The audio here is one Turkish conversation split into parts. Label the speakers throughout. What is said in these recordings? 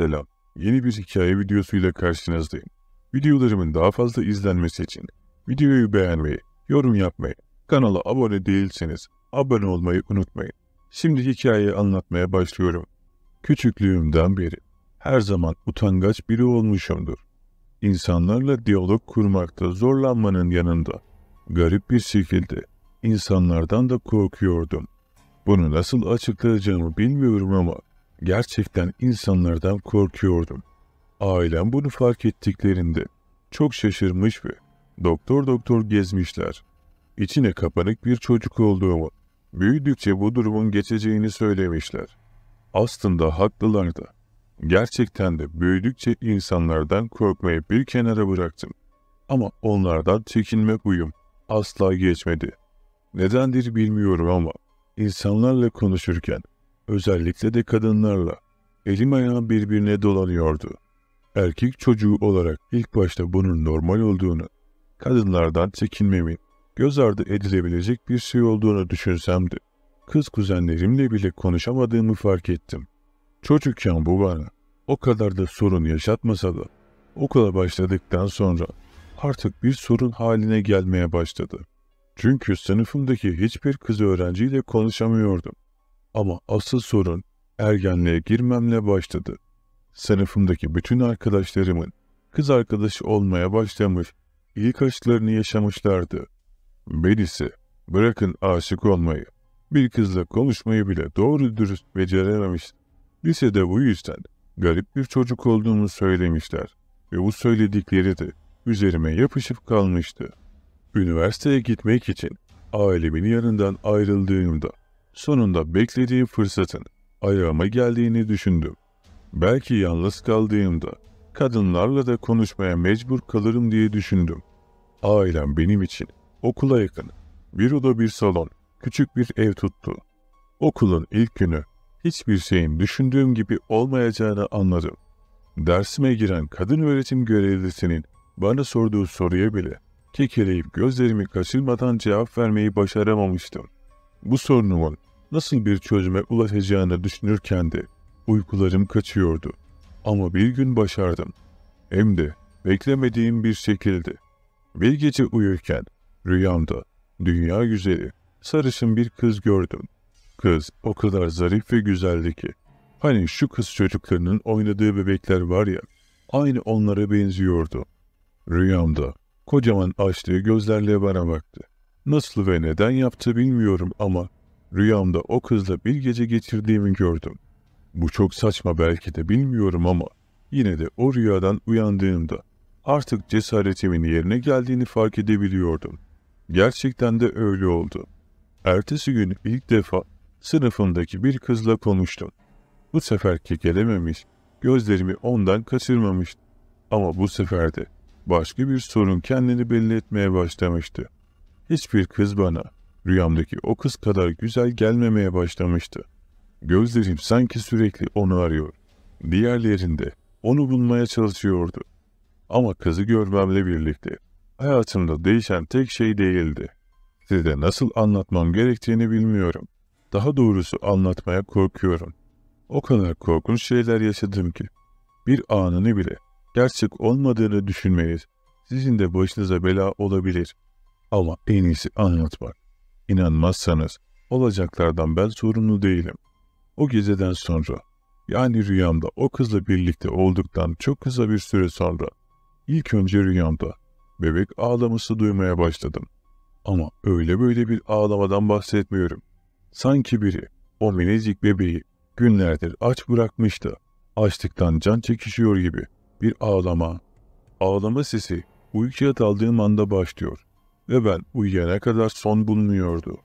Speaker 1: Selam. Yeni bir hikaye videosuyla karşınızdayım. Videolarımın daha fazla izlenmesi için videoyu beğenmeyi, yorum yapmayı, kanala abone değilseniz abone olmayı unutmayın. Şimdi hikayeyi anlatmaya başlıyorum. Küçüklüğümden beri her zaman utangaç biri olmuşumdur. İnsanlarla diyalog kurmakta zorlanmanın yanında garip bir şekilde insanlardan da korkuyordum. Bunu nasıl açıklayacağımı bilmiyorum ama gerçekten insanlardan korkuyordum. Ailem bunu fark ettiklerinde çok şaşırmış ve doktor doktor gezmişler. İçine kapanık bir çocuk olduğumu, büyüdükçe bu durumun geçeceğini söylemişler. Aslında haklılardı. Gerçekten de büyüdükçe insanlardan korkmayı bir kenara bıraktım. Ama onlardan çekinme huyum asla geçmedi. Nedendir bilmiyorum ama insanlarla konuşurken özellikle de kadınlarla elim ayağım birbirine dolanıyordu. Erkek çocuğu olarak ilk başta bunun normal olduğunu, kadınlardan çekinmemin göz ardı edilebilecek bir şey olduğunu düşünsem de kız kuzenlerimle bile konuşamadığımı fark ettim. Çocukken bu bana o kadar da sorun yaşatmasa da okula başladıktan sonra artık bir sorun haline gelmeye başladı. Çünkü sınıfımdaki hiçbir kız öğrenciyle konuşamıyordum. Ama asıl sorun ergenliğe girmemle başladı. Sınıfımdaki bütün arkadaşlarımın kız arkadaşı olmaya başlamış, ilk aşklarını yaşamışlardı. Ben ise bırakın aşık olmayı, bir kızla konuşmayı bile doğru dürüst becerememiş. Lisede bu yüzden garip bir çocuk olduğumu söylemişler ve bu söyledikleri de üzerime yapışıp kalmıştı. Üniversiteye gitmek için ailemin yanından ayrıldığımda sonunda beklediğim fırsatın ayağıma geldiğini düşündüm. Belki yalnız kaldığımda kadınlarla da konuşmaya mecbur kalırım diye düşündüm. Ailem benim için okula yakın bir oda bir salon, küçük bir ev tuttu. Okulun ilk günü hiçbir şeyin düşündüğüm gibi olmayacağını anladım. Dersime giren kadın öğretim görevlisinin bana sorduğu soruya bile kekeleyip gözlerimi kaçırmadan cevap vermeyi başaramamıştım. Bu sorunumun nasıl bir çözüme ulaşacağını düşünürken de uykularım kaçıyordu. Ama bir gün başardım. Hem de beklemediğim bir şekilde. Bir gece uyurken rüyamda dünya güzeli, sarışın bir kız gördüm. Kız o kadar zarif ve güzeldi ki. Hani şu kız çocuklarının oynadığı bebekler var ya, aynı onlara benziyordu. Rüyamda kocaman açtığı gözlerle bana baktı. Nasıl ve neden yaptı bilmiyorum ama rüyamda o kızla bir gece geçirdiğimi gördüm. Bu çok saçma belki de bilmiyorum ama yine de o rüyadan uyandığımda artık cesaretimin yerine geldiğini fark edebiliyordum. Gerçekten de öyle oldu. Ertesi gün ilk defa sınıfımdaki bir kızla konuştum. Bu sefer kekelememiş, gözlerimi ondan kaçırmamıştı. Ama bu sefer de başka bir sorun kendini belli etmeye başlamıştı. Hiçbir kız bana rüyamdaki o kız kadar güzel gelmemeye başlamıştı. Gözlerim sanki sürekli onu arıyor. Diğerlerinde onu bulmaya çalışıyordu. Ama kızı görmemle birlikte hayatımda değişen tek şey değildi. Size nasıl anlatmam gerektiğini bilmiyorum. Daha doğrusu anlatmaya korkuyorum. O kadar korkunç şeyler yaşadım ki bir anını bile gerçek olmadığını düşünmeniz sizin de başınıza bela olabilir. Ama en iyisi anlatmak. İnanmazsanız olacaklardan ben sorumlu değilim. O geceden sonra yani rüyamda o kızla birlikte olduktan çok kısa bir süre sonra ilk önce rüyamda bebek ağlaması duymaya başladım. Ama öyle böyle bir ağlamadan bahsetmiyorum. Sanki biri o minicik bebeği günlerdir aç bırakmıştı. Açlıktan can çekişiyor gibi bir ağlama. Ağlama sesi uykuya daldığım anda başlıyor ve ben uyuyana kadar son bulmuyordu.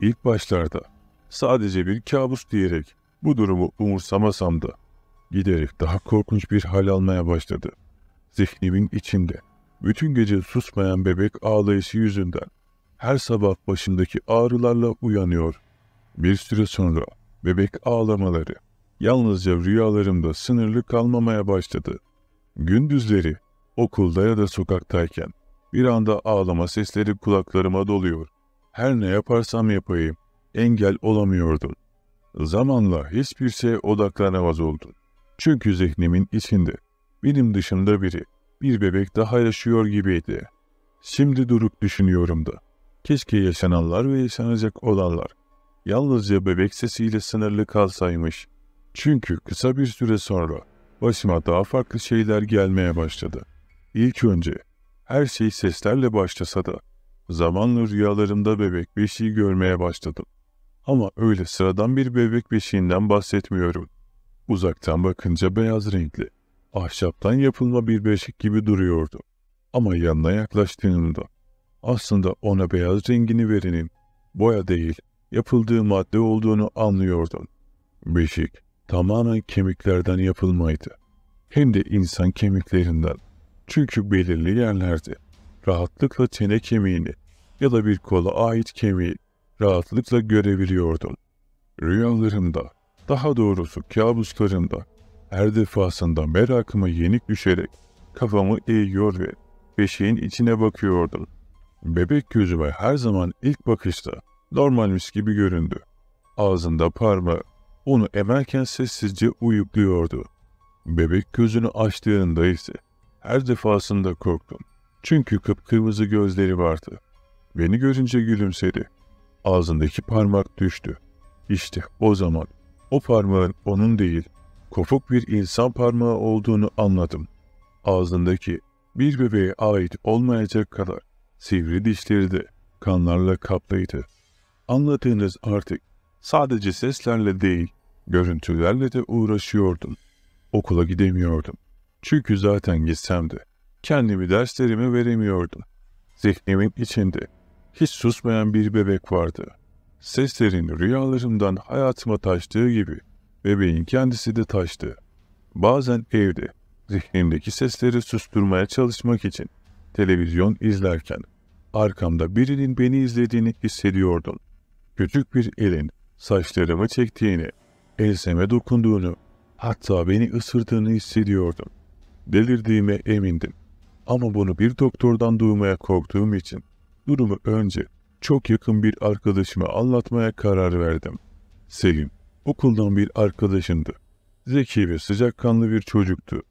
Speaker 1: İlk başlarda sadece bir kabus diyerek bu durumu umursamasam da giderek daha korkunç bir hal almaya başladı. Zihnimin içinde bütün gece susmayan bebek ağlayışı yüzünden her sabah başımdaki ağrılarla uyanıyor. Bir süre sonra bebek ağlamaları yalnızca rüyalarımda sınırlı kalmamaya başladı. Gündüzleri okulda ya da sokaktayken bir anda ağlama sesleri kulaklarıma doluyor. Her ne yaparsam yapayım engel olamıyordum. Zamanla hiçbir şeye odaklanamaz oldum. Çünkü zihnimin içinde benim dışımda biri, bir bebek daha yaşıyor gibiydi. Şimdi durup düşünüyorum da. Keşke yaşananlar ve yaşanacak olanlar yalnızca bebek sesiyle sınırlı kalsaymış. Çünkü kısa bir süre sonra başıma daha farklı şeyler gelmeye başladı. İlk önce her şey seslerle başlasa da zamanla rüyalarımda bebek beşiği görmeye başladım. Ama öyle sıradan bir bebek beşiğinden bahsetmiyorum. Uzaktan bakınca beyaz renkli, ahşaptan yapılma bir beşik gibi duruyordu. Ama yanına yaklaştığımda aslında ona beyaz rengini verenin boya değil, yapıldığı madde olduğunu anlıyordum. Beşik tamamen kemiklerden yapılmaydı. Hem de insan kemiklerinden. Çünkü belirli yerlerde rahatlıkla çene kemiğini ya da bir kola ait kemiği rahatlıkla görebiliyordum. Rüyalarımda, daha doğrusu kabuslarımda her defasında merakıma yenik düşerek kafamı eğiyor ve beşiğin içine bakıyordum. Bebek gözüme her zaman ilk bakışta normalmiş gibi göründü. Ağzında parmağı onu emerken sessizce uyukluyordu. Bebek gözünü açtığında ise her defasında korktum. Çünkü kıpkırmızı gözleri vardı. Beni görünce gülümsedi. Ağzındaki parmak düştü. İşte o zaman o parmağın onun değil, kopuk bir insan parmağı olduğunu anladım. Ağzındaki bir bebeğe ait olmayacak kadar sivri dişleri de kanlarla kaplıydı. Anladığınız artık sadece seslerle değil, görüntülerle de uğraşıyordum. Okula gidemiyordum. Çünkü zaten gitsem de kendimi derslerime veremiyordum. Zihnimin içinde hiç susmayan bir bebek vardı. Seslerin rüyalarımdan hayatıma taştığı gibi bebeğin kendisi de taştı. Bazen evde zihnimdeki sesleri susturmaya çalışmak için televizyon izlerken arkamda birinin beni izlediğini hissediyordum. Küçük bir elin saçlarımı çektiğini, enseme dokunduğunu, hatta beni ısırdığını hissediyordum. Delirdiğime emindim. Ama bunu bir doktordan duymaya korktuğum için durumu önce çok yakın bir arkadaşıma anlatmaya karar verdim. Selim, okuldan bir arkadaşındı. Zeki ve sıcakkanlı bir çocuktu.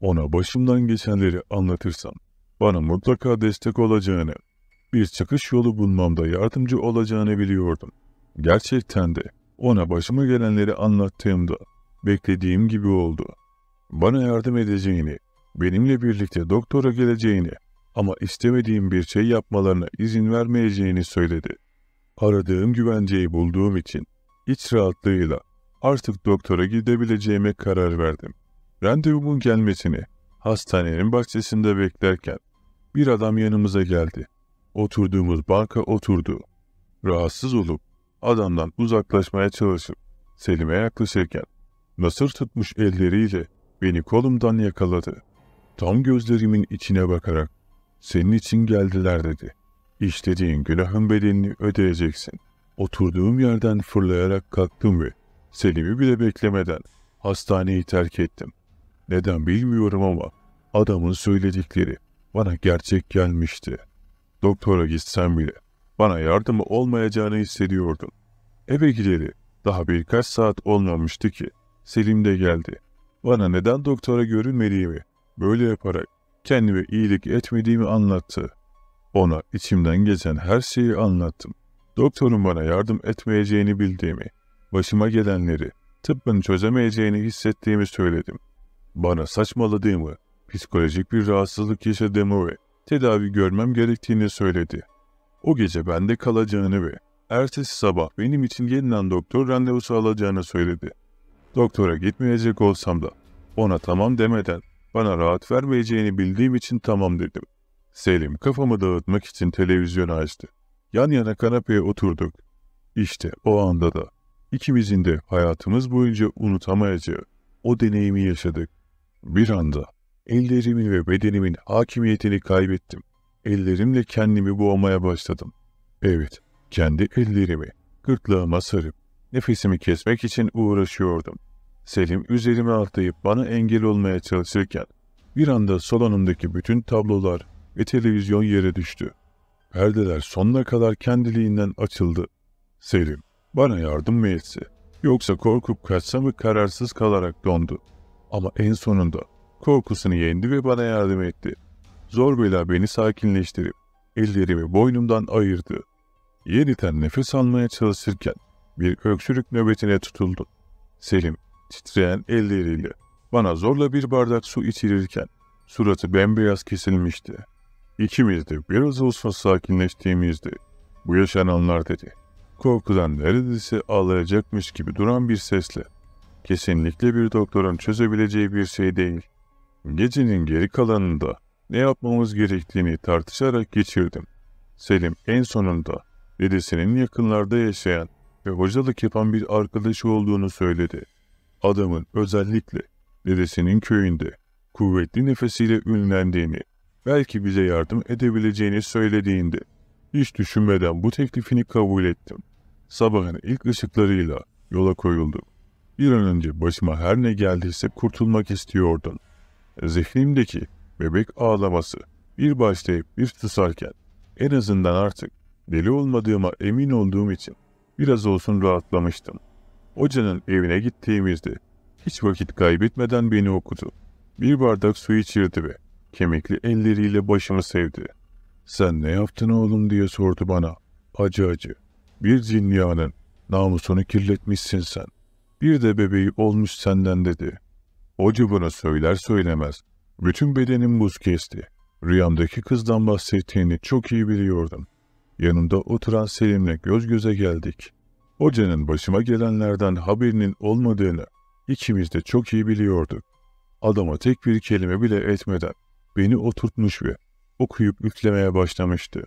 Speaker 1: Ona başımdan geçenleri anlatırsam bana mutlaka destek olacağını, bir çıkış yolu bulmamda yardımcı olacağını biliyordum. Gerçekten de ona başıma gelenleri anlattığımda beklediğim gibi oldu. Bana yardım edeceğini, benimle birlikte doktora geleceğini ama istemediğim bir şey yapmalarına izin vermeyeceğini söyledi. Aradığım güvenceyi bulduğum için iç rahatlığıyla artık doktora gidebileceğime karar verdim. Randevumun gelmesini hastanenin bahçesinde beklerken bir adam yanımıza geldi. Oturduğumuz banka oturdu. Rahatsız olup adamdan uzaklaşmaya çalışıp Selim'e yaklaşırken nasır tutmuş elleriyle beni kolumdan yakaladı. Tam gözlerimin içine bakarak senin için geldiler dedi. İşlediğin günahın bedelini ödeyeceksin. Oturduğum yerden fırlayarak kalktım ve Selim'i bile beklemeden hastaneyi terk ettim. Neden bilmiyorum ama adamın söyledikleri bana gerçek gelmişti. Doktora gitsem bile bana yardımı olmayacağını hissediyordum. Eve gideli daha birkaç saat olmamıştı ki Selim de geldi. Bana neden doktora görünmediğimi böyle yaparak kendime iyilik etmediğimi anlattı. Ona içimden geçen her şeyi anlattım. Doktorun bana yardım etmeyeceğini bildiğimi, başıma gelenleri, tıbbın çözemeyeceğini hissettiğimi söyledim. Bana saçmaladığımı, psikolojik bir rahatsızlık yaşadığımı ve tedavi görmem gerektiğini söyledi. O gece bende kalacağını ve ertesi sabah benim için yeniden doktor randevusu alacağını söyledi. Doktora gitmeyecek olsam da ona tamam demeden bana rahat vermeyeceğini bildiğim için tamam dedim. Selim kafamı dağıtmak için televizyonu açtı. Yan yana kanepeye oturduk. İşte o anda da ikimizin de hayatımız boyunca unutamayacağı o deneyimi yaşadık. Bir anda ellerimin ve bedenimin hakimiyetini kaybettim. Ellerimle kendimi boğmaya başladım. Evet, kendi ellerimi gırtlağıma sarıp nefesimi kesmek için uğraşıyordum. Selim üzerime atlayıp bana engel olmaya çalışırken bir anda salonumdaki bütün tablolar ve televizyon yere düştü. Perdeler sonuna kadar kendiliğinden açıldı. Selim bana yardım mı etse yoksa korkup kaçsa mı kararsız kalarak dondu. Ama en sonunda korkusunu yendi ve bana yardım etti. Zor bela beni sakinleştirip ellerimi boynumdan ayırdı. Yeniden nefes almaya çalışırken bir öksürük nöbetine tutuldu. Selim titreyen elleriyle bana zorla bir bardak su içirirken suratı bembeyaz kesilmişti. İkimiz de biraz olsa sakinleştiğimizde bu yaşananlar dedi. Korkudan neredeyse ağlayacakmış gibi duran bir sesle. Kesinlikle bir doktorun çözebileceği bir şey değil. Gecenin geri kalanında ne yapmamız gerektiğini tartışarak geçirdim. Selim en sonunda dedesinin yakınlarda yaşayan ve hocalık yapan bir arkadaşı olduğunu söyledi. Adamın özellikle dedesinin köyünde kuvvetli nefesiyle ünlendiğini, belki bize yardım edebileceğini söylediğinde hiç düşünmeden bu teklifini kabul ettim. Sabahın ilk ışıklarıyla yola koyuldum. Bir an önce başıma her ne geldiyse kurtulmak istiyordum. Zihnimdeki bebek ağlaması bir başlayıp bir tısarken en azından artık deli olmadığıma emin olduğum için biraz olsun rahatlamıştım. Hocanın evine gittiğimizde hiç vakit kaybetmeden beni okudu. Bir bardak su içirdi ve kemikli elleriyle başımı sevdi. Sen ne yaptın oğlum diye sordu bana. Acı acı. Bir cinniyanın namusunu kirletmişsin sen. Bir de bebeği olmuş senden dedi. Hoca bunu söyler söylemez. Bütün bedenim buz kesti. Rüyamdaki kızdan bahsettiğini çok iyi biliyordum. Yanımda oturan Selim'le göz göze geldik. Hocanın başıma gelenlerden haberinin olmadığını ikimiz de çok iyi biliyorduk. Adama tek bir kelime bile etmeden beni oturtmuş ve okuyup yüklemeye başlamıştı.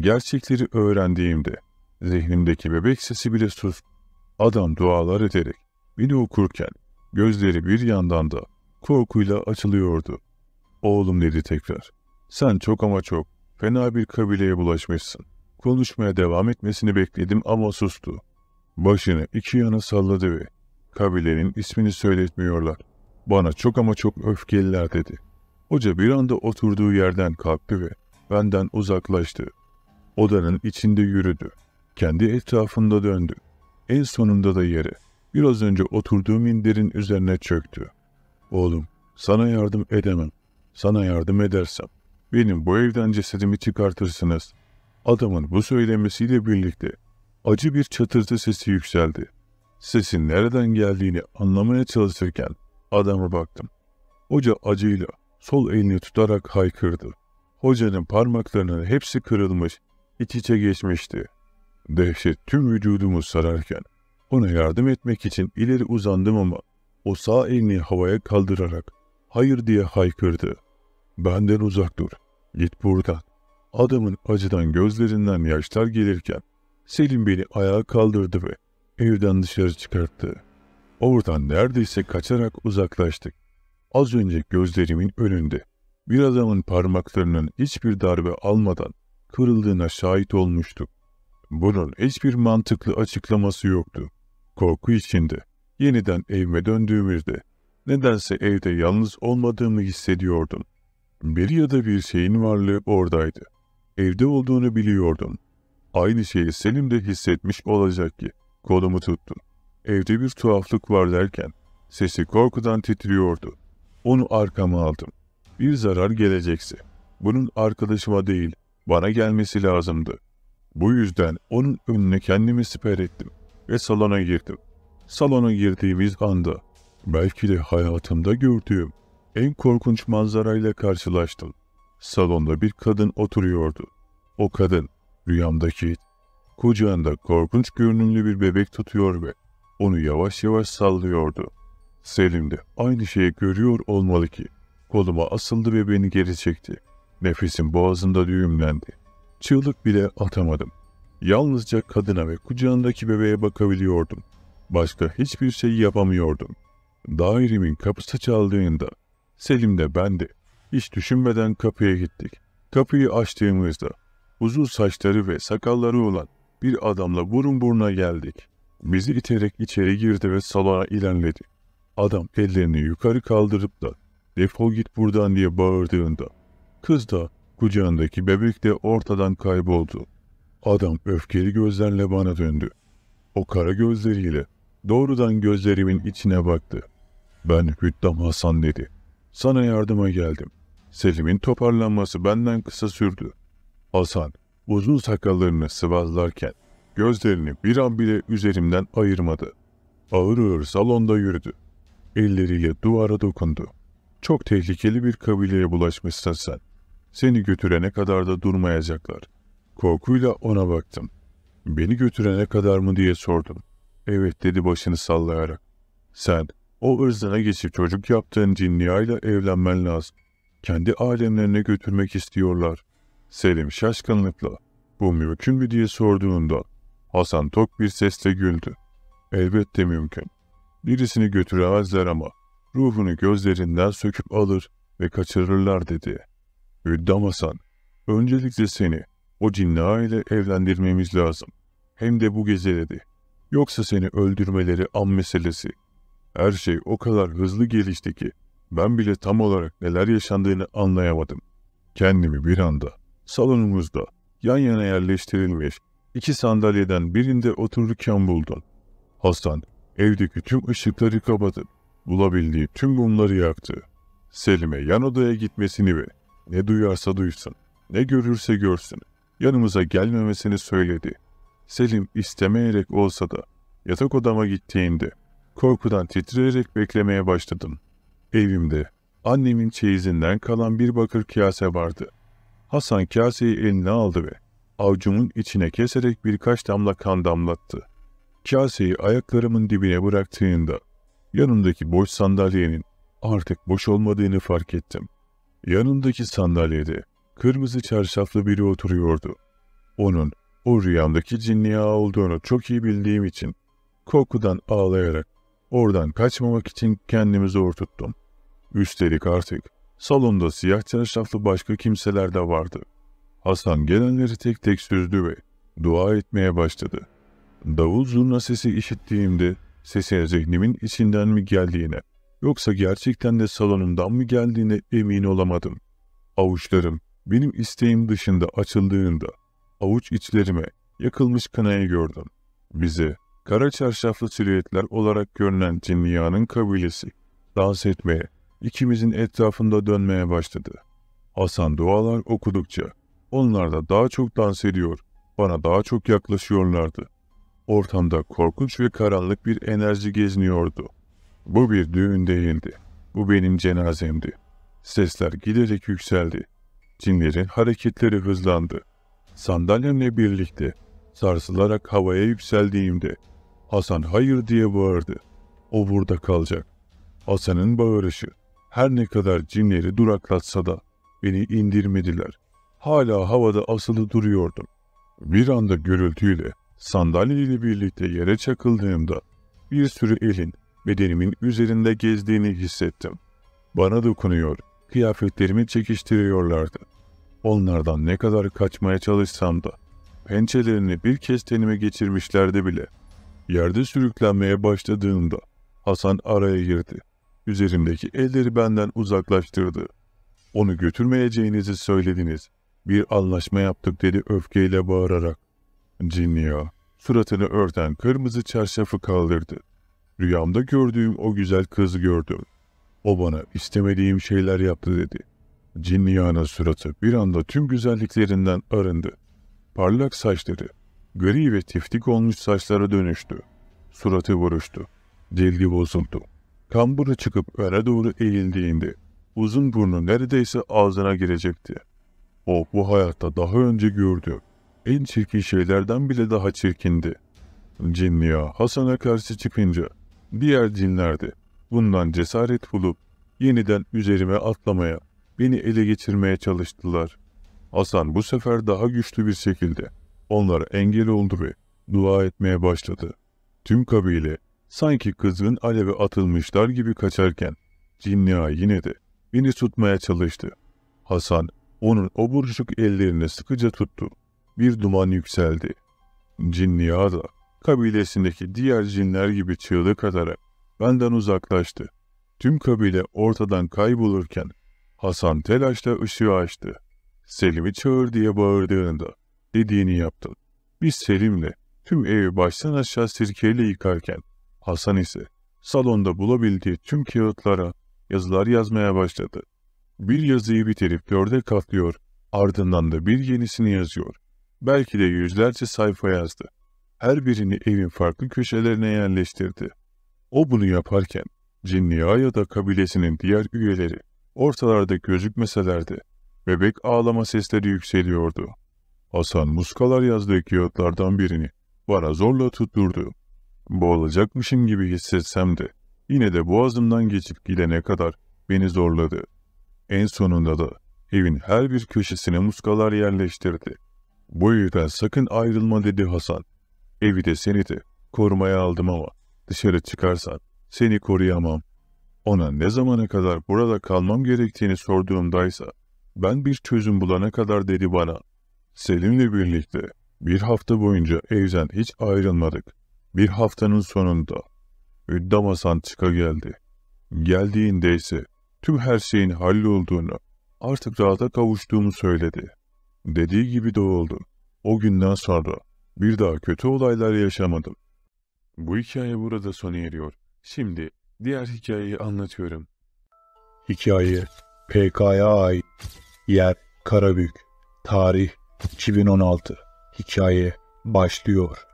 Speaker 1: Gerçekleri öğrendiğimde zihnimdeki bebek sesi bile sus. Adam dualar ederek beni okurken gözleri bir yandan da korkuyla açılıyordu. Oğlum dedi tekrar. Sen çok ama çok fena bir kabileye bulaşmışsın. Konuşmaya devam etmesini bekledim ama sustu. Başını iki yana salladı ve kabilenin ismini söyletmiyorlar. Bana çok ama çok öfkeliler dedi. Hoca bir anda oturduğu yerden kalktı ve benden uzaklaştı. Odanın içinde yürüdü. Kendi etrafında döndü. En sonunda da yere, biraz önce oturduğum indirin üzerine çöktü. Oğlum, sana yardım edemem. Sana yardım edersem, benim bu evden cesedimi çıkartırsınız. Adamın bu söylemesiyle birlikte acı bir çatırtı sesi yükseldi. Sesin nereden geldiğini anlamaya çalışırken adama baktım. Hoca acıyla sol elini tutarak haykırdı. Hocanın parmaklarının hepsi kırılmış, iç içe geçmişti. Dehşet tüm vücudumu sararken ona yardım etmek için ileri uzandım ama o sağ elini havaya kaldırarak hayır diye haykırdı. Benden uzak dur, git buradan. Adamın acıdan gözlerinden yaşlar gelirken Selim beni ayağa kaldırdı ve evden dışarı çıkarttı. Oradan neredeyse kaçarak uzaklaştık. Az önce gözlerimin önünde bir adamın parmaklarının hiçbir darbe almadan kırıldığına şahit olmuştuk. Bunun hiçbir mantıklı açıklaması yoktu. Korku içinde yeniden evime döndüğümüzde nedense evde yalnız olmadığımı hissediyordum. Bir ya da bir şeyin varlığı oradaydı. Evde olduğunu biliyordum. Aynı şeyi Selim de hissetmiş olacak ki kolumu tuttu. Evde bir tuhaflık var derken sesi korkudan titriyordu. Onu arkama aldım. Bir zarar gelecekse bunun arkadaşıma değil bana gelmesi lazımdı. Bu yüzden onun önüne kendimi siper ettim ve salona girdim. Salona girdiğimiz anda belki de hayatımda gördüğüm en korkunç manzarayla karşılaştım. Salonda bir kadın oturuyordu. O kadın rüyamdaki kucağında korkunç görünümlü bir bebek tutuyor ve onu yavaş yavaş sallıyordu. Selim de aynı şeyi görüyor olmalı ki koluma asıldı ve beni geri çekti. Nefesim boğazımda düğümlendi. Çığlık bile atamadım. Yalnızca kadına ve kucağındaki bebeğe bakabiliyordum. Başka hiçbir şey yapamıyordum. Dairemin kapısı çaldığında Selim de ben de hiç düşünmeden kapıya gittik. Kapıyı açtığımızda uzun saçları ve sakalları olan bir adamla burun buruna geldik. Bizi iterek içeri girdi ve salona ilerledi. Adam ellerini yukarı kaldırıp da defol git buradan diye bağırdığında kız da kucağındaki bebek de ortadan kayboldu. Adam öfkeli gözlerle bana döndü. O kara gözleriyle doğrudan gözlerimin içine baktı. Ben Hüddam Hasan dedi. Sana yardıma geldim. Selim'in toparlanması benden kısa sürdü. Hasan uzun sakallarını sıvazlarken gözlerini bir an bile üzerimden ayırmadı. Ağır ağır salonda yürüdü. Elleriyle duvara dokundu. Çok tehlikeli bir kabileye bulaşmışsın sen. Seni götürene kadar da durmayacaklar. Korkuyla ona baktım. Beni götürene kadar mı diye sordum. Evet dedi başını sallayarak. Sen o ırzına geçip çocuk yaptığın cinniyayla evlenmen lazım. Kendi alemlerine götürmek istiyorlar. Selim şaşkınlıkla bu mümkün mü diye sorduğunda Hasan tok bir sesle güldü. Elbette mümkün. Birisini götüremezler ama ruhunu gözlerinden söküp alır ve kaçırırlar dedi. Hüddam Hasan, öncelikle seni o cinna evlendirmemiz lazım. Hem de bu gece dedi. Yoksa seni öldürmeleri an meselesi. Her şey o kadar hızlı gelişti ki ben bile tam olarak neler yaşandığını anlayamadım. Kendimi bir anda salonumuzda yan yana yerleştirilmiş iki sandalyeden birinde otururken buldum. Hasan evdeki tüm ışıkları kapatıp bulabildiği tüm mumları yaktı. Selim'e yan odaya gitmesini ve ne duyarsa duysun, ne görürse görsün, yanımıza gelmemesini söyledi. Selim istemeyerek olsa da yatak odama gittiğinde korkudan titreyerek beklemeye başladım. Evimde annemin çeyizinden kalan bir bakır kase vardı. Hasan kaseyi eline aldı ve avucumun içine keserek birkaç damla kan damlattı. Kaseyi ayaklarımın dibine bıraktığında yanındaki boş sandalyenin artık boş olmadığını fark ettim. Yanındaki sandalyede kırmızı çarşaflı biri oturuyordu. Onun o rüyamdaki cinniye olduğunu çok iyi bildiğim için korkudan ağlayarak oradan kaçmamak için kendimi zor tuttum. Üstelik artık salonda siyah çarşaflı başka kimseler de vardı. Hasan gelenleri tek tek süzdü ve dua etmeye başladı. Davul zurna sesi işittiğimde sesin zihnimin içinden mi geldiğine yoksa gerçekten de salonumdan mı geldiğine emin olamadım. Avuçlarım benim isteğim dışında açıldığında avuç içlerime yakılmış kınayı gördüm. Bize kara çarşaflı silüetler olarak görünen cinniyanın kabilesi dans etmeye, ikimizin etrafında dönmeye başladı. Hasan dualar okudukça onlar da daha çok dans ediyor, bana daha çok yaklaşıyorlardı. Ortamda korkunç ve karanlık bir enerji geziniyordu. Bu bir düğün değildi. Bu benim cenazemdi. Sesler giderek yükseldi. Cinlerin hareketleri hızlandı. Sandalyemle birlikte sarsılarak havaya yükseldiğimde Hasan hayır diye bağırdı. O burada kalacak. Hasan'ın bağırışı her ne kadar cinleri duraklatsa da beni indirmediler. Hala havada asılı duruyordum. Bir anda gürültüyle sandalyeyle birlikte yere çakıldığımda bir sürü elin bedenimin üzerinde gezdiğini hissettim. Bana dokunuyor, kıyafetlerimi çekiştiriyorlardı. Onlardan ne kadar kaçmaya çalışsam da pençelerini bir kez tenime geçirmişlerdi bile. Yerde sürüklenmeye başladığımda Hasan araya girdi. Üzerimdeki elleri benden uzaklaştırdı. Onu götürmeyeceğinizi söylediniz. Bir anlaşma yaptık dedi öfkeyle bağırarak. Cinniya suratını örten kırmızı çarşafı kaldırdı. Rüyamda gördüğüm o güzel kızı gördüm. O bana istemediğim şeyler yaptı dedi. Cinniyana suratı bir anda tüm güzelliklerinden arındı. Parlak saçları, gri ve tiftik olmuş saçlara dönüştü. Suratı vuruştu. Dilgi bozuldu. Kamburu çıkıp öne doğru eğildiğinde uzun burnu neredeyse ağzına girecekti. O bu hayatta daha önce gördü. En çirkin şeylerden bile daha çirkindi. Cinniya Hasan'a karşı çıkınca diğer cinler bundan cesaret bulup yeniden üzerime atlamaya, beni ele geçirmeye çalıştılar. Hasan bu sefer daha güçlü bir şekilde onlara engel oldu ve dua etmeye başladı. Tüm kabile sanki kızgın aleve atılmışlar gibi kaçarken Cinniya yine de beni tutmaya çalıştı. Hasan onun o ellerini sıkıca tuttu. Bir duman yükseldi. Cinniya da kabilesindeki diğer cinler gibi çığlık atarak benden uzaklaştı. Tüm kabile ortadan kaybolurken Hasan telaşla ışığı açtı. Selim'i çağır diye bağırdığında dediğini yaptım. Biz Selim'le tüm evi baştan aşağı sirkeyle yıkarken Hasan ise salonda bulabildiği tüm kağıtlara yazılar yazmaya başladı. Bir yazıyı bitirip dörde katlıyor, ardından da bir yenisini yazıyor. Belki de yüzlerce sayfa yazdı. Her birini evin farklı köşelerine yerleştirdi. O bunu yaparken Cinniya ya da kabilesinin diğer üyeleri ortalarda gözükmeselerdi bebek ağlama sesleri yükseliyordu. Hasan muskalar yazdığı kağıtlardan birini bana zorla tutturdu. Boğulacakmışım gibi hissetsem de yine de boğazımdan geçip gidene kadar beni zorladı. En sonunda da evin her bir köşesine muskalar yerleştirdi. Bu evden sakın ayrılma dedi Hasan. Evi de seni de korumaya aldım ama dışarı çıkarsan seni koruyamam. Ona ne zamana kadar burada kalmam gerektiğini sorduğumdaysa ben bir çözüm bulana kadar dedi bana. Selim'le birlikte bir hafta boyunca evden hiç ayrılmadık. Bir haftanın sonunda Üddam Hasan çıka geldi. Geldiğinde ise tüm her şeyin hallolduğunu, artık rahata kavuştuğumu söyledi. Dediği gibi de oldu. O günden sonra bir daha kötü olaylar yaşamadım. Bu hikaye burada sona eriyor. Şimdi diğer hikayeyi anlatıyorum.
Speaker 2: Hikaye PK'ya ait. Yer Karabük. Tarih 2016. Hikaye başlıyor.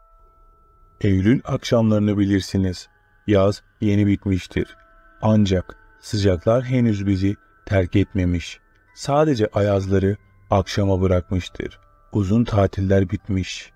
Speaker 2: Eylül akşamlarını bilirsiniz. Yaz yeni bitmiştir. Ancak sıcaklar henüz bizi terk etmemiş. Sadece ayazları akşama bırakmıştır. Uzun tatiller bitmiş.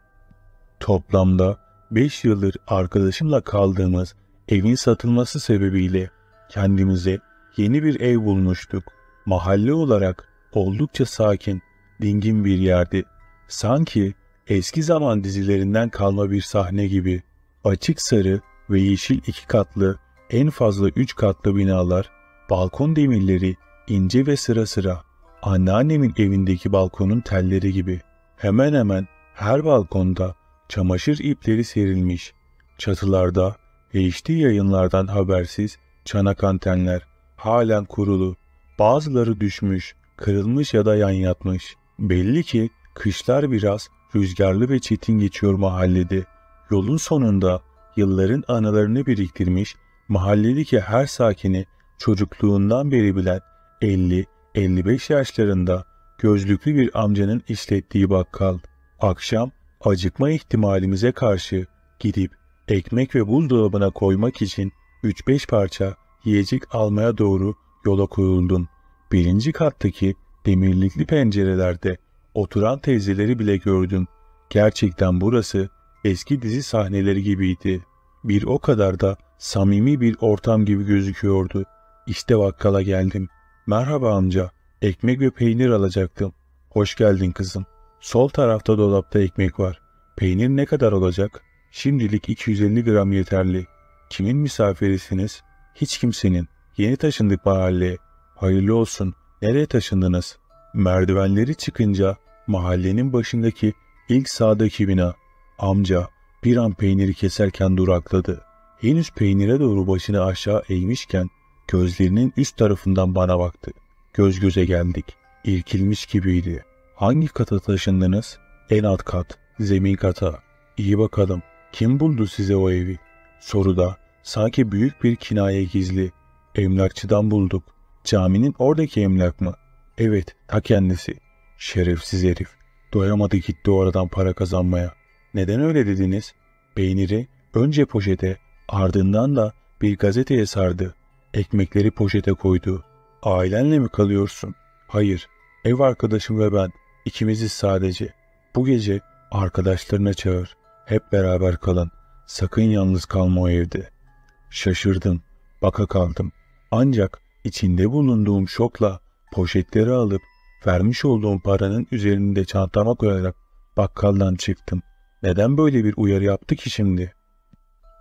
Speaker 2: Toplamda 5 yıldır arkadaşımla kaldığımız evin satılması sebebiyle kendimize yeni bir ev bulmuştuk. Mahalle olarak oldukça sakin, dingin bir yerdi. Sanki eski zaman dizilerinden kalma bir sahne gibi. Açık sarı ve yeşil iki katlı, en fazla üç katlı binalar, balkon demirleri ince ve sıra sıra. Anneannemin evindeki balkonun telleri gibi. Hemen hemen her balkonda çamaşır ipleri serilmiş. Çatılarda HD yayınlardan habersiz çanak antenler halen kurulu. Bazıları düşmüş, kırılmış ya da yan yatmış. Belli ki kışlar biraz rüzgarlı ve çetin geçiyor mahallede. Yolun sonunda yılların anılarını biriktirmiş, mahalledeki her sakini çocukluğundan beri bilen 50-55 yaşlarında gözlüklü bir amcanın işlettiği bakkal. Akşam acıkma ihtimalimize karşı gidip ekmek ve buzdolabına koymak için 3-5 parça yiyecek almaya doğru yola koyuldum. Birinci kattaki demirlikli pencerelerde oturan teyzeleri bile gördüm. Gerçekten burası eski dizi sahneleri gibiydi. Bir o kadar da samimi bir ortam gibi gözüküyordu. İşte bakkala geldim. Merhaba amca, ekmek ve peynir alacaktım. Hoş geldin kızım. Sol tarafta dolapta ekmek var. Peynir ne kadar olacak? Şimdilik 250 gram yeterli. Kimin misafirisiniz? Hiç kimsenin. Yeni taşındık mahalleye. Hayırlı olsun. Nereye taşındınız? Merdivenleri çıkınca mahallenin başındaki ilk sağdaki bina. Amca bir an peyniri keserken durakladı. Henüz peynire doğru başını aşağı eğmişken gözlerinin üst tarafından bana baktı. Göz göze geldik. İrkilmiş gibiydi. Hangi kata taşındınız? En alt kat, zemin kata. İyi bakalım. Kim buldu size o evi? Soruda sanki büyük bir kinaye gizli. Emlakçıdan bulduk. Caminin oradaki emlak mı? Evet, ta kendisi. Şerefsiz herif. Doyamadı gitti oradan para kazanmaya. Neden öyle dediniz? Peyniri önce poşete, ardından da bir gazeteye sardı. Ekmekleri poşete koydu. Ailenle mi kalıyorsun? Hayır, ev arkadaşım ve ben. ikimiziz sadece. Bu gece arkadaşlarına çağır. Hep beraber kalın. Sakın yalnız kalma o evde. Şaşırdım. Baka kaldım. Ancak içinde bulunduğum şokla poşetleri alıp vermiş olduğum paranın üzerinde çantama koyarak bakkaldan çıktım. Neden böyle bir uyarı yaptı ki şimdi?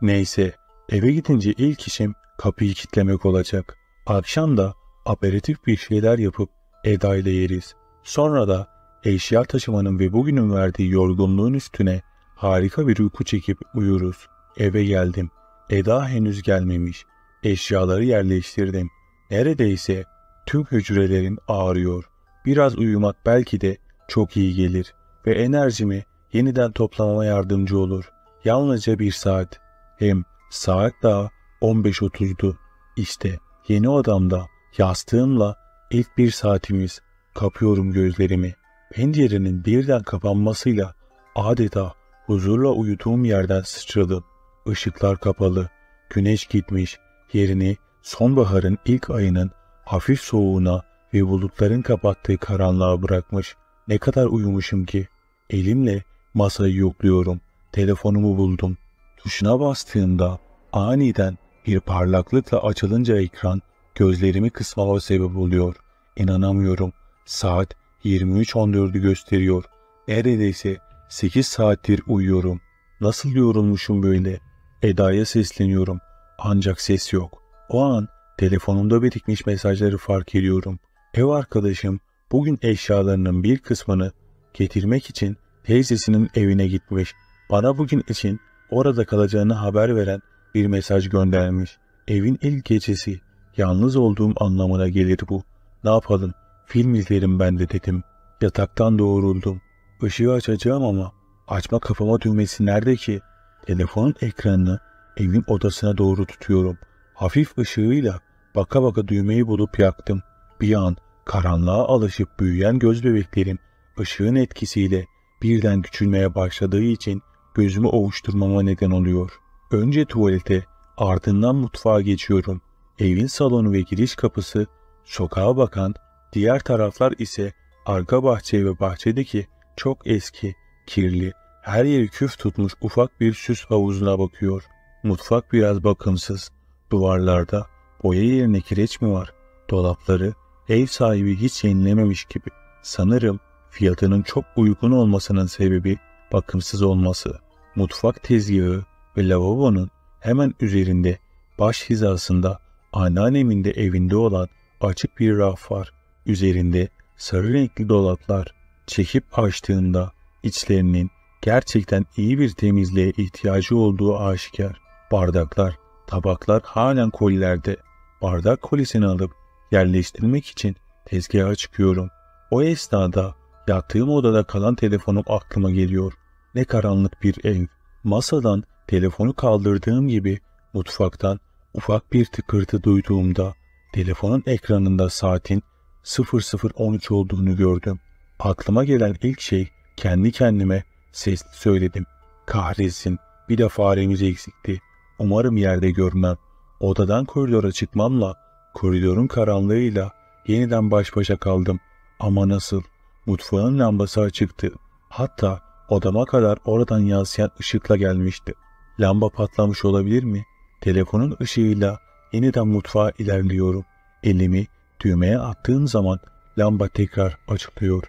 Speaker 2: Neyse, eve gidince ilk işim kapıyı kitlemek olacak. Akşam da aperatif bir şeyler yapıp Eda ile yeriz. Sonra da eşya taşımanın ve bugünün verdiği yorgunluğun üstüne harika bir uyku çekip uyuruz. Eve geldim. Eda henüz gelmemiş. Eşyaları yerleştirdim. Neredeyse tüm hücrelerim ağrıyor. Biraz uyumak belki de çok iyi gelir ve enerjimi yeniden toplamama yardımcı olur. Yalnızca bir saat. Hem saat daha 15.30'du. İşte yeni odamda yastığımla ilk bir saatimiz. Kapıyorum gözlerimi. Pencerenin birden kapanmasıyla adeta huzurla uyuduğum yerden sıçradım. Işıklar kapalı. Güneş gitmiş. Yerini sonbaharın ilk ayının hafif soğuğuna ve bulutların kapattığı karanlığa bırakmış. Ne kadar uyumuşum ki. Elimle masayı yokluyorum. Telefonumu buldum. Tuşuna bastığımda aniden bir parlaklıkla açılınca ekran gözlerimi kısmama sebep oluyor. İnanamıyorum. Saat 23.14'ü gösteriyor. Neredeyse 8 saattir uyuyorum. Nasıl yorulmuşum böyle? Eda'ya sesleniyorum. Ancak ses yok. O an telefonumda birikmiş mesajları fark ediyorum. Ev arkadaşım bugün eşyalarının bir kısmını getirmek için teyzesinin evine gitmiş. Bana bugün için orada kalacağını haber veren bir mesaj göndermiş. Evin ilk gecesi yalnız olduğum anlamına gelir bu. Ne yapalım? Film izlerim ben de dedim. Yataktan doğruldum. Işığı açacağım ama açma kafama düğmesi nerede ki? Telefonun ekranını evin odasına doğru tutuyorum. Hafif ışığıyla baka baka düğmeyi bulup yaktım. Bir an karanlığa alışıp büyüyen göz bebeklerim ışığın etkisiyle birden küçülmeye başladığı için gözümü ovuşturmama neden oluyor. Önce tuvalete, ardından mutfağa geçiyorum. Evin salonu ve giriş kapısı sokağa bakan, diğer taraflar ise arka bahçe ve bahçedeki çok eski, kirli, her yeri küf tutmuş ufak bir süs havuzuna bakıyor. Mutfak biraz bakımsız. Duvarlarda boya yerine kireç mi var? Dolapları ev sahibi hiç yenilememiş gibi. Sanırım fiyatının çok uygun olmasının sebebi bakımsız olması. Mutfak tezgahı ve lavabonun hemen üzerinde baş hizasında anneannemin de evinde olan açık bir raf var. Üzerinde sarı renkli dolaplar. Çekip açtığında içlerinin gerçekten iyi bir temizliğe ihtiyacı olduğu aşikar. Bardaklar, tabaklar halen kolilerde. Bardak kolisini alıp yerleştirmek için tezgaha çıkıyorum. O esnada yattığım odada kalan telefonum aklıma geliyor. Ne karanlık bir ev. Masadan telefonu kaldırdığım gibi mutfaktan ufak bir tıkırtı duyduğumda telefonun ekranında saatin 00.13 olduğunu gördüm. Aklıma gelen ilk şey kendi kendime sesli söyledim. Kahretsin bir de faremiz eksikti. Umarım yerde görmem. Odadan koridora çıkmamla koridorun karanlığıyla yeniden baş başa kaldım. Ama nasıl? Mutfağın lambası açıktı. Hatta odama kadar oradan yansıyan ışıkla gelmişti. Lamba patlamış olabilir mi? Telefonun ışığıyla yeniden mutfağa ilerliyorum. Elimi düğmeye attığım zaman lamba tekrar açılıyor.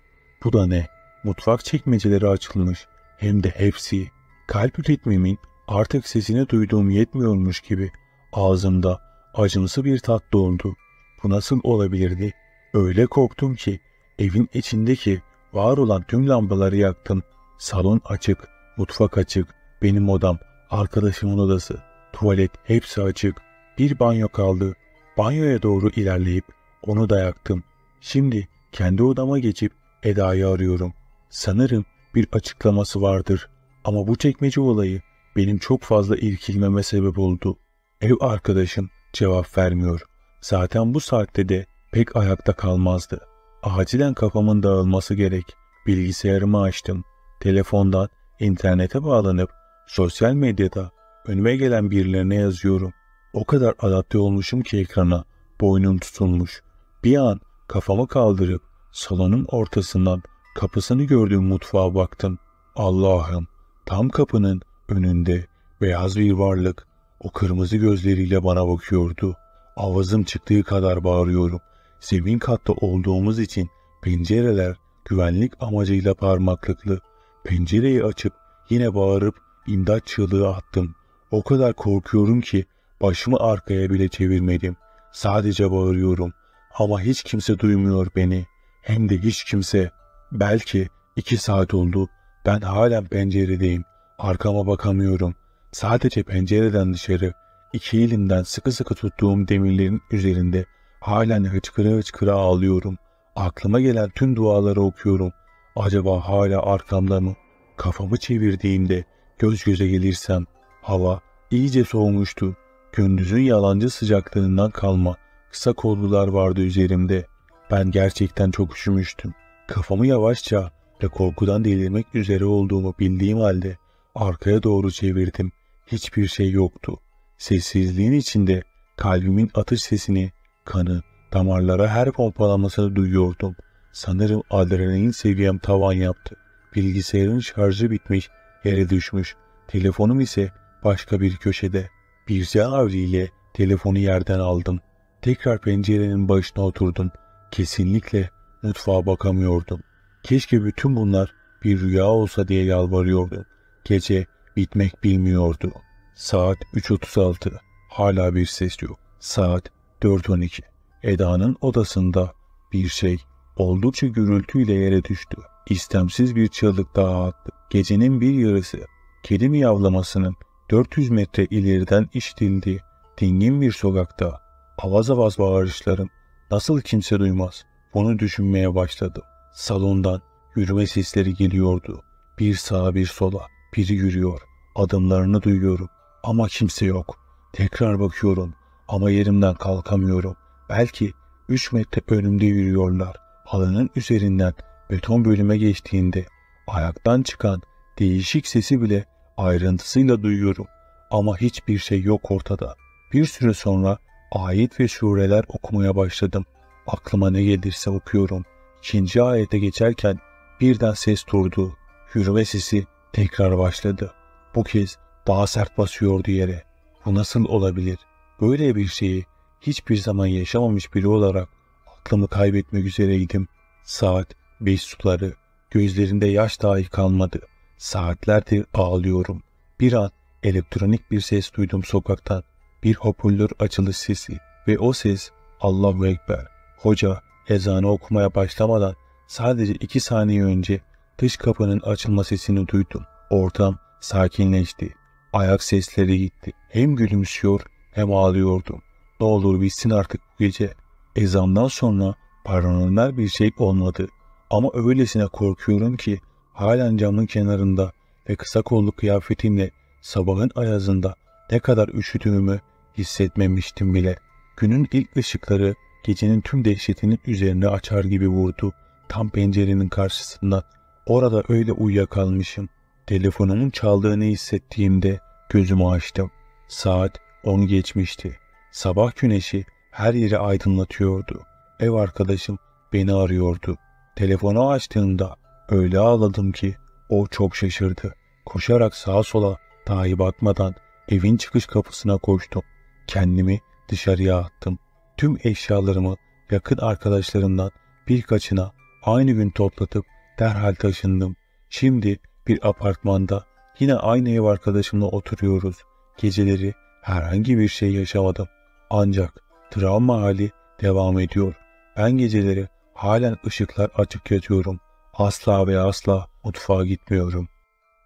Speaker 2: Bu da ne? Mutfak çekmeceleri açılmış. Hem de hepsi. Kalp ritmimin artık sesini duyduğum yetmiyormuş gibi ağzımda acımsı bir tat doldu. Bu nasıl olabilirdi? Öyle korktum ki evin içindeki var olan tüm lambaları yaktım. Salon açık, mutfak açık, benim odam, arkadaşımın odası, tuvalet hepsi açık. Bir banyo kaldı. Banyoya doğru ilerleyip onu da yaktım. Şimdi kendi odama geçip Eda'yı arıyorum. Sanırım bir açıklaması vardır. Ama bu çekmece olayı benim çok fazla irkilmeme sebep oldu. Ev arkadaşım cevap vermiyor. Zaten bu saatte de pek ayakta kalmazdı. Acilen kafamın dağılması gerek. Bilgisayarımı açtım. Telefondan internete bağlanıp sosyal medyada önüme gelen birilerine yazıyorum. O kadar adapte olmuşum ki ekrana boynum tutulmuş. Bir an kafamı kaldırıp salonun ortasından kapısını gördüğüm mutfağa baktım. Allah'ım tam kapının önünde beyaz bir varlık o kırmızı gözleriyle bana bakıyordu. Avazım çıktığı kadar bağırıyorum. Zemin katta olduğumuz için pencereler güvenlik amacıyla parmaklıklı. Pencereyi açıp yine bağırıp imdat çığlığı attım. O kadar korkuyorum ki başımı arkaya bile çevirmedim. Sadece bağırıyorum. Ama hiç kimse duymuyor beni. Hem de hiç kimse. Belki iki saat oldu. Ben halen penceredeyim. Arkama bakamıyorum. Sadece pencereden dışarı iki elimden sıkı sıkı tuttuğum demirlerin üzerinde halen hıçkıra hıçkıra ağlıyorum. Aklıma gelen tüm duaları okuyorum. Acaba hala arkamda mı? Kafamı çevirdiğimde göz göze gelirsem hava iyice soğumuştu. Gündüzün yalancı sıcaklığından kalma kısa kollular vardı üzerimde. Ben gerçekten çok üşümüştüm. Kafamı yavaşça ve korkudan delirmek üzere olduğumu bildiğim halde arkaya doğru çevirdim. Hiçbir şey yoktu. Sessizliğin içinde kalbimin atış sesini, kanı, damarlara her pompalamasını duyuyordum. Sanırım adrenalin seviyem tavan yaptı. Bilgisayarın şarjı bitmiş, yere düşmüş. Telefonum ise başka bir köşede. Bir can ile telefonu yerden aldım. Tekrar pencerenin başına oturdum. Kesinlikle mutfağa bakamıyordum. Keşke bütün bunlar bir rüya olsa diye yalvarıyordum. Gece bitmek bilmiyordu. Saat 3.36. Hala bir ses yok. Saat 4.12. Eda'nın odasında bir şey oldukça gürültüyle yere düştü. İstemsiz bir çığlık daha attı. Gecenin bir yarısı kedi miyavlamasının 400 metre ileriden işitildiği dingin bir sokakta avaz avaz bağırışlarım nasıl kimse duymaz bunu düşünmeye başladım. Salondan yürüme sesleri geliyordu. Bir sağa bir sola biri yürüyor. Adımlarını duyuyorum ama kimse yok. Tekrar bakıyorum ama yerimden kalkamıyorum. Belki 3 metre önümde yürüyorlar. Halının üzerinden beton bölüme geçtiğinde ayaktan çıkan değişik sesi bile ayrıntısıyla duyuyorum. Ama hiçbir şey yok ortada. Bir süre sonra ayet ve sureler okumaya başladım. Aklıma ne gelirse okuyorum. İkinci ayete geçerken birden ses durdu. Yürüme sesi tekrar başladı. Bu kez daha sert basıyordu yere. Bu nasıl olabilir? Böyle bir şeyi hiçbir zaman yaşamamış biri olarak aklımı kaybetmek üzereydim. Saat beş suları, gözlerinde yaş dahi kalmadı. Saatlerdir ağlıyorum. Bir an elektronik bir ses duydum sokaktan. Bir hoparlör açılış sesi ve o ses Allahu Ekber. Hoca ezanı okumaya başlamadan sadece iki saniye önce dış kapının açılma sesini duydum. Ortam sakinleşti. Ayak sesleri gitti. Hem gülümsüyor hem ağlıyordum. Ne olur bitsin artık bu gece. Ezandan sonra paranormal bir şey olmadı. Ama öylesine korkuyorum ki halen camın kenarında ve kısa kollu kıyafetimle sabahın ayazında ne kadar üşüdüğümü hissetmemiştim bile. Günün ilk ışıkları gecenin tüm dehşetinin üzerine açar gibi vurdu. Tam pencerenin karşısında. Orada öyle uyuyakalmışım. Telefonumun çaldığını hissettiğimde gözümü açtım. Saat 10 geçmişti. Sabah güneşi her yeri aydınlatıyordu. Ev arkadaşım beni arıyordu. Telefonu açtığımda öyle ağladım ki o çok şaşırdı. Koşarak sağa sola dahi bakmadan evin çıkış kapısına koştum. Kendimi dışarıya attım. Tüm eşyalarımı yakın arkadaşlarımdan birkaçına aynı gün toplatıp derhal taşındım. Şimdi bir apartmanda yine aynı ev arkadaşımla oturuyoruz. Geceleri herhangi bir şey yaşamadım. Ancak travma hali devam ediyor. Ben geceleri halen ışıklar açık yatıyorum. Asla ve asla mutfağa gitmiyorum.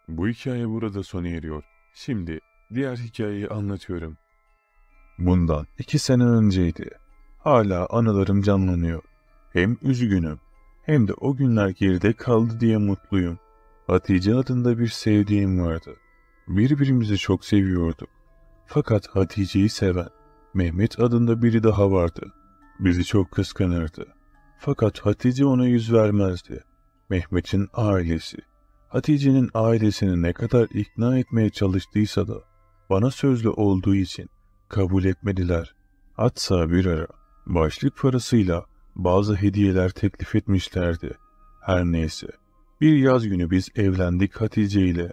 Speaker 1: Bu hikaye burada sona eriyor. Şimdi diğer hikayeyi anlatıyorum. Bundan iki sene önceydi. Hala anılarım canlanıyor. Hem üzgünüm hem de o günler geride kaldı diye mutluyum. Hatice adında bir sevdiğim vardı. Birbirimizi çok seviyorduk. Fakat Hatice'yi seven Mehmet adında biri daha vardı. Bizi çok kıskanırdı. Fakat Hatice ona yüz vermezdi. Mehmet'in ailesi. Hatice'nin ailesini ne kadar ikna etmeye çalıştıysa da bana sözlü olduğu için kabul etmediler. Hatta bir ara başlık parasıyla bazı hediyeler teklif etmişlerdi. Her neyse. Bir yaz günü biz evlendik Hatice ile.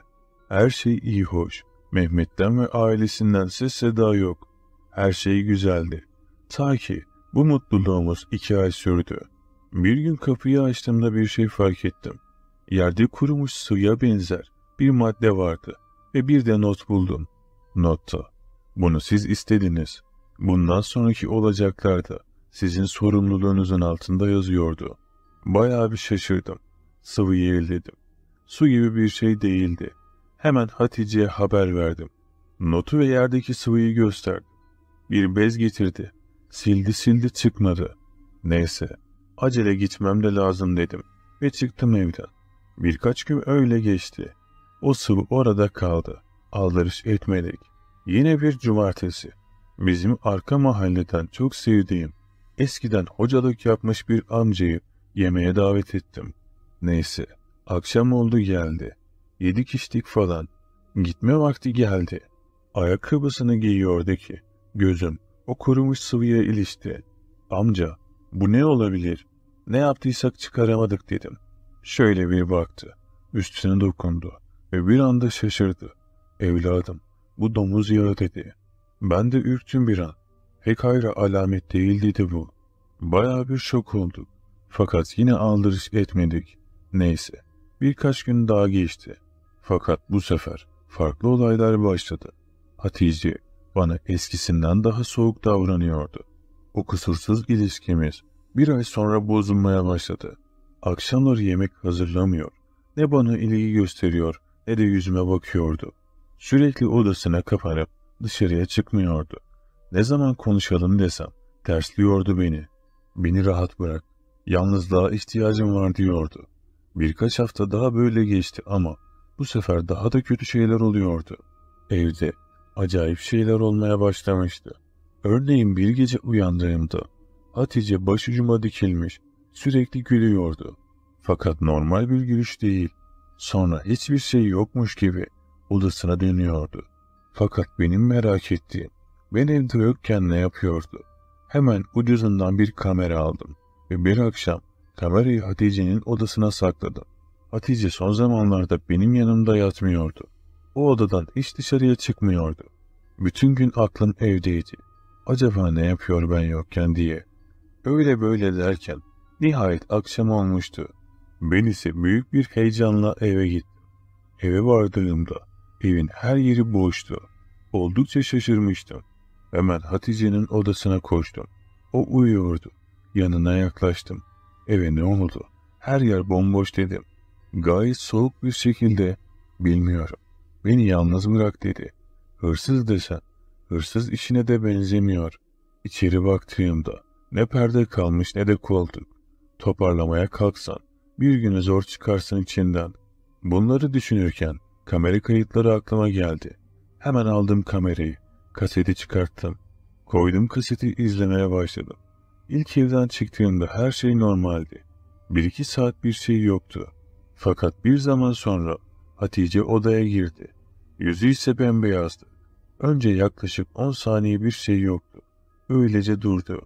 Speaker 1: Her şey iyi hoş. Mehmet'ten ve ailesinden ses seda yok. Her şey güzeldi. Ta ki bu mutluluğumuz iki ay sürdü. Bir gün kapıyı açtığımda bir şey fark ettim. Yerde kurumuş suya benzer bir madde vardı ve bir de not buldum. Notta. Bunu siz istediniz. Bundan sonraki olacaklarda sizin sorumluluğunuzun altında yazıyordu. Bayağı bir şaşırdım. Sıvıyı elledim. Su gibi bir şey değildi. Hemen Hatice'ye haber verdim. Notu ve yerdeki sıvıyı gösterdim. Bir bez getirdi. Sildi sildi çıkmadı. Neyse, acele gitmem de lazım dedim ve çıktım evden. Birkaç gün öyle geçti. O sıvı orada kaldı. Aldırış etmedik. Yine bir cumartesi. Bizim arka mahalleden çok sevdiğim, eskiden hocalık yapmış bir amcayı yemeğe davet ettim. Neyse, akşam oldu geldi. Yedik içtik falan. Gitme vakti geldi. Ayakkabısını giyiyordu ki, gözüm o kurumuş sıvıya ilişti. Amca, bu ne olabilir? Ne yaptıysak çıkaramadık dedim. Şöyle bir baktı. Üstüne dokundu ve bir anda şaşırdı. Evladım, bu domuz yağı dedi. Ben de ürktüm bir an. Pek hayra alamet değil dedi bu. Bayağı bir şok olduk. Fakat yine aldırış etmedik. Neyse, birkaç gün daha geçti. Fakat bu sefer farklı olaylar başladı. Hatice bana eskisinden daha soğuk davranıyordu. O kusursuz ilişkimiz bir ay sonra bozulmaya başladı. Akşamları yemek hazırlamıyor. Ne bana ilgi gösteriyor ne de yüzüme bakıyordu. Sürekli odasına kapanıp dışarıya çıkmıyordu. Ne zaman konuşalım desem tersliyordu beni. Beni rahat bırak. Yalnızlığa ihtiyacım var diyordu. Birkaç hafta daha böyle geçti ama bu sefer daha da kötü şeyler oluyordu. Evde acayip şeyler olmaya başlamıştı. Örneğin bir gece uyandığımda Hatice başucuma dikilmiş, sürekli gülüyordu. Fakat normal bir gülüş değil. Sonra hiçbir şey yokmuş gibi odasına dönüyordu. Fakat benim merak ettiğim, ben evde yokken ne yapıyordu? Hemen ucuzundan bir kamera aldım ve bir akşam kamerayı Hatice'nin odasına sakladım. Hatice son zamanlarda benim yanımda yatmıyordu. O odadan hiç dışarıya çıkmıyordu. Bütün gün aklım evdeydi. Acaba ne yapıyor ben yokken diye. Öyle böyle derken nihayet akşam olmuştu. Ben ise büyük bir heyecanla eve gittim. Eve vardığımda evin her yeri boştu. Oldukça şaşırmıştım. Hemen Hatice'nin odasına koştum. O uyuyordu. Yanına yaklaştım. Eve ne oldu? Her yer bomboş dedim. Gayet soğuk bir şekilde bilmiyorum. Beni yalnız bırak dedi. Hırsız desen, hırsız işine de benzemiyor. İçeri baktığımda ne perde kalmış ne de koltuk. Toparlamaya kalksan bir günü zor çıkarsın içinden. Bunları düşünürken kamera kayıtları aklıma geldi. Hemen aldım kamerayı, kaseti çıkarttım. Koydum kaseti izlemeye başladım. İlk evden çıktığımda her şey normaldi. Bir iki saat bir şey yoktu. Fakat bir zaman sonra Hatice odaya girdi. Yüzü ise bembeyazdı. Önce yaklaşık 10 saniye bir şey yoktu. Öylece durdu.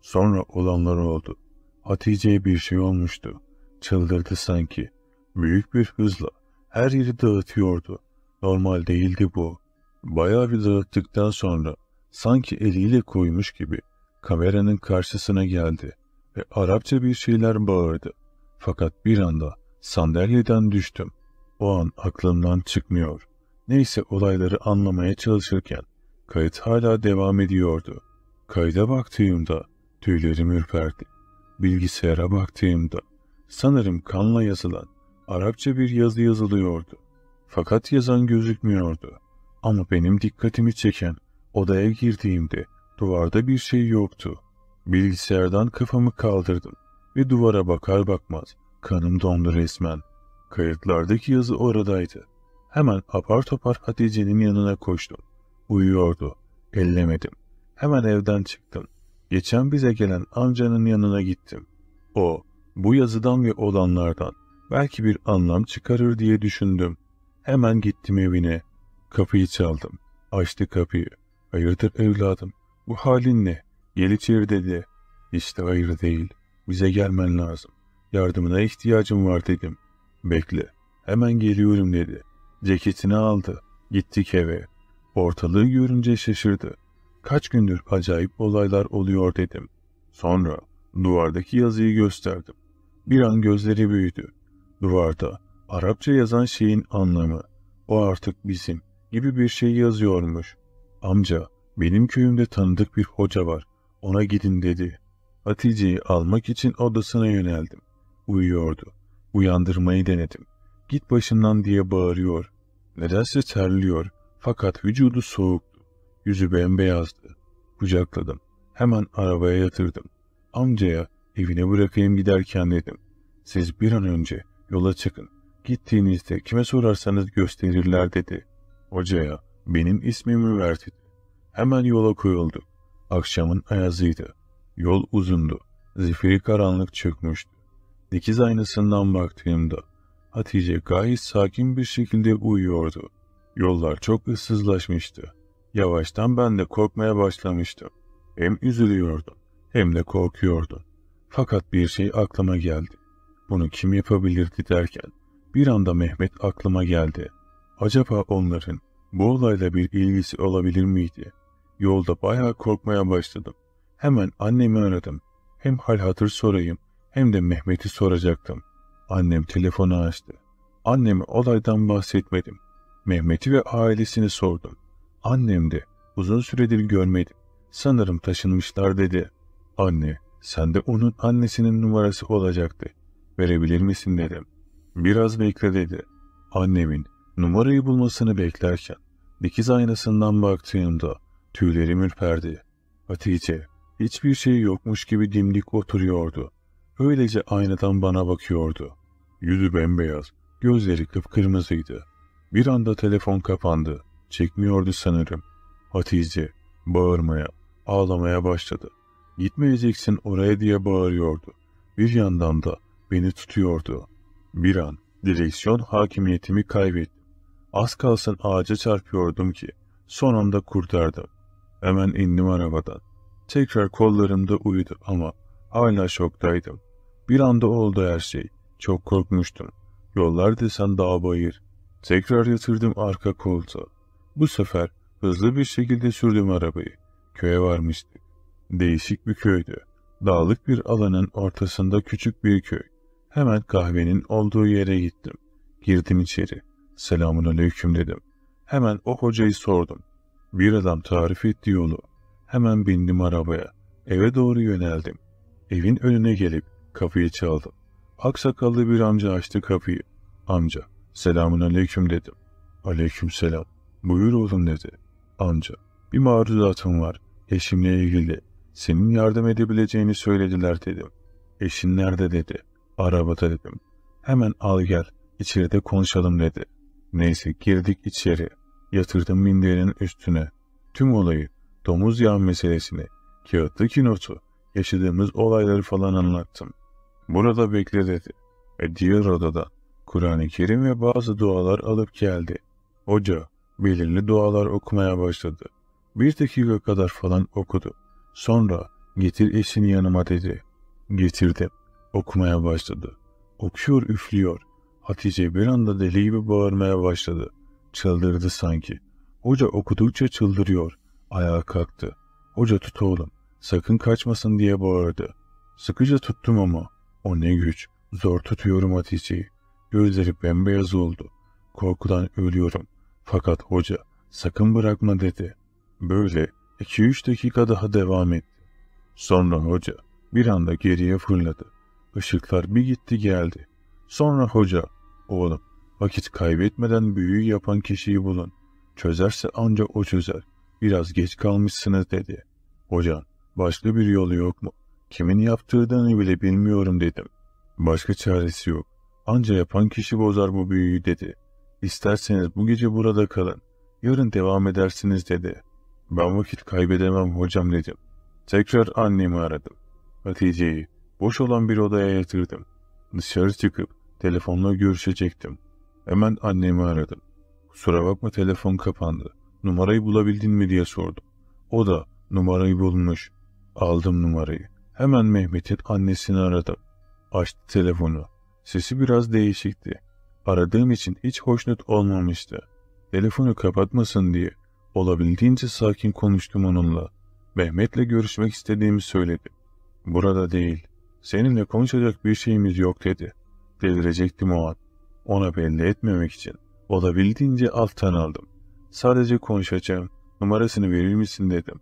Speaker 1: Sonra olanlar oldu. Hatice'ye bir şey olmuştu. Çıldırdı sanki. Büyük bir hızla her yeri dağıtıyordu. Normal değildi bu. Bayağı bir dağıttıktan sonra sanki eliyle koymuş gibi kameranın karşısına geldi ve Arapça bir şeyler bağırdı. Fakat bir anda sandalyeden düştüm. O an aklımdan çıkmıyor. Neyse olayları anlamaya çalışırken kayıt hala devam ediyordu. Kayda baktığımda tüylerim ürperdi. Bilgisayara baktığımda sanırım kanla yazılan Arapça bir yazı yazılıyordu. Fakat yazan gözükmüyordu. Ama benim dikkatimi çeken odaya girdiğimde duvarda bir şey yoktu. Bilgisayardan kafamı kaldırdım ve duvara bakar bakmaz kanım dondu resmen. Kayıtlardaki yazı oradaydı. Hemen apar topar Hatice'nin yanına koştum. Uyuyordu. Ellemedim. Hemen evden çıktım. Geçen bize gelen amcanın yanına gittim. O, bu yazıdan ve olanlardan belki bir anlam çıkarır diye düşündüm. Hemen gittim evine. Kapıyı çaldım. Açtı kapıyı. Hayırdır evladım? Bu halin ne? Gel içeri dedi. İşte hayır değil. Bize gelmen lazım. Yardımına ihtiyacım var dedim. Bekle. Hemen geliyorum dedi. Ceketini aldı. Gittik eve. Ortalığı görünce şaşırdı. Kaç gündür acayip olaylar oluyor dedim. Sonra duvardaki yazıyı gösterdim. Bir an gözleri büyüdü. Duvarda Arapça yazan şeyin anlamı, o artık bizim gibi bir şey yazıyormuş. Amca, benim köyümde tanıdık bir hoca var, ona gidin dedi. Hatice'yi almak için odasına yöneldim. Uyuyordu. Uyandırmayı denedim. Git başından diye bağırıyor. Nedense terliyor fakat vücudu soğuktu. Yüzü bembeyazdı. Kucakladım. Hemen arabaya yatırdım. Amcaya evine bırakayım giderken dedim. Siz bir an önce yola çıkın. Gittiğinizde kime sorarsanız gösterirler dedi. Hocaya benim ismimi verdi. Hemen yola koyulduk. Akşamın ayazıydı. Yol uzundu. Zifiri karanlık çökmüştü. Dikiz aynasından baktığımda Hatice gayet sakin bir şekilde uyuyordu. Yollar çok ıssızlaşmıştı. Yavaştan ben de korkmaya başlamıştım. Hem üzülüyordum hem de korkuyordum. Fakat bir şey aklıma geldi. Bunu kim yapabilirdi derken bir anda Mehmet aklıma geldi. Acaba onların bu olayla bir ilgisi olabilir miydi? Yolda bayağı korkmaya başladım. Hemen annemi aradım. Hem hal hatır sorayım hem de Mehmet'i soracaktım. Annem telefonu açtı. Anneme olaydan bahsetmedim. Mehmet'i ve ailesini sordum. Annem de uzun süredir görmedim. Sanırım taşınmışlar dedi. Anne, sen de onun annesinin numarası olacaktı. Verebilir misin dedim. Biraz bekle dedi. Annemin numarayı bulmasını beklerken dikiz aynasından baktığımda tüylerim ürperdi. Hatice hiçbir şey yokmuş gibi dimdik oturuyordu. Öylece aynadan bana bakıyordu. Yüzü bembeyaz, gözleri kıpkırmızıydı. Bir anda telefon kapandı. Çekmiyordu sanırım. Hatice bağırmaya, ağlamaya başladı. Gitmeyeceksin oraya diye bağırıyordu. Bir yandan da beni tutuyordu. Bir an direksiyon hakimiyetimi kaybettim. Az kalsın ağaca çarpıyordum ki son anda kurtardım. Hemen indim arabadan. Tekrar kollarımda uyudu ama hala şoktaydım. Bir anda oldu her şey. Çok korkmuştum. Yollar desen dağ bayır. Tekrar yatırdım arka koltuğa. Bu sefer hızlı bir şekilde sürdüm arabayı. Köye varmıştık. Değişik bir köydü. Dağlık bir alanın ortasında küçük bir köy. Hemen kahvenin olduğu yere gittim. Girdim içeri. Selamun aleyküm dedim. Hemen o hocayı sordum. Bir adam tarif etti yolu. Hemen bindim arabaya. Eve doğru yöneldim. Evin önüne gelip kapıyı çaldım. Aksakallı bir amca açtı kapıyı. Amca, selamun aleyküm dedim. Aleyküm selam. Buyur oğlum dedi. Amca, bir maruzatım var. Eşimle ilgili. Senin yardım edebileceğini söylediler dedim. Eşin nerede dedi. Arabada dedim. Hemen al gel. İçeride konuşalım dedi. Neyse girdik içeri. Yatırdım minderin üstüne. Tüm olayı, domuz yağı meselesini, kağıttaki notu, yaşadığımız olayları falan anlattım. Burada bekle dedi. Ve diğer odada Kur'an-ı Kerim ve bazı dualar alıp geldi. Hoca belirli dualar okumaya başladı. Bir dakika kadar falan okudu. Sonra getir eşini yanıma dedi. Getirdim. Okumaya başladı. Okuyor üflüyor. Hatice bir anda deli gibi bağırmaya başladı. Çıldırdı sanki. Hoca okudukça çıldırıyor. Ayağa kalktı. Hoca tut oğlum. Sakın kaçmasın diye bağırdı. Sıkıca tuttum ama. O ne güç. Zor tutuyorum Hatice'yi. Gözleri bembeyaz oldu. Korkudan ölüyorum. Fakat hoca sakın bırakma dedi. Böyle iki üç dakika daha devam etti. Sonra hoca bir anda geriye fırladı. Işıklar bir gitti geldi. Sonra hoca, oğlum vakit kaybetmeden büyüyü yapan kişiyi bulun. Çözerse ancak o çözer. Biraz geç kalmışsınız dedi. Hocam başka bir yolu yok mu? Kimin yaptırdığını bile bilmiyorum dedim. Başka çaresi yok. Anca yapan kişi bozar bu büyüyü dedi. İsterseniz bu gece burada kalın. Yarın devam edersiniz dedi. Ben vakit kaybedemem hocam dedim. Tekrar annemi aradım. Hatice'yi boş olan bir odaya yatırdım. Dışarı çıkıp telefonla görüşecektim. Hemen annemi aradım. Kusura bakma telefon kapandı. Numarayı bulabildin mi diye sordum. O da numarayı bulmuş. Aldım numarayı. Hemen Mehmet'in annesini aradım. Açtı telefonu. Sesi biraz değişikti. Aradığım için hiç hoşnut olmamıştı. Telefonu kapatmasın diye olabildiğince sakin konuştum onunla. Mehmet'le görüşmek istediğimi söyledim. Burada değil. Seninle konuşacak bir şeyimiz yok dedi. Delirecektim o an. Ona belli etmemek için olabildiğince alttan aldım. Sadece konuşacağım. Numarasını verir misin dedim.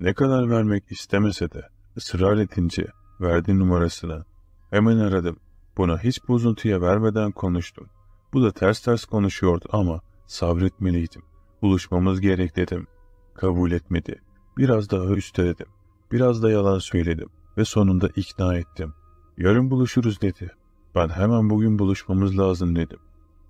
Speaker 1: Ne kadar vermek istemese de ısrar edince verdi numarasını. Hemen aradım. Buna hiç bozuntuya vermeden konuştum. Bu da ters ters konuşuyordu ama sabretmeliydim. Buluşmamız gerek dedim. Kabul etmedi. Biraz daha üsteledim. Biraz da yalan söyledim ve sonunda ikna ettim. Yarın buluşuruz dedi. Ben hemen bugün buluşmamız lazım dedim.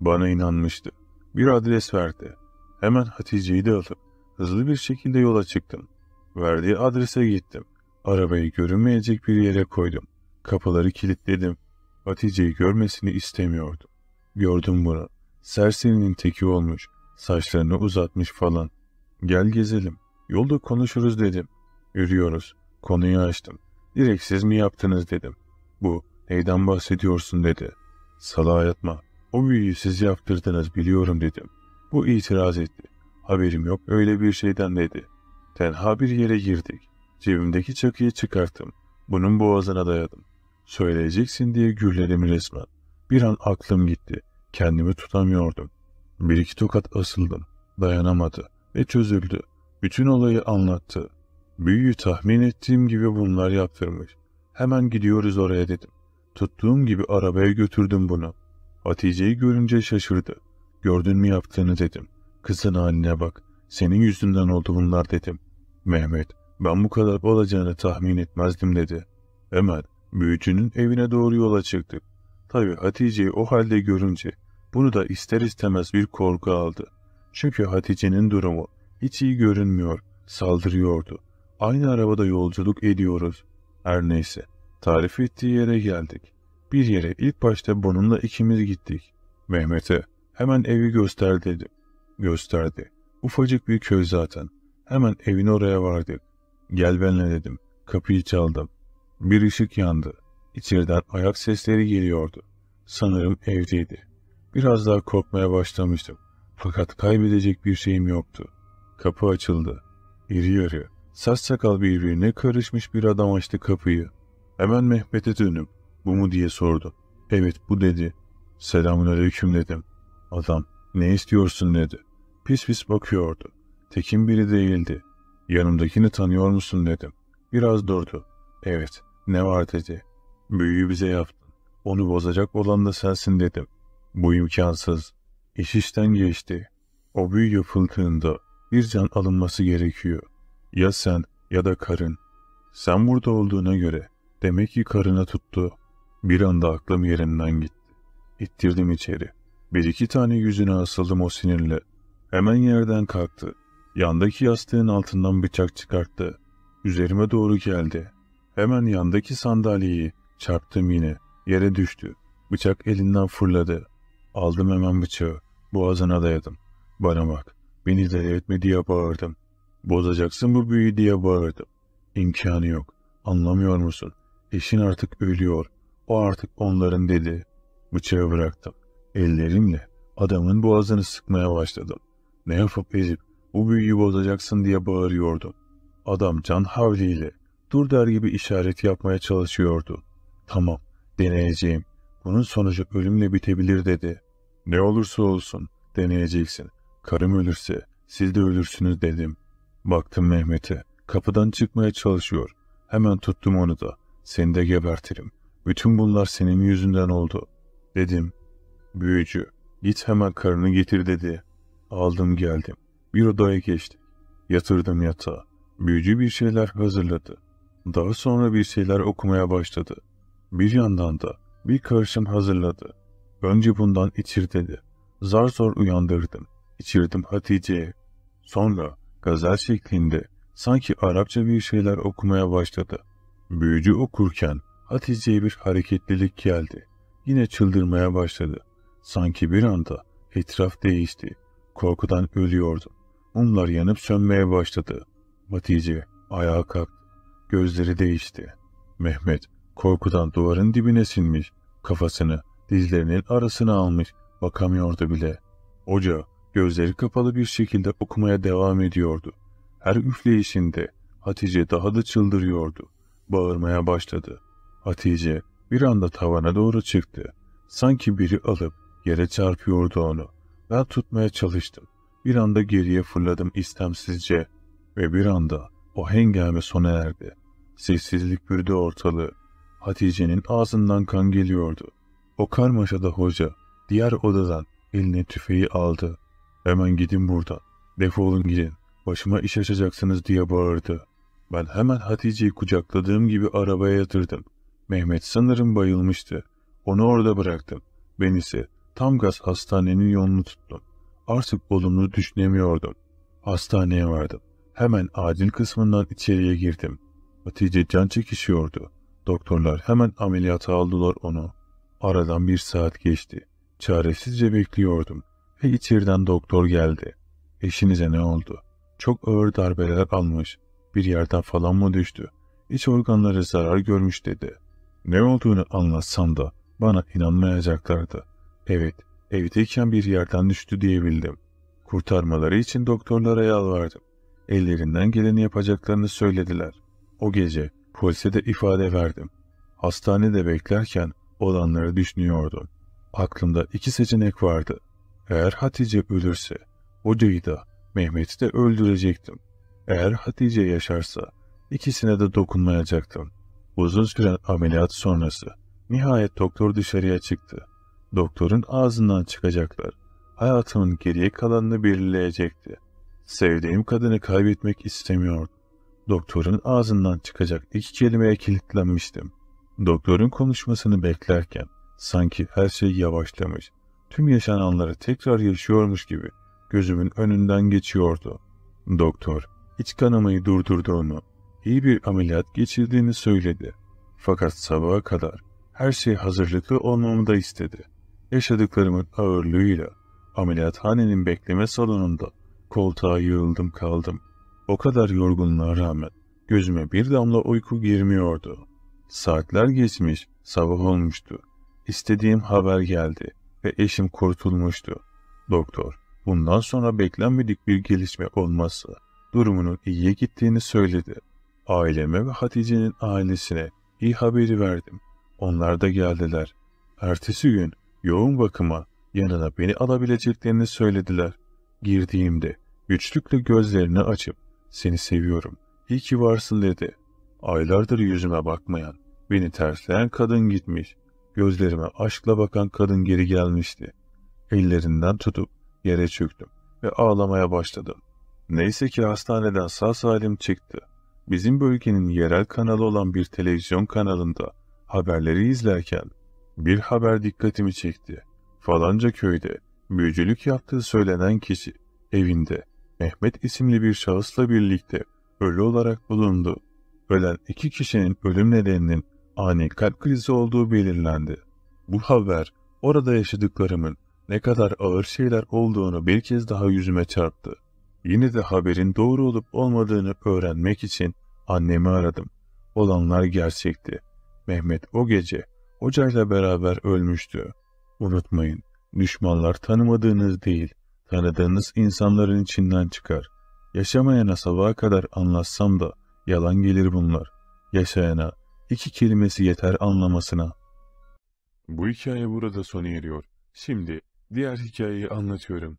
Speaker 1: Bana inanmıştı. Bir adres verdi. Hemen Hatice'yi de alıp hızlı bir şekilde yola çıktım. Verdiği adrese gittim. Arabayı görünmeyecek bir yere koydum. Kapıları kilitledim. Hatice'yi görmesini istemiyordum. Gördüm bunu. Serserinin teki olmuş. Saçlarını uzatmış falan. Gel gezelim. Yolda konuşuruz dedim. Yürüyoruz. Konuyu açtım. Direkt siz mi yaptınız dedim. Bu neyden bahsediyorsun dedi. Salağa yatma. O büyüyü siz yaptırdınız biliyorum dedim. Bu itiraz etti. Haberim yok öyle bir şeyden dedi. Tenha bir yere girdik. Cebimdeki çakıyı çıkarttım. Bunun boğazına dayadım. Söyleyeceksin diye gürledim resmen. Bir an aklım gitti. Kendimi tutamıyordum. Bir iki tokat asıldım. Dayanamadı ve çözüldü. Bütün olayı anlattı. Büyüyü tahmin ettiğim gibi bunlar yaptırmış. Hemen gidiyoruz oraya dedim. Tuttuğum gibi arabaya götürdüm bunu. Hatice'yi görünce şaşırdı. Gördün mü yaptığını dedim. Kızın haline bak. Senin yüzünden oldu bunlar dedim. Mehmet, ben bu kadar olacağını tahmin etmezdim dedi. Hemen büyücünün evine doğru yola çıktık. Tabi Hatice'yi o halde görünce bunu da ister istemez bir korku aldı. Çünkü Hatice'nin durumu hiç iyi görünmüyor, saldırıyordu. Aynı arabada yolculuk ediyoruz. Her neyse, tarif ettiği yere geldik. Bir yere ilk başta bununla ikimiz gittik. Mehmet'e hemen evi göster dedim. Gösterdi. Ufacık bir köy zaten. Hemen evin oraya vardık. Gel benimle dedim. Kapıyı çaldım. Bir ışık yandı. İçeriden ayak sesleri geliyordu. Sanırım evdeydi. Biraz daha korkmaya başlamıştım. Fakat kaybedecek bir şeyim yoktu. Kapı açıldı. İri yarı, saç sakal birbirine karışmış bir adam açtı kapıyı. Hemen Mehmet'e dönüp bu mu diye sordu. Evet bu dedi. Selamun aleyküm dedim. Adam ne istiyorsun dedi. Pis pis bakıyordu. Tekin biri değildi. Yanımdakini tanıyor musun dedim. Biraz durdu. Evet ne var dedi. Büyüyü bize yaptın. Onu bozacak olan da sensin dedim. Bu imkansız. İş işten geçti. O büyü yapıldığında bir can alınması gerekiyor. Ya sen ya da karın. Sen burada olduğuna göre demek ki karına tuttu. Bir anda aklım yerinden gitti. İttirdim içeri. Bir iki tane yüzüne asıldım o sinirle. Hemen yerden kalktı. Yandaki yastığın altından bıçak çıkarttı. Üzerime doğru geldi. Hemen yandaki sandalyeyi çarptım yine. Yere düştü. Bıçak elinden fırladı. Aldım hemen bıçağı. Boğazına dayadım. Bana bak. Beni deli etme diye bağırdım. Bozacaksın bu büyüyü diye bağırdım. İmkanı yok. Anlamıyor musun? Eşin artık ölüyor. O artık onların dedi. Bıçağı bıraktım. Ellerimle adamın boğazını sıkmaya başladım. Ne yapıp ezip bu büyüyü bozacaksın diye bağırıyordum. Adam can havliyle dur der gibi işaret yapmaya çalışıyordu. Tamam, deneyeceğim. Bunun sonucu ölümle bitebilir dedi. Ne olursa olsun deneyeceksin. Karım ölürse siz de ölürsünüz dedim. Baktım Mehmet'e. Kapıdan çıkmaya çalışıyor. Hemen tuttum onu da. Seni de gebertirim. Bütün bunlar senin yüzünden oldu. Dedim. Büyücü, git hemen karını getir dedi. Aldım geldim. Bir odaya geçtik. Yatırdım yatağa. Büyücü bir şeyler hazırladı. Daha sonra bir şeyler okumaya başladı. Bir yandan da bir karışım hazırladı. Önce bundan içir dedi. Zar zor uyandırdım. İçirdim Hatice'ye. Sonra gazel şeklinde sanki Arapça bir şeyler okumaya başladı. Büyücü okurken Hatice'ye bir hareketlilik geldi. Yine çıldırmaya başladı. Sanki bir anda etraf değişti. Korkudan ölüyordum. Mumlar yanıp sönmeye başladı. Hatice ayağa kalktı. Gözleri değişti. Mehmet korkudan duvarın dibine sinmiş. Kafasını dizlerinin arasına almış. Bakamıyordu bile. Hoca gözleri kapalı bir şekilde okumaya devam ediyordu. Her üfleyişinde Hatice daha da çıldırıyordu. Bağırmaya başladı. Hatice bir anda tavana doğru çıktı. Sanki biri alıp yere çarpıyordu onu. Ben tutmaya çalıştım. Bir anda geriye fırladım istemsizce ve bir anda o hengame sona erdi. Sessizlik bürüdü ortalığı. Hatice'nin ağzından kan geliyordu. O karmaşada hoca diğer odadan eline tüfeği aldı. Hemen gidin buradan. Defolun gidin. Başıma iş açacaksınız diye bağırdı. Ben hemen Hatice'yi kucakladığım gibi arabaya yatırdım. Mehmet sanırım bayılmıştı. Onu orada bıraktım. Ben ise tam gaz hastanenin yolunu tuttum. Artık olumlu düşünemiyordum. Hastaneye vardım. Hemen acil kısmından içeriye girdim. Hatice can çekişiyordu. Doktorlar hemen ameliyata aldılar onu. Aradan bir saat geçti. Çaresizce bekliyordum. Ve içeriden doktor geldi. Eşinize ne oldu? Çok ağır darbeler almış. Bir yerden falan mı düştü? İç organları zarar görmüş dedi. Ne olduğunu anlatsam da bana inanmayacaklardı. Evet, evdeyken bir yerden düştü diyebildim. Kurtarmaları için doktorlara yalvardım. Ellerinden geleni yapacaklarını söylediler. O gece polise de ifade verdim. Hastanede beklerken olanları düşünüyordum. Aklımda iki seçenek vardı. Eğer Hatice ölürse, hocayı da Mehmet'i de öldürecektim. Eğer Hatice yaşarsa ikisine de dokunmayacaktım. Uzun süren ameliyat sonrası nihayet doktor dışarıya çıktı. Doktorun ağzından çıkacaklar. Hayatımın geriye kalanını belirleyecekti. Sevdiğim kadını kaybetmek istemiyordum. Doktorun ağzından çıkacak iki kelimeye kilitlenmiştim. Doktorun konuşmasını beklerken sanki her şey yavaşlamış, tüm yaşananları tekrar yaşıyormuş gibi gözümün önünden geçiyordu. Doktor, iç kanamayı durdurduğunu, iyi bir ameliyat geçirdiğini söyledi. Fakat sabaha kadar her şey hazırlıklı olmamı da istedi. Yaşadıklarımın ağırlığıyla ameliyathanenin bekleme salonunda koltuğa yığıldım kaldım. O kadar yorgunluğa rağmen gözüme bir damla uyku girmiyordu. Saatler geçmiş, sabah olmuştu. İstediğim haber geldi ve eşim kurtulmuştu. Doktor, bundan sonra beklenmedik bir gelişme olmazsa durumunun iyiye gittiğini söyledi. Aileme ve Hatice'nin ailesine iyi haberi verdim. Onlar da geldiler. Ertesi gün yoğun bakıma yanına beni alabileceklerini söylediler. Girdiğimde güçlükle gözlerini açıp seni seviyorum, iyi ki varsın dedi. Aylardır yüzüme bakmayan, beni tersleyen kadın gitmiş. Gözlerime aşkla bakan kadın geri gelmişti. Ellerinden tutup yere çöktüm ve ağlamaya başladım. Neyse ki hastaneden sağ salim çıktı. Bizim bölgenin yerel kanalı olan bir televizyon kanalında haberleri izlerken bir haber dikkatimi çekti. Falanca köyde büyücülük yaptığı söylenen kişi evinde Mehmet isimli bir şahısla birlikte ölü olarak bulundu. Ölen iki kişinin ölüm nedeninin ani kalp krizi olduğu belirlendi. Bu haber orada yaşadıklarımın ne kadar ağır şeyler olduğunu bir kez daha yüzüme çarptı. Yine de haberin doğru olup olmadığını öğrenmek için annemi aradım. Olanlar gerçekti. Mehmet o gece hocayla beraber ölmüştü. Unutmayın, düşmanlar tanımadığınız değil, tanıdığınız insanların içinden çıkar. Yaşamayana sabaha kadar anlatsam da yalan gelir bunlar. Yaşayana iki kelimesi yeter anlamasına. Bu hikaye burada sona eriyor. Şimdi diğer hikayeyi anlatıyorum.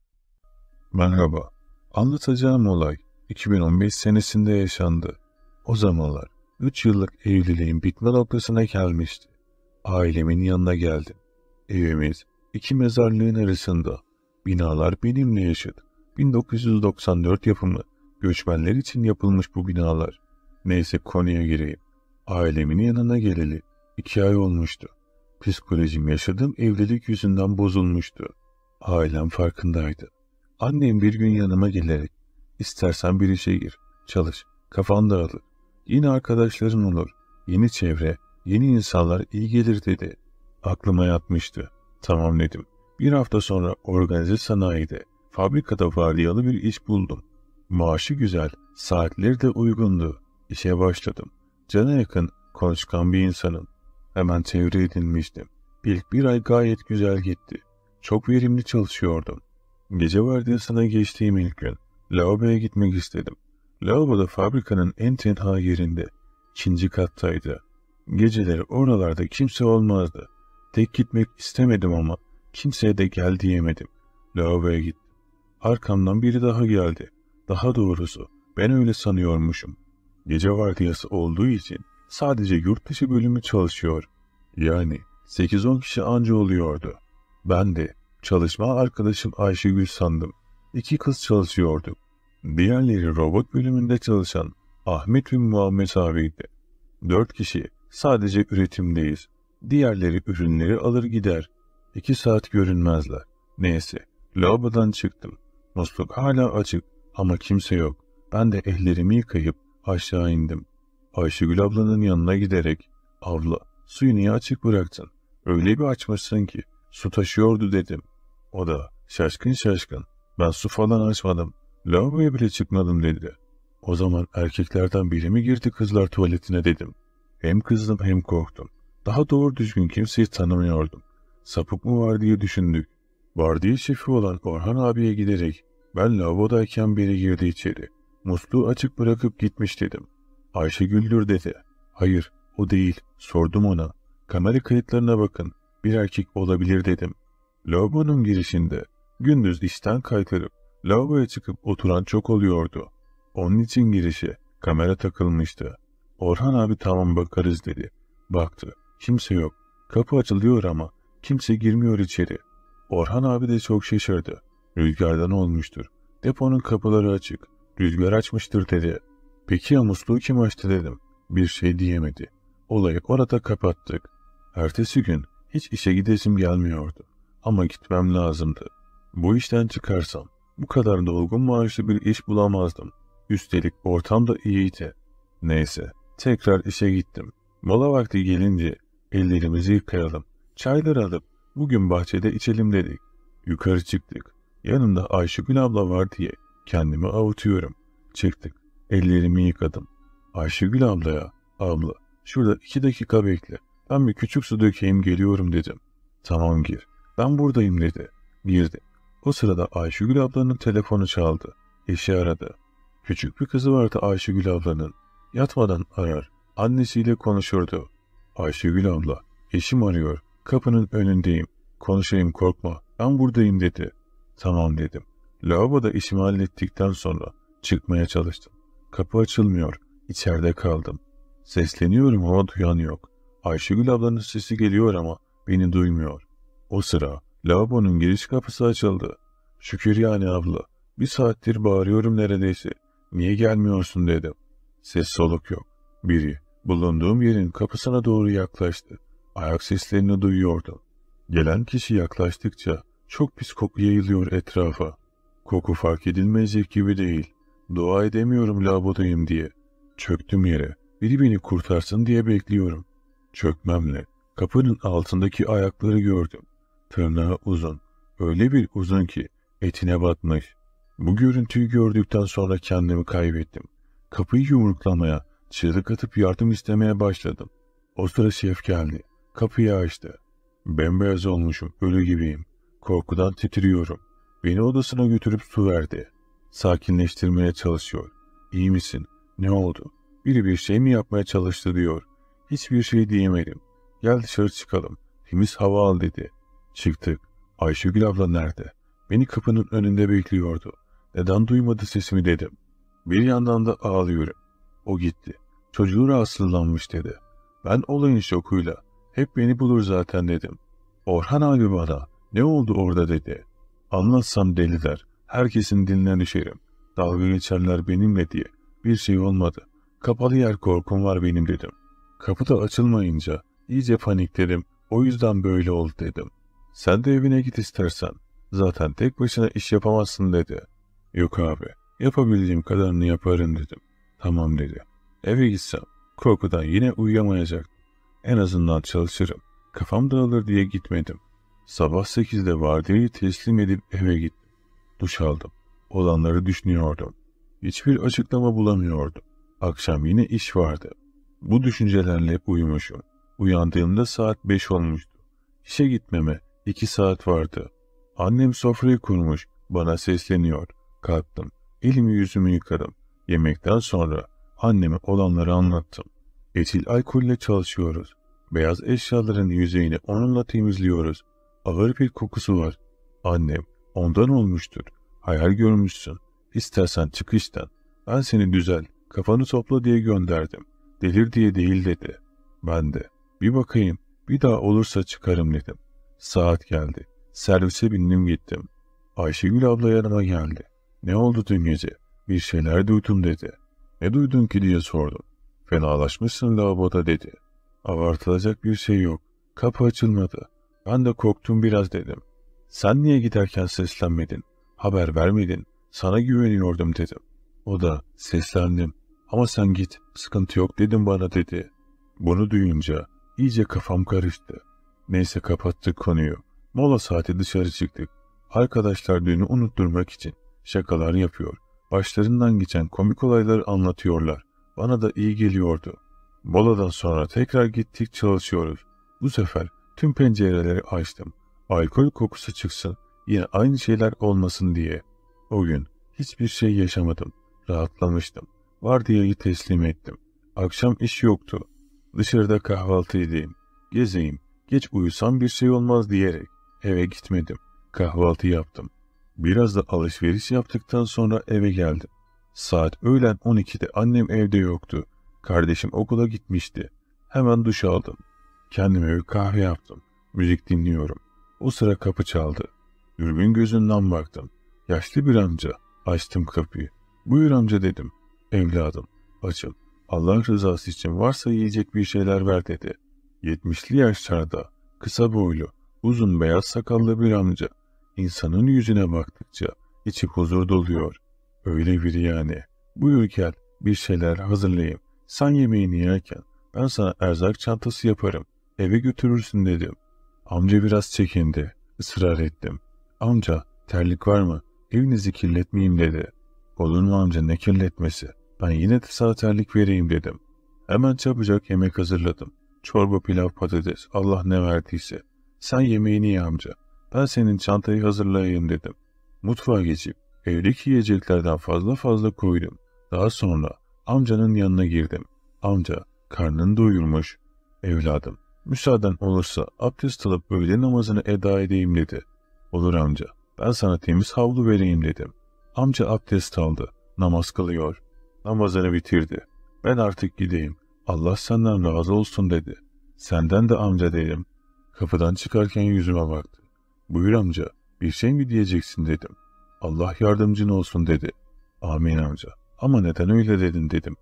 Speaker 1: Merhaba. Anlatacağım olay 2015 senesinde yaşandı. O zamanlar 3 yıllık evliliğin bitme noktasına gelmişti. Ailemin yanına geldim. Evimiz iki mezarlığın arasında. Binalar benimle yaşadı. 1994 yapımı göçmenler için yapılmış bu binalar. Neyse konuya gireyim. Ailemin yanına geleli iki ay olmuştu. Psikolojim yaşadığım evlilik yüzünden bozulmuştu. Ailem farkındaydı. Annem bir gün yanıma gelerek istersen bir işe gir, çalış, kafan dağılır. Yine arkadaşların olur, yeni çevre, yeni insanlar iyi gelir dedi. Aklıma yatmıştı. Tamam dedim. Bir hafta sonra organize sanayide, fabrikada vardiyalı bir iş buldum. Maaşı güzel, saatleri de uygundu. İşe başladım. Cana yakın, konuşkan bir insanım. Hemen çevre edinmiştim. İlk bir ay gayet güzel gitti. Çok verimli çalışıyordum. Gece vardiyasına geçtiğim ilk gün lavaboya gitmek istedim. Lavabo da fabrikanın en tenha yerinde. ikinci kattaydı. Geceleri oralarda kimse olmazdı. Tek gitmek istemedim ama kimseye de gel diyemedim. Lavaboya gittim. Arkamdan biri daha geldi. Daha doğrusu ben öyle sanıyormuşum. Gece vardiyası olduğu için sadece yurt dışı bölümü çalışıyor. Yani 8-10 kişi anca oluyordu. Ben de çalışma arkadaşım Ayşegül sandım. İki kız çalışıyorduk. Diğerleri robot bölümünde çalışan Ahmet ve Muhammed abiydi. Dört kişi sadece üretimdeyiz. Diğerleri ürünleri alır gider. İki saat görünmezler. Neyse, lavabodan çıktım. Musluk hala açık. Ama kimse yok. Ben de ellerimi yıkayıp aşağı indim. Ayşegül ablanın yanına giderek abla suyu niye açık bıraktın? Öyle bir açmışsın ki su taşıyordu dedim. O da şaşkın şaşkın ben su falan açmadım. Lavaboya bile çıkmadım dedi. O zaman erkeklerden biri mi girdi kızlar tuvaletine dedim. Hem kızdım hem korktum. Daha doğru düzgün kimseyi tanımıyordum. Sapık mı var diye düşündük. Vardiya şefi olan Orhan abiye giderek ben lavabodayken biri girdi içeri. Musluğu açık bırakıp gitmiş dedim. Ayşe güldür dedi. Hayır o değil sordum ona. Kamera kayıtlarına bakın bir erkek olabilir dedim. Lavabonun girişinde gündüz işten kaykırıp lavaboya çıkıp oturan çok oluyordu. Onun için girişe kamera takılmıştı. Orhan abi tamam bakarız dedi. Baktı. Kimse yok. Kapı açılıyor ama kimse girmiyor içeri. Orhan abi de çok şaşırdı. Rüzgardan olmuştur. Deponun kapıları açık. Rüzgar açmıştır dedi. Peki ya musluğu kim açtı dedim. Bir şey diyemedi. Olayı orada kapattık. Ertesi gün hiç işe gidesim gelmiyordu. Ama gitmem lazımdı. Bu işten çıkarsam bu kadar dolgun maaşlı bir iş bulamazdım. Üstelik ortam da iyiydi. Neyse tekrar işe gittim. Mola vakti gelince ellerimizi yıkayalım. Çaylar alıp bugün bahçede içelim dedik. Yukarı çıktık. Yanımda Ayşegül abla var diye kendimi avutuyorum. Çıktık. Ellerimi yıkadım. Ayşegül ablaya, abla şurada iki dakika bekle. Ben bir küçük su dökeyim geliyorum dedim. Tamam gir. Ben buradayım dedi. Girdi. O sırada Ayşegül ablanın telefonu çaldı. Eşi aradı. Küçük bir kızı vardı Ayşegül ablanın. Yatmadan arar. Annesiyle konuşurdu. Ayşegül abla, eşim arıyor. Kapının önündeyim. Konuşayım korkma. Ben buradayım dedi. Tamam dedim. Lavaboda işimi hallettikten sonra çıkmaya çalıştım. Kapı açılmıyor. İçeride kaldım. Sesleniyorum ama duyan yok. Ayşegül ablanın sesi geliyor ama beni duymuyor. O sıra lavabonun giriş kapısı açıldı. Şükür yani abla. Bir saattir bağırıyorum neredeyse. Niye gelmiyorsun dedim. Ses soluk yok. Biri bulunduğum yerin kapısına doğru yaklaştı. Ayak seslerini duyuyordum. Gelen kişi yaklaştıkça çok pis koku yayılıyor etrafa. Koku fark edilmeyecek gibi değil. Dua edemiyorum labodayım diye. Çöktüm yere. Biri beni kurtarsın diye bekliyorum. Çökmemle kapının altındaki ayakları gördüm. Tırnağı uzun. Öyle bir uzun ki etine batmış. Bu görüntüyü gördükten sonra kendimi kaybettim. Kapıyı yumruklamaya, çığlık atıp yardım istemeye başladım. O sıra şef geldi. Kapıyı açtı. Bembeyaz olmuşum, ölü gibiyim. Korkudan titriyorum. Beni odasına götürüp su verdi. Sakinleştirmeye çalışıyor. İyi misin? Ne oldu? Biri bir şey mi yapmaya çalıştı diyor. Hiçbir şey diyemedim. Gel dışarı çıkalım. Temiz hava al dedi. Çıktık. Ayşegül abla nerede? Beni kapının önünde bekliyordu. Neden duymadı sesimi dedim. Bir yandan da ağlıyorum. O gitti. Çocuğu rahatsızlanmış dedi. Ben olayın şokuyla hep beni bulur zaten dedim. Orhan abi bana ne oldu orada dedi. Anlatsam deliler. Herkesin diline düşerim. Dalga geçerler benimle diye. Bir şey olmadı. Kapalı yer korkum var benim dedim. Kapı da açılmayınca iyice panikledim. O yüzden böyle oldu dedim. Sen de evine git istersen. Zaten tek başına iş yapamazsın dedi. Yok abi. Yapabildiğim kadarını yaparım dedim. Tamam dedi. Eve gitsem korkudan yine uyuyamayacaktım. En azından çalışırım. Kafam dağılır diye gitmedim. Sabah sekizde vardiyayı teslim edip eve gittim. Duş aldım. Olanları düşünüyordum. Hiçbir açıklama bulamıyordum. Akşam yine iş vardı. Bu düşüncelerle hep uyumuşum. Uyandığımda saat beş olmuştu. İşe gitmeme iki saat vardı. Annem sofrayı kurmuş, bana sesleniyor. Kalktım. Elimi yüzümü yıkadım. Yemekten sonra anneme olanları anlattım. Etil alkolle çalışıyoruz. Beyaz eşyaların yüzeyini onunla temizliyoruz. Ağır bir kokusu var. Annem, ondan olmuştur. Hayal görmüşsün. İstersen çık işten. Ben seni düzel, kafanı topla diye gönderdim. Delir diye değil dedi. Ben de, bir bakayım, bir daha olursa çıkarım dedim. Saat geldi. Servise bindim gittim. Ayşegül abla yanıma geldi. Ne oldu dün gece? Bir şeyler duydum dedi. Ne duydun ki diye sordum. Fenalaşmışsın lavaboda dedi. Abartılacak bir şey yok. Kapı açılmadı. Ben de korktum biraz dedim. Sen niye giderken seslenmedin? Haber vermedin. Sana güveniyordum dedim. O da seslendim. Ama sen git, sıkıntı yok dedim bana dedi. Bunu duyunca iyice kafam karıştı. Neyse kapattık konuyu. Mola saati dışarı çıktık. Arkadaşlar düğünü unutturmak için şakalar yapıyor. Başlarından geçen komik olayları anlatıyorlar. Bana da iyi geliyordu. Moladan sonra tekrar gittik çalışıyoruz. Bu sefer tüm pencereleri açtım. Alkol kokusu çıksın, yine aynı şeyler olmasın diye. O gün hiçbir şey yaşamadım. Rahatlamıştım. Vardiyayı teslim ettim. Akşam iş yoktu. Dışarıda kahvaltı edeyim, gezeyim, geç uyusam bir şey olmaz diyerek eve gitmedim. Kahvaltı yaptım. Biraz da alışveriş yaptıktan sonra eve geldim. Saat öğlen 12'de annem evde yoktu. Kardeşim okula gitmişti. Hemen duş aldım. Kendime bir kahve yaptım. Müzik dinliyorum. O sıra kapı çaldı. Dürbün gözünden baktım. Yaşlı bir amca. Açtım kapıyı. Buyur amca dedim. Evladım, açım. Allah rızası için varsa yiyecek bir şeyler ver dedi. Yetmişli yaşlarda, kısa boylu, uzun beyaz sakallı bir amca. İnsanın yüzüne baktıkça içi huzur doluyor. Öyle biri yani. Buyur gel, bir şeyler hazırlayayım. Sen yemeğini yerken ben sana erzak çantası yaparım. Eve götürürsün dedim. Amca biraz çekindi. Israr ettim. Amca terlik var mı? Evinizi kirletmeyeyim dedi. Olur mu amca ne kirletmesi? Ben yine de sana terlik vereyim dedim. Hemen çabucak yemek hazırladım. Çorba, pilav, patates, Allah ne verdiyse. Sen yemeğini ye amca. Ben senin çantayı hazırlayayım dedim. Mutfağa geçip evdeki yiyeceklerden fazla fazla koydum. Daha sonra amcanın yanına girdim. Amca karnını doyurmuş. Evladım müsaaden olursa abdest alıp öğle namazını eda edeyim dedi. Olur amca ben sana temiz havlu vereyim dedim. Amca abdest aldı. Namaz kılıyor. Namazını bitirdi. Ben artık gideyim. Allah senden razı olsun dedi. Senden de amca dedim. Kapıdan çıkarken yüzüme baktı. Buyur amca, bir şey mi diyeceksin dedim. Allah yardımcın olsun dedi. Amin amca. Ama neden öyle dedin dedim.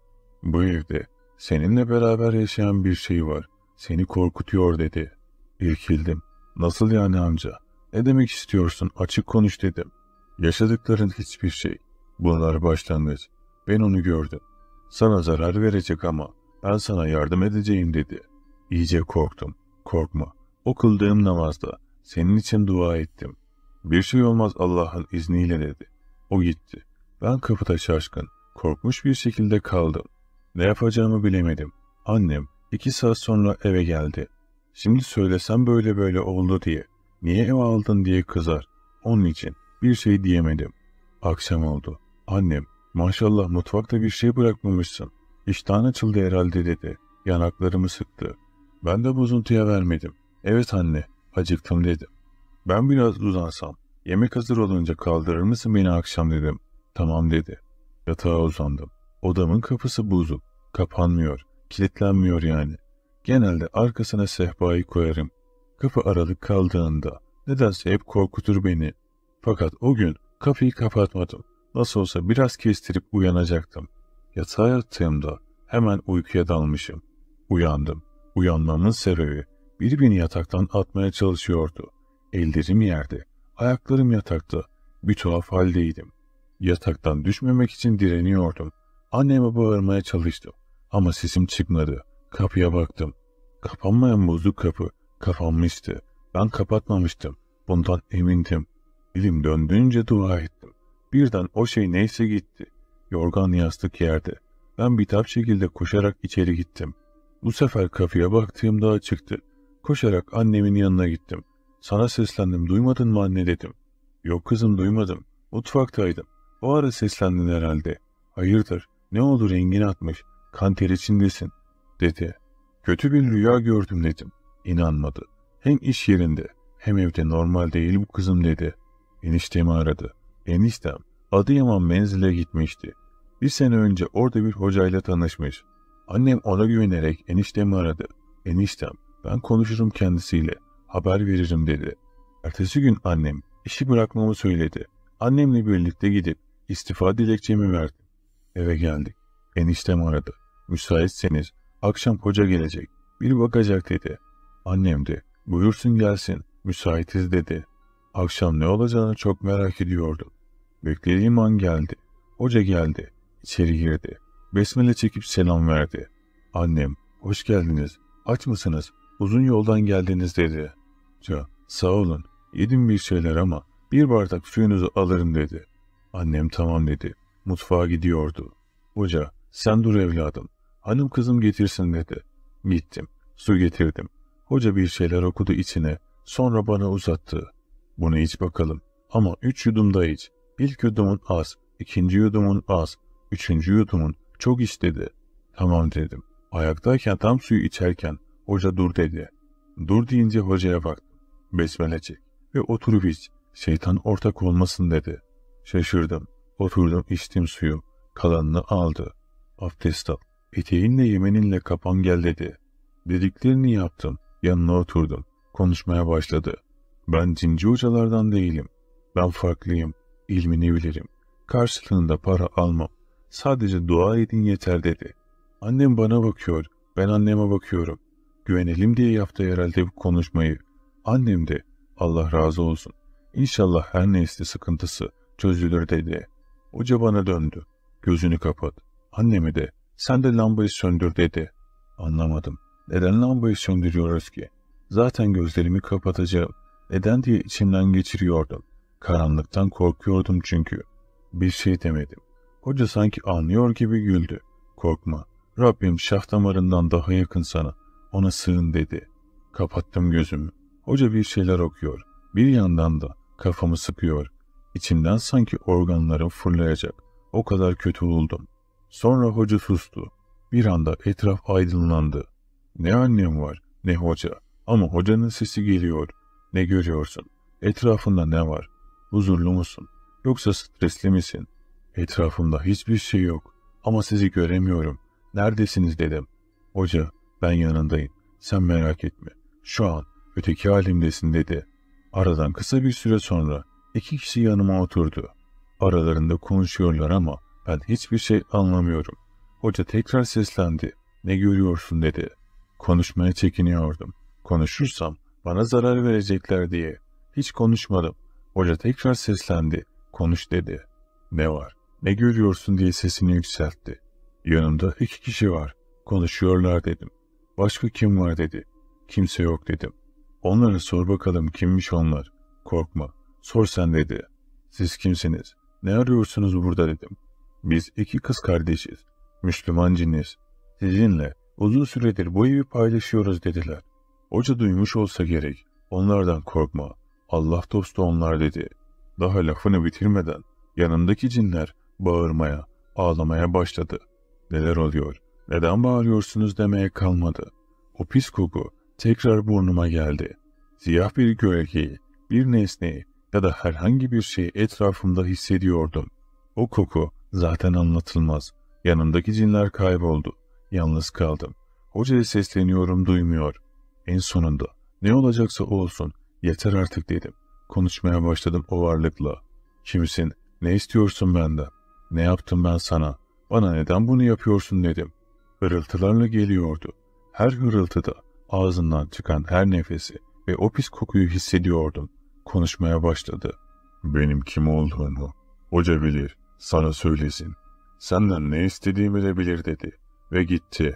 Speaker 1: Bu evde seninle beraber yaşayan bir şey var. Seni korkutuyor dedi. İrkildim. Nasıl yani amca? Ne demek istiyorsun? Açık konuş dedim. Yaşadıkların hiçbir şey. Bunlar başlangıç. Ben onu gördüm. Sana zarar verecek ama ben sana yardım edeceğim dedi. İyice korktum. Korkma. O kıldığım namazda senin için dua ettim. Bir şey olmaz Allah'ın izniyle dedi. O gitti. Ben kapıda şaşkın, korkmuş bir şekilde kaldım. Ne yapacağımı bilemedim. Annem iki saat sonra eve geldi. Şimdi söylesem böyle böyle oldu diye. Niye ev aldın diye kızar. Onun için bir şey diyemedim. Akşam oldu. Annem maşallah mutfakta bir şey bırakmamışsın. İştahın açıldı herhalde dedi. Yanaklarımı sıktı. Ben de bozuntuya vermedim. Evet anne acıktım dedim. Ben biraz uzansam. Yemek hazır olunca kaldırır mısın beni akşam dedim. Tamam dedi. Yatağa uzandım. Odamın kapısı bozuk. Kapanmıyor. Kilitlenmiyor yani. Genelde arkasına sehpayı koyarım. Kapı aralık kaldığında nedense hep korkutur beni. Fakat o gün kapıyı kapatmadım. Nasıl olsa biraz kestirip uyanacaktım. Yatağa yattığımda hemen uykuya dalmışım. Uyandım. Uyanmamın sebebi biri beni yataktan atmaya çalışıyordu. Ellerim yerde, ayaklarım yatakta. Bir tuhaf haldeydim. Yataktan düşmemek için direniyordum. Anneme bağırmaya çalıştım. Ama sesim çıkmadı. Kapıya baktım. Kapanmayan bozuk kapı kapanmıştı. Ben kapatmamıştım. Bundan emindim. Elim döndüğünce dua ettim. Birden o şey neyse gitti. Yorgan yastık yerde. Ben bitap şekilde koşarak içeri gittim. Bu sefer kapıya baktığımda açıktı. Koşarak annemin yanına gittim. Sana seslendim duymadın mı anne dedim. Yok kızım duymadım. Mutfaktaydım. O ara seslendin herhalde. Hayırdır ne oldu rengini atmış. Kan ter içindesin dedi. Kötü bir rüya gördüm dedim. İnanmadı. Hem iş yerinde hem evde normal değil bu kızım dedi. Eniştemi aradı. Eniştem Adıyaman menzile gitmişti. Bir sene önce orada bir hocayla tanışmış. Annem ona güvenerek eniştemi aradı. Eniştem ben konuşurum kendisiyle haber veririm dedi. Ertesi gün annem işi bırakmamı söyledi. Annemle birlikte gidip istifa dilekçemi verdim. Eve geldik. Eniştem aradı. Müsaitseniz akşam hoca gelecek. Bir bakacak dedi. Annem de buyursun gelsin müsaitiz dedi. Akşam ne olacağını çok merak ediyordum. Beklediğim an geldi. Hoca geldi. İçeri girdi. Besmele çekip selam verdi. Annem, hoş geldiniz. Aç mısınız? Uzun yoldan geldiniz dedi. Hoca, sağ olun. Yedim bir şeyler ama bir bardak suyunuzu alırım dedi. Annem tamam dedi. Mutfağa gidiyordu. Hoca, sen dur evladım. Hanım kızım getirsin dedi. Gittim. Su getirdim. Hoca bir şeyler okudu içine. Sonra bana uzattı. Bunu iç bakalım. Ama üç yudumda iç. İlk yudumun az, ikinci yudumun az, üçüncü yudumun çok iç dedi. Tamam dedim. Ayaktayken tam suyu içerken hoca dur dedi. Dur deyince hocaya baktım. Besmele çek ve oturup iç. Şeytan ortak olmasın dedi. Şaşırdım. Oturdum içtim suyu. Kalanını aldı. Abdest al. Eteğinle yemeninle kapan gel dedi. Dediklerini yaptım. Yanına oturdum. Konuşmaya başladı. Ben cinci hocalardan değilim. Ben farklıyım. İlmini bilirim. Karşılığında para almam. Sadece dua edin yeter dedi. Annem bana bakıyor. Ben anneme bakıyorum. Güvenelim diye yaptı herhalde bu konuşmayı. Annem de Allah razı olsun. İnşallah her neyse sıkıntısı çözülür dedi. Hoca bana döndü. Gözünü kapat. Anneme de sen de lambayı söndür dedi. Anlamadım. Neden lambayı söndürüyoruz ki? Zaten gözlerimi kapatacağım. Neden diye içimden geçiriyordum. Karanlıktan korkuyordum çünkü. Bir şey demedim. Hoca sanki anlıyor gibi güldü. Korkma. Rabbim şah damarından daha yakın sana. Ona sığın dedi. Kapattım gözümü. Hoca bir şeyler okuyor. Bir yandan da kafamı sıkıyor. İçimden sanki organlarım fırlayacak. O kadar kötü oldum. Sonra hoca sustu. Bir anda etraf aydınlandı. Ne annem var ne hoca. Ama hocanın sesi geliyor. Ne görüyorsun? Etrafında ne var? Huzurlu musun? Yoksa stresli misin? Etrafımda hiçbir şey yok. Ama sizi göremiyorum. Neredesiniz dedim. Hoca ben yanındayım. Sen merak etme. Şu an öteki halimdesin dedi. Aradan kısa bir süre sonra iki kişi yanıma oturdu. Aralarında konuşuyorlar ama ben hiçbir şey anlamıyorum. Hoca tekrar seslendi. Ne görüyorsun dedi. Konuşmaya çekiniyordum. Konuşursam bana zarar verecekler diye. Hiç konuşmadım. Hoca tekrar seslendi. Konuş dedi. Ne var? Ne görüyorsun diye sesini yükseltti. Yanımda iki kişi var. Konuşuyorlar dedim. Başka kim var dedi. Kimse yok dedim. Onlara sor bakalım kimmiş onlar. Korkma. Sor sen dedi. Siz kimsiniz? Ne arıyorsunuz burada dedim. Biz iki kız kardeşiz. Müslüman ciniz. Sizinle uzun süredir bu evi paylaşıyoruz dediler. Hoca duymuş olsa gerek. Onlardan korkma. Allah dostu onlar dedi. Daha lafını bitirmeden yanındaki cinler bağırmaya, ağlamaya başladı. Neler oluyor? Neden bağırıyorsunuz demeye kalmadı. O pis koku tekrar burnuma geldi. Siyah bir gölgeyi, bir nesneyi ya da herhangi bir şeyi etrafımda hissediyordum. O koku zaten anlatılmaz. Yanındaki cinler kayboldu. Yalnız kaldım. Hocaya sesleniyorum duymuyor. En sonunda ne olacaksa olsun yeter artık dedim. Konuşmaya başladım o varlıkla. Kimsin? Ne istiyorsun benden? Ne yaptım ben sana? Bana neden bunu yapıyorsun dedim. Hırıltılarla geliyordu. Her hırıltıda ağzından çıkan her nefesi ve o pis kokuyu hissediyordum. Konuşmaya başladı. Benim kim olduğumu hoca bilir, sana söylesin. Senden ne istediğimi de bilir dedi ve gitti.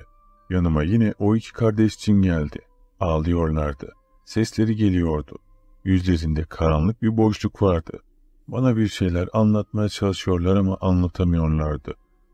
Speaker 1: Yanıma yine o iki kardeş için geldi. Ağlıyorlardı. Sesleri geliyordu. Yüzlerinde karanlık bir boşluk vardı. Bana bir şeyler anlatmaya çalışıyorlar ama anlatamıyorlardı.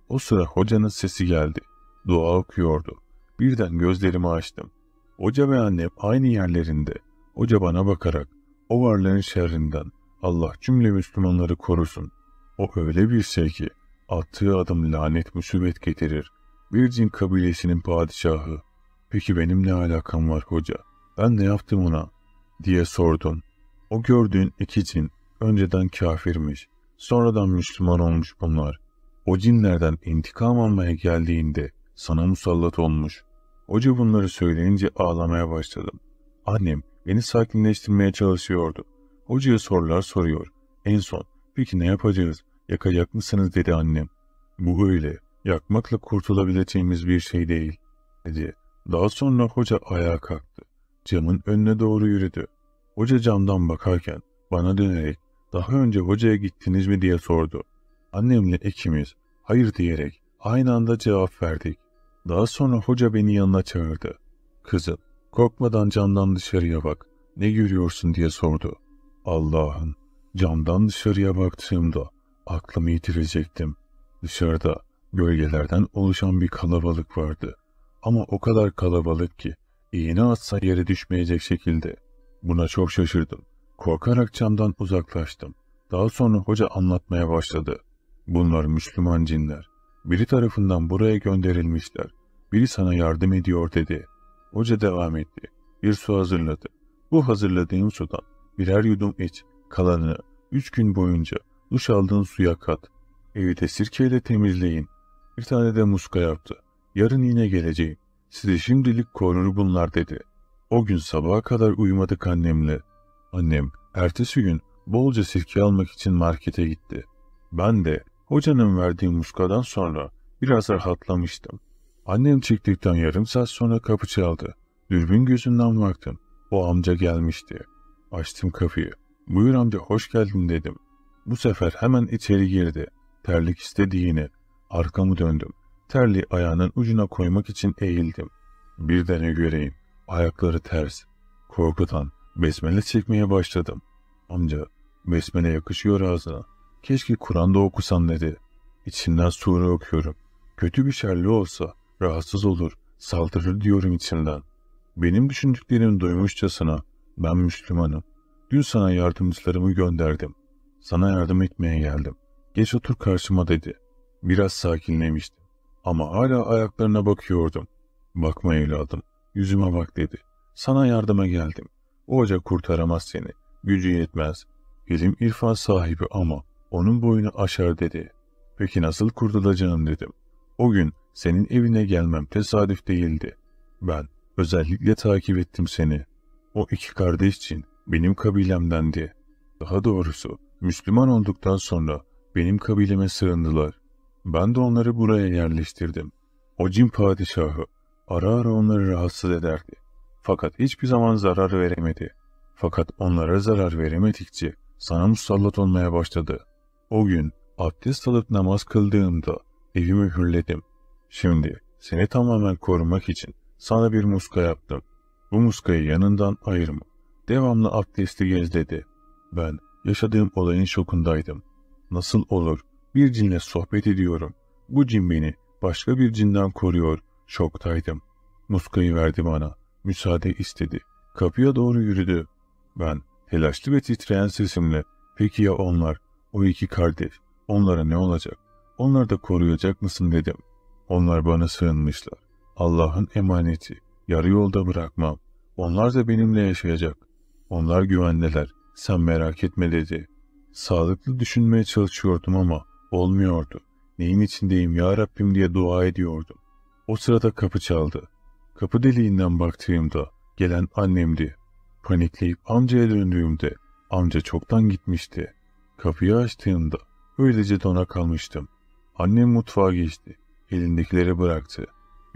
Speaker 1: O sıra hocanın sesi geldi. Dua okuyordu. Birden gözlerimi açtım. Hoca ve annem aynı yerlerinde. Hoca bana bakarak o varlığın şerrinden Allah cümle Müslümanları korusun. O öyle bir şey ki attığı adım lanet musibet getirir. Bir cin kabilesinin padişahı. Peki benim ne alakam var hoca? Ben ne yaptım ona? diye sordun. O gördüğün iki cin önceden kafirmiş. Sonradan Müslüman olmuş bunlar. O cinlerden intikam almaya geldiğinde sana musallat olmuş. Hoca bunları söyleyince ağlamaya başladım. Annem beni sakinleştirmeye çalışıyordu. Hocaya sorular soruyor. En son peki ne yapacağız? Yakacak mısınız dedi annem. Bu öyle. Yakmakla kurtulabileceğimiz bir şey değil dedi. Daha sonra hoca ayağa kalktı. Camın önüne doğru yürüdü. Hoca camdan bakarken bana dönerek Daha önce hocaya gittiniz mi diye sordu. Annemle ikimiz hayır diyerek aynı anda cevap verdik. Daha sonra hoca beni yanına çağırdı. Kızım, korkmadan camdan dışarıya bak. Ne görüyorsun diye sordu. Allah'ım, camdan dışarıya baktığımda aklımı yitirecektim. Dışarıda gölgelerden oluşan bir kalabalık vardı. Ama o kadar kalabalık ki iğne atsa yere düşmeyecek şekilde. Buna çok şaşırdım. Korkarak camdan uzaklaştım. Daha sonra hoca anlatmaya başladı. Bunlar Müslüman cinler. Biri tarafından buraya gönderilmişler. Biri sana yardım ediyor dedi. Hoca devam etti. Bir su hazırladı. Bu hazırladığım sudan birer yudum iç. Kalanını üç gün boyunca duş aldığın suya kat. Evi de sirkeyle temizleyin. Bir tane de muska yaptı. Yarın yine geleceğim. Size şimdilik korunur bunlar dedi. O gün sabaha kadar uyumadık annemle. Annem ertesi gün bolca sirke almak için markete gitti. Ben de hocanın verdiği muskadan sonra biraz rahatlamıştım. Annem çıktıktan yarım saat sonra kapı çaldı. Dürbün gözünden baktım. O amca gelmişti. Açtım kapıyı. Buyur amca hoş geldin dedim. Bu sefer hemen içeri girdi. Terlik istedi yine. Arkamı döndüm. Terliği ayağının ucuna koymak için eğildim. Bir de ne göreyim. Ayakları ters. Korkudan besmele çekmeye başladım. Amca besmele yakışıyor ağzına. Keşke Kur'an'da okusan dedi. İçimden sure okuyorum. Kötü bir şerli olsa rahatsız olur, saldırır diyorum içimden. Benim düşündüklerimi duymuşçasına ben Müslümanım. Dün sana yardımcılarımı gönderdim. Sana yardım etmeye geldim. Geç otur karşıma dedi. Biraz sakinlemiştim. Ama hala ayaklarına bakıyordum. Bakma evladım, yüzüme bak dedi. Sana yardıma geldim. O hoca kurtaramaz seni. Gücü yetmez. İlim irfan sahibi ama onun boyunu aşar dedi. Peki nasıl kurtulacağım dedim. O gün senin evine gelmem tesadüf değildi. Ben özellikle takip ettim seni. O iki kardeş için benim kabilemdendi. Daha doğrusu Müslüman olduktan sonra benim kabileme sığındılar. Ben de onları buraya yerleştirdim. O cin padişahı ara ara onları rahatsız ederdi. Fakat hiçbir zaman zarar veremedi. Fakat onlara zarar veremedikçe sana musallat olmaya başladı. O gün abdest alıp namaz kıldığımda evimi hürledim. Şimdi seni tamamen korumak için sana bir muska yaptım. Bu muskayı yanından ayırma. Devamlı abdesti gez dedi. Ben yaşadığım olayın şokundaydım. Nasıl olur? Bir cinle sohbet ediyorum. Bu cin beni başka bir cinden koruyor. Şoktaydım. Muskayı verdi bana. Müsaade istedi. Kapıya doğru yürüdü. Ben telaşlı ve titreyen sesimle peki ya onlar, o iki kardeş, onlara ne olacak? Onları da koruyacak mısın dedim. Onlar bana sığınmışlar. Allah'ın emaneti. Yarı yolda bırakmam. Onlar da benimle yaşayacak. Onlar güvendeler. Sen merak etme dedi. Sağlıklı düşünmeye çalışıyordum ama olmuyordu. Neyin içindeyim ya Rabbim diye dua ediyordum. O sırada kapı çaldı. Kapı deliğinden baktığımda gelen annemdi. Panikleyip amcaya döndüğümde amca çoktan gitmişti. Kapıyı açtığımda öylece dona kalmıştım. Annem mutfağa geçti. Elindekileri bıraktı.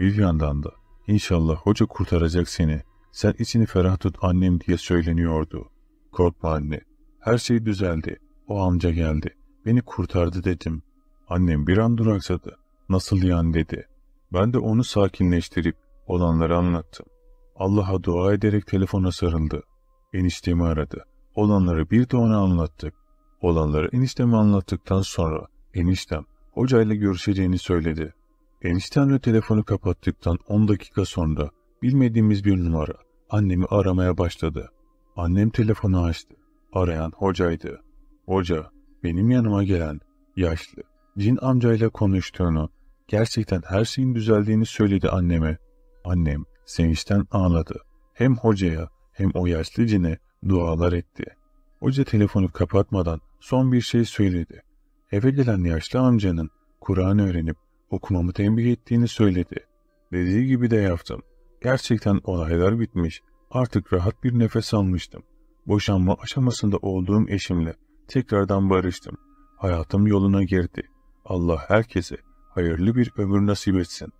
Speaker 1: Bir yandan da inşallah hoca kurtaracak seni. Sen içini ferah tut annem diye söyleniyordu. Korkma anne. Her şey düzeldi. O amca geldi. Beni kurtardı dedim. Annem bir an duraksadı. Nasıl yani dedi. Ben de onu sakinleştirip olanları anlattım. Allah'a dua ederek telefona sarıldı. Eniştemi aradı. Olanları bir de ona anlattık. Olanları enişteme anlattıktan sonra eniştem hocayla görüşeceğini söyledi. Eniştemle telefonu kapattıktan 10 dakika sonra bilmediğimiz bir numara annemi aramaya başladı. Annem telefonu açtı. Arayan hocaydı. Hoca benim yanıma gelen yaşlı cin amcayla konuştuğunu, gerçekten her şeyin düzeldiğini söyledi anneme. Annem sevinçten ağladı. Hem hocaya hem o yaşlı cine dualar etti. Hoca telefonu kapatmadan son bir şey söyledi. Eve gelen yaşlı amcanın Kur'an öğrenip okumamı tembih ettiğini söyledi. Dediği gibi de yaptım. Gerçekten olaylar bitmiş. Artık rahat bir nefes almıştım. Boşanma aşamasında olduğum eşimle tekrardan barıştım. Hayatım yoluna girdi. Allah herkese hayırlı bir ömür nasip etsin.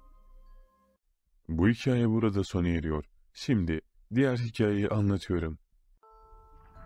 Speaker 1: Bu hikaye burada sona eriyor. Şimdi diğer hikayeyi anlatıyorum.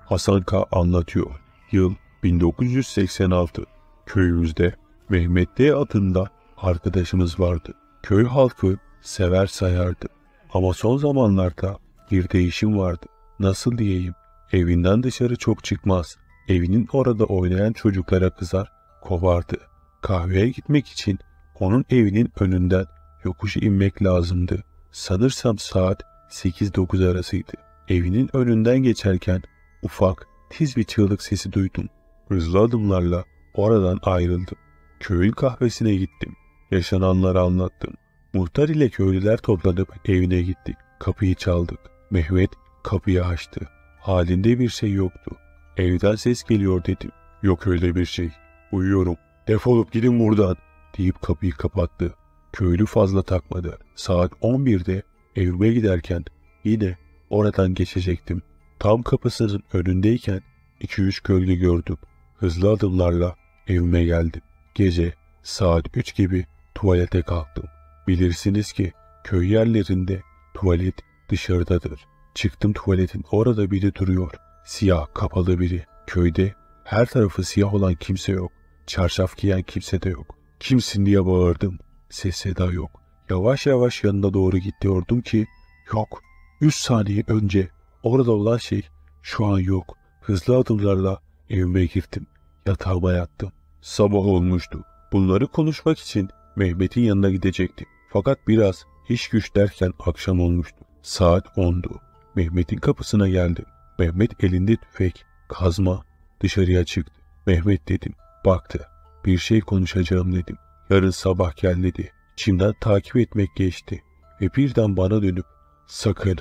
Speaker 2: Hasan K. anlatıyor. Yıl 1986 köyümüzde Mehmet D adında arkadaşımız vardı. Köy halkı sever sayardı. Ama son zamanlarda bir değişim vardı. Nasıl diyeyim? Evinden dışarı çok çıkmaz. Evinin orada oynayan çocuklara kızar, kovardı. Kahveye gitmek için onun evinin önünden yokuşu inmek lazımdı. Sanırsam saat 8-9 arasıydı. Evinin önünden geçerken ufak, tiz bir çığlık sesi duydum. Hızlı adımlarla oradan ayrıldım. Köyün kahvesine gittim. Yaşananları anlattım. Muhtar ile köylüler toplanıp evine gittik. Kapıyı çaldık. Mehmet kapıyı açtı. Halinde bir şey yoktu. Evden ses geliyor dedim. Yok öyle bir şey. Uyuyorum. Defolup gidin buradan deyip kapıyı kapattı. Köylü fazla takmadı. Saat 11'de evime giderken yine oradan geçecektim. Tam kapısının önündeyken 2-3 köylü gördüm. Hızlı adımlarla evime geldim. Gece saat 3 gibi tuvalete kalktım. Bilirsiniz ki köy yerlerinde tuvalet dışarıdadır. Çıktım tuvaletin orada biri duruyor. Siyah kapalı biri. Köyde her tarafı siyah olan kimse yok. Çarşaf giyen kimse de yok. Kimsin diye bağırdım. Ses seda yok. Yavaş yavaş yanına doğru gidiyordum ki yok. Üç saniye önce orada olan şey şu an yok. Hızlı adımlarla evime girdim. Yatağıma yattım. Sabah olmuştu. Bunları konuşmak için Mehmet'in yanına gidecektim. Fakat biraz iş güç derken akşam olmuştu. Saat 10'du. Mehmet'in kapısına geldim. Mehmet elinde tüfek, kazma dışarıya çıktı. Mehmet dedim. Baktı. Bir şey konuşacağım dedim. Yarın sabah gel dedi. İçimden takip etmek geçti. Ve birden bana dönüp sakın,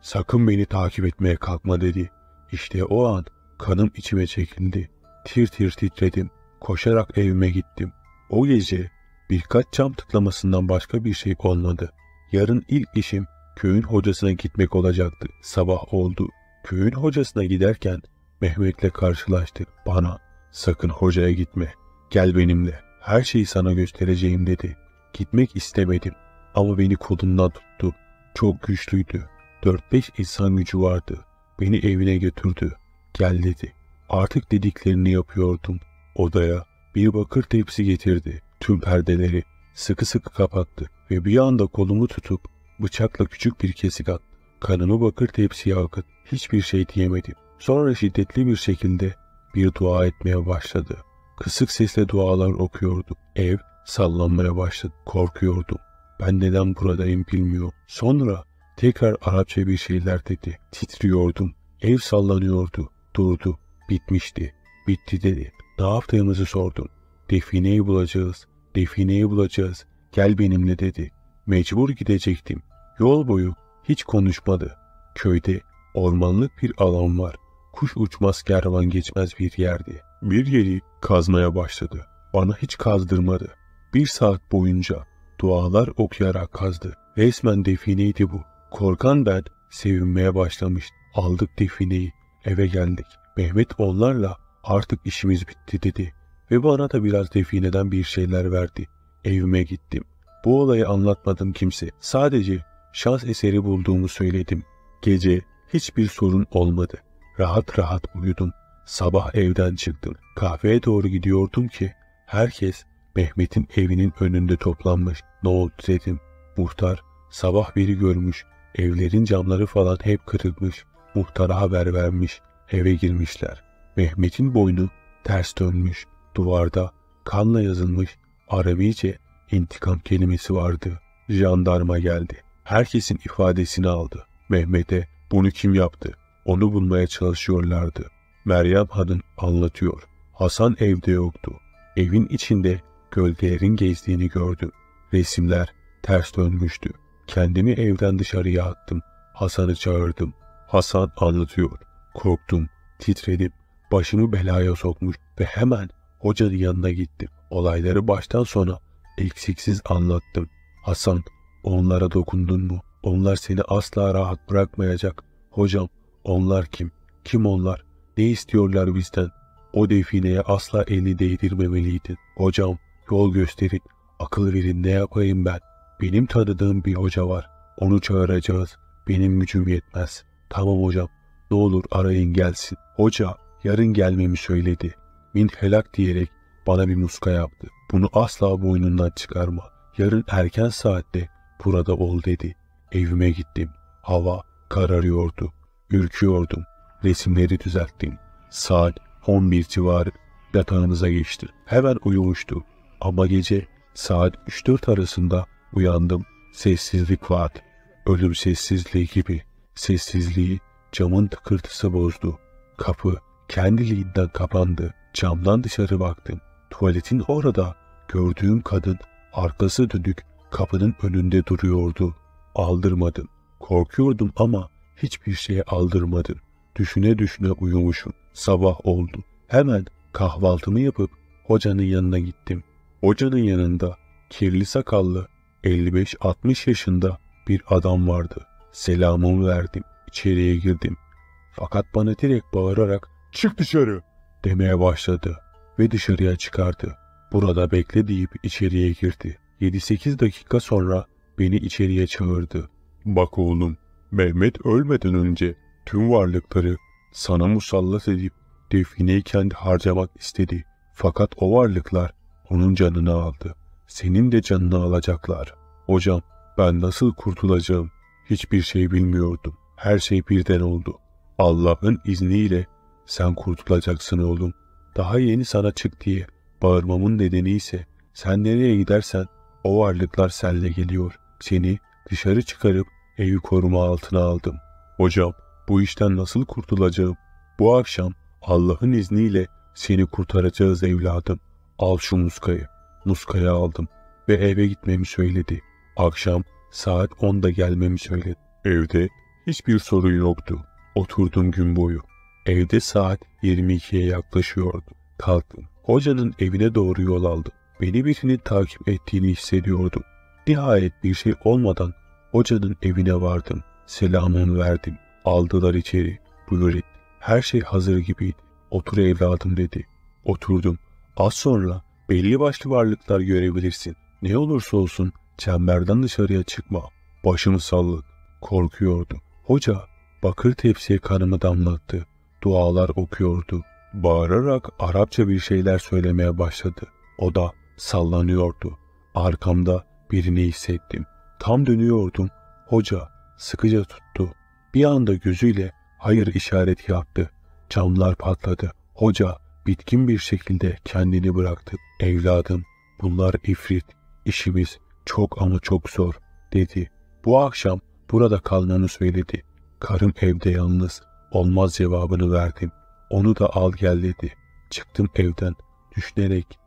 Speaker 2: sakın beni takip etmeye kalkma dedi. İşte o an kanım içime çekildi. Tir tir titredim. Koşarak evime gittim. O gece birkaç cam tıklamasından başka bir şey olmadı. Yarın ilk işim köyün hocasına gitmek olacaktı. Sabah oldu. Köyün hocasına giderken Mehmet'le karşılaştık. Bana sakın hocaya gitme. Gel benimle. Her şeyi sana göstereceğim dedi. Gitmek istemedim ama beni kolundan tuttu. Çok güçlüydü. 4-5 insan gücü vardı. Beni evine götürdü. Gel dedi. Artık dediklerini yapıyordum. Odaya bir bakır tepsi getirdi. Tüm perdeleri sıkı sıkı kapattı ve bir anda kolumu tutup bıçakla küçük bir kesik attı. Kanımı bakır tepsiye akıt. Hiçbir şey diyemedim. Sonra şiddetli bir şekilde bir dua etmeye başladı. Kısık sesle dualar okuyordu. Ev sallanmaya başladı. Korkuyordum. Ben neden buradayım bilmiyorum. Sonra tekrar Arapça bir şeyler dedi. Titriyordum. Ev sallanıyordu. Durdu. Bitmişti. Bitti dedi. Ne yaptığımızı sordum. Defineyi bulacağız. Defineyi bulacağız. Gel benimle dedi. Mecbur gidecektim. Yol boyu hiç konuşmadı. Köyde ormanlık bir alan var. Kuş uçmaz kervan geçmez bir yerdi. Bir yeri kazmaya başladı. Bana hiç kazdırmadı. Bir saat boyunca dualar okuyarak kazdı. Resmen defineydi bu. Korkan ben sevinmeye başlamış. Aldık defineyi. Eve geldik. Mehmet onlarla artık işimiz bitti dedi. Ve bana da biraz defineden bir şeyler verdi. Evime gittim. Bu olayı anlatmadım kimse. Sadece şans eseri bulduğumu söyledim. Gece hiçbir sorun olmadı. Rahat rahat uyudum. Sabah evden çıktım. Kahveye doğru gidiyordum ki herkes Mehmet'in evinin önünde toplanmış. Ne oldu dedim. Muhtar sabah biri görmüş. Evlerin camları falan hep kırılmış. Muhtara haber vermiş. Eve girmişler. Mehmet'in boynu ters dönmüş. Duvarda kanla yazılmış Arabice intikam kelimesi vardı. Jandarma geldi. Herkesin ifadesini aldı. Mehmet'e bunu kim yaptı? Onu bulmaya çalışıyorlardı. Meryem Hanım anlatıyor. Hasan evde yoktu. Evin içinde gölgelerin gezdiğini gördüm. Resimler ters dönmüştü. Kendimi evden dışarıya attım. Hasan'ı çağırdım. Hasan anlatıyor. Korktum, titredim. Başımı belaya sokmuş ve hemen hocanın yanına gittim. Olayları baştan sona eksiksiz anlattım. Hasan, onlara dokundun mu? Onlar seni asla rahat bırakmayacak. Hocam, onlar kim? Kim onlar? Ne istiyorlar bizden? O defineye asla elini değdirmemeliydin. Hocam, yol gösterin, akıl verin ne yapayım ben? Benim tanıdığım bir hoca var. Onu çağıracağız. Benim gücüm yetmez. Tamam hocam. Ne olur arayın gelsin. Hoca yarın gelmemi söyledi. Min helak diyerek bana bir muska yaptı. Bunu asla boynundan çıkarma. Yarın erken saatte burada ol dedi. Evime gittim. Hava kararıyordu. Ürküyordum. Resimleri düzelttim. Saat 11 civarı yatağınıza geçti. Hemen uyumuştu. Ama gece saat 3-4 arasında uyandım. Sessizlik vardı. Ölüm sessizliği gibi. Sessizliği camın tıkırtısı bozdu. Kapı kendiliğinden kapandı. Camdan dışarı baktım. Tuvaletin orada gördüğüm kadın arkası dönük kapının önünde duruyordu. Aldırmadım. Korkuyordum ama hiçbir şeye aldırmadım. Düşüne düşüne uyumuşum. Sabah oldu. Hemen kahvaltımı yapıp hocanın yanına gittim. Hocanın yanında kirli sakallı 55-60 yaşında bir adam vardı. Selamımı verdim. İçeriye girdim. Fakat bana direkt bağırarak
Speaker 1: Çık dışarı.
Speaker 2: demeye başladı ve dışarıya çıkardı. Burada bekle deyip içeriye girdi. 7-8 dakika sonra beni içeriye çağırdı. Bak oğlum, Mehmet ölmeden önce tüm varlıkları sana musallat edip defineyi kendi harcamak istedi. Fakat o varlıklar onun canını aldı. Senin de canını alacaklar. Hocam ben nasıl kurtulacağım? Hiçbir şey bilmiyordum. Her şey birden oldu. Allah'ın izniyle sen kurtulacaksın oğlum. Daha yeni sana çık diye bağırmamın nedeni ise sen nereye gidersen o varlıklar senle geliyor. Seni dışarı çıkarıp evi koruma altına aldım. Hocam bu işten nasıl kurtulacağım? Bu akşam Allah'ın izniyle seni kurtaracağız evladım. Al şu muskayı. Muskayı aldım ve eve gitmemi söyledi. Akşam saat 10'da gelmemi söyledi. Evde hiçbir sorun yoktu. Oturdum gün boyu. Evde saat 22'ye yaklaşıyordu. Kalktım. Hocanın evine doğru yol aldım. Beni birinin takip ettiğini hissediyordum. Nihayet bir şey olmadan hocanın evine vardım. Selamımı verdim. Aldılar içeri. Buyur. Her şey hazır gibiydi. Otur evladım dedi. Oturdum. Az sonra belli başlı varlıklar görebilirsin. Ne olursa olsun çemberden dışarıya çıkma. Başımı salladı. Korkuyordu. Hoca bakır tepsiye kanımı damlattı. Dualar okuyordu. Bağırarak Arapça bir şeyler söylemeye başladı. O da sallanıyordu. Arkamda birini hissettim. Tam dönüyordum. Hoca sıkıca tuttu. Bir anda gözüyle hayır işareti yaptı. Camlar patladı. Hoca bitkin bir şekilde kendini bıraktı. Evladım bunlar ifrit. İşimiz çok ama çok zor dedi. Bu akşam burada kalmanı söyledi. Karım evde yalnız. Olmaz cevabını verdim. Onu da al gel dedi. Çıktım evden. Düşünerek.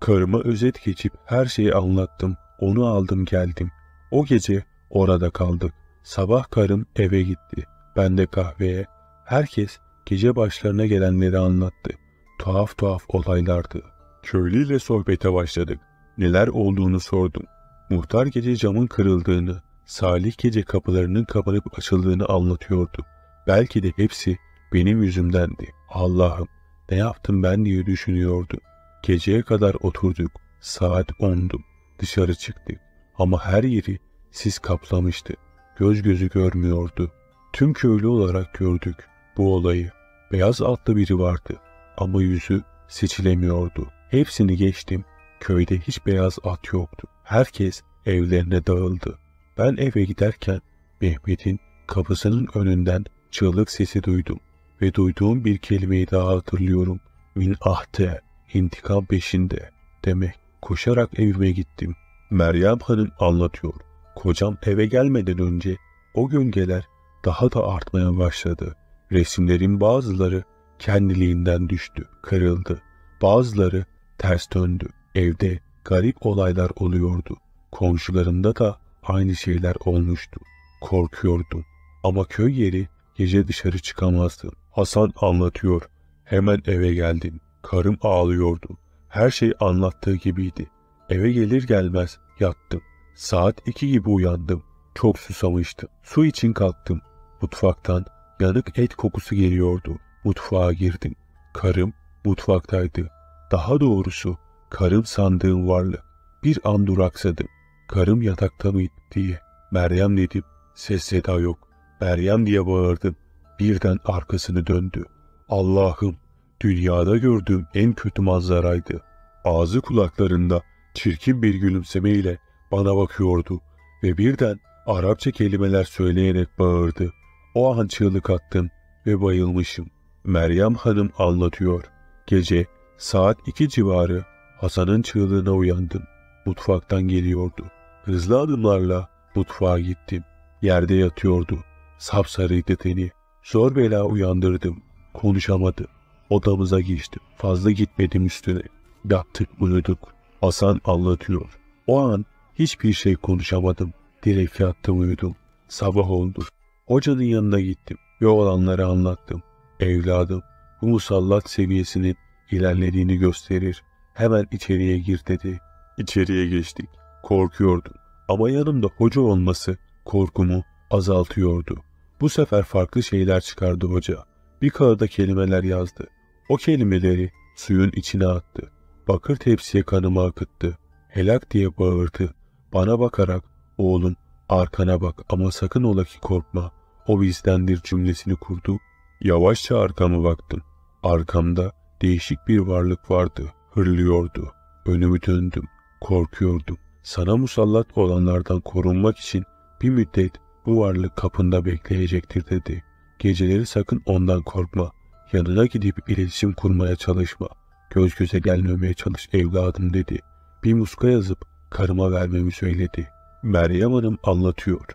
Speaker 2: Karıma özet geçip her şeyi anlattım. Onu aldım geldim. O gece orada kaldık. Sabah karım eve gitti. Ben de kahveye. Herkes gece başlarına gelenleri anlattı. Tuhaf tuhaf olaylardı. Köylüyle sohbete başladık. Neler olduğunu sordum. Muhtar gece camın kırıldığını, Salih gece kapılarının kapanıp açıldığını anlatıyordu. Belki de hepsi benim yüzümdendi. Allah'ım ne yaptım ben diye düşünüyordu. Geceye kadar oturduk. Saat ondu. Dışarı çıktık. Ama her yeri sis kaplamıştı. Göz gözü görmüyordu. Tüm köylü olarak gördük bu olayı. Beyaz atlı biri vardı ama yüzü seçilemiyordu. Hepsini geçtim. Köyde hiç beyaz at yoktu. Herkes evlerine dağıldı. Ben eve giderken Mehmet'in kapısının önünden çığlık sesi duydum ve duyduğum bir kelimeyi daha hatırlıyorum. Min ahte, intikam peşinde demek. Koşarak evime gittim. Meryem Hanım anlatıyor. Kocam eve gelmeden önce o gölgeler daha da artmaya başladı. Resimlerin bazıları kendiliğinden düştü, kırıldı. Bazıları ters döndü. Evde garip olaylar oluyordu. Komşularımda da aynı şeyler olmuştu. Korkuyordum. Ama köy yeri gece dışarı çıkamazdım. Hasan anlatıyor. Hemen eve geldim. Karım ağlıyordu. Her şey anlattığı gibiydi. Eve gelir gelmez yattım. Saat iki gibi uyandım. Çok susamıştım. Su için kalktım. Mutfaktan yanık et kokusu geliyordu. Mutfağa girdim. Karım mutfaktaydı. Daha doğrusu karım sandığım varlık. Bir an duraksadım. Karım yatakta mıydı diye. Meryem dedim. Ses seda yok. Meryem diye bağırdım. Birden arkasını döndü. Allah'ım dünyada gördüğüm en kötü manzaraydı. Ağzı kulaklarında çirkin bir gülümsemeyle bana bakıyordu ve birden Arapça kelimeler söyleyerek bağırdı. O an çığlık attım ve bayılmışım. Meryem Hanım anlatıyor. Gece saat iki civarı Hasan'ın çığlığına uyandım. Mutfaktan geliyordu. Hızlı adımlarla mutfağa gittim. Yerde yatıyordu. Sapsarıydı teni. Zor bela uyandırdım. Konuşamadı. Odamıza geçtim. Fazla gitmedim üstüne. Yattık uyuduk. Hasan anlatıyor. O an hiçbir şey konuşamadım. Direkt yattım uyudum. Sabah oldu. Hocanın yanına gittim ve olanları anlattım. Evladım bu musallat seviyesinin ilerlediğini gösterir. Hemen içeriye gir dedi. İçeriye geçtik. Korkuyordum. Ama yanımda hoca olması korkumu azaltıyordu. Bu sefer farklı şeyler çıkardı hoca. Bir kağıda kelimeler yazdı. O kelimeleri suyun içine attı. Bakır tepsiye kanımı akıttı. Helak diye bağırdı. Bana bakarak oğlum arkana bak ama sakın ola ki korkma. O bizdendir cümlesini kurdu. Yavaşça arkama baktım. Arkamda değişik bir varlık vardı. Hırlıyordu. Önümü döndüm. Korkuyordum. Sana musallat olanlardan korunmak için bir müddet bu varlık kapında bekleyecektir dedi. Geceleri sakın ondan korkma. Yanına gidip iletişim kurmaya çalışma. Göz göze gelmemeye çalış evladım dedi. Bir muska yazıp karıma vermemi söyledi. Meryem Hanım anlatıyor.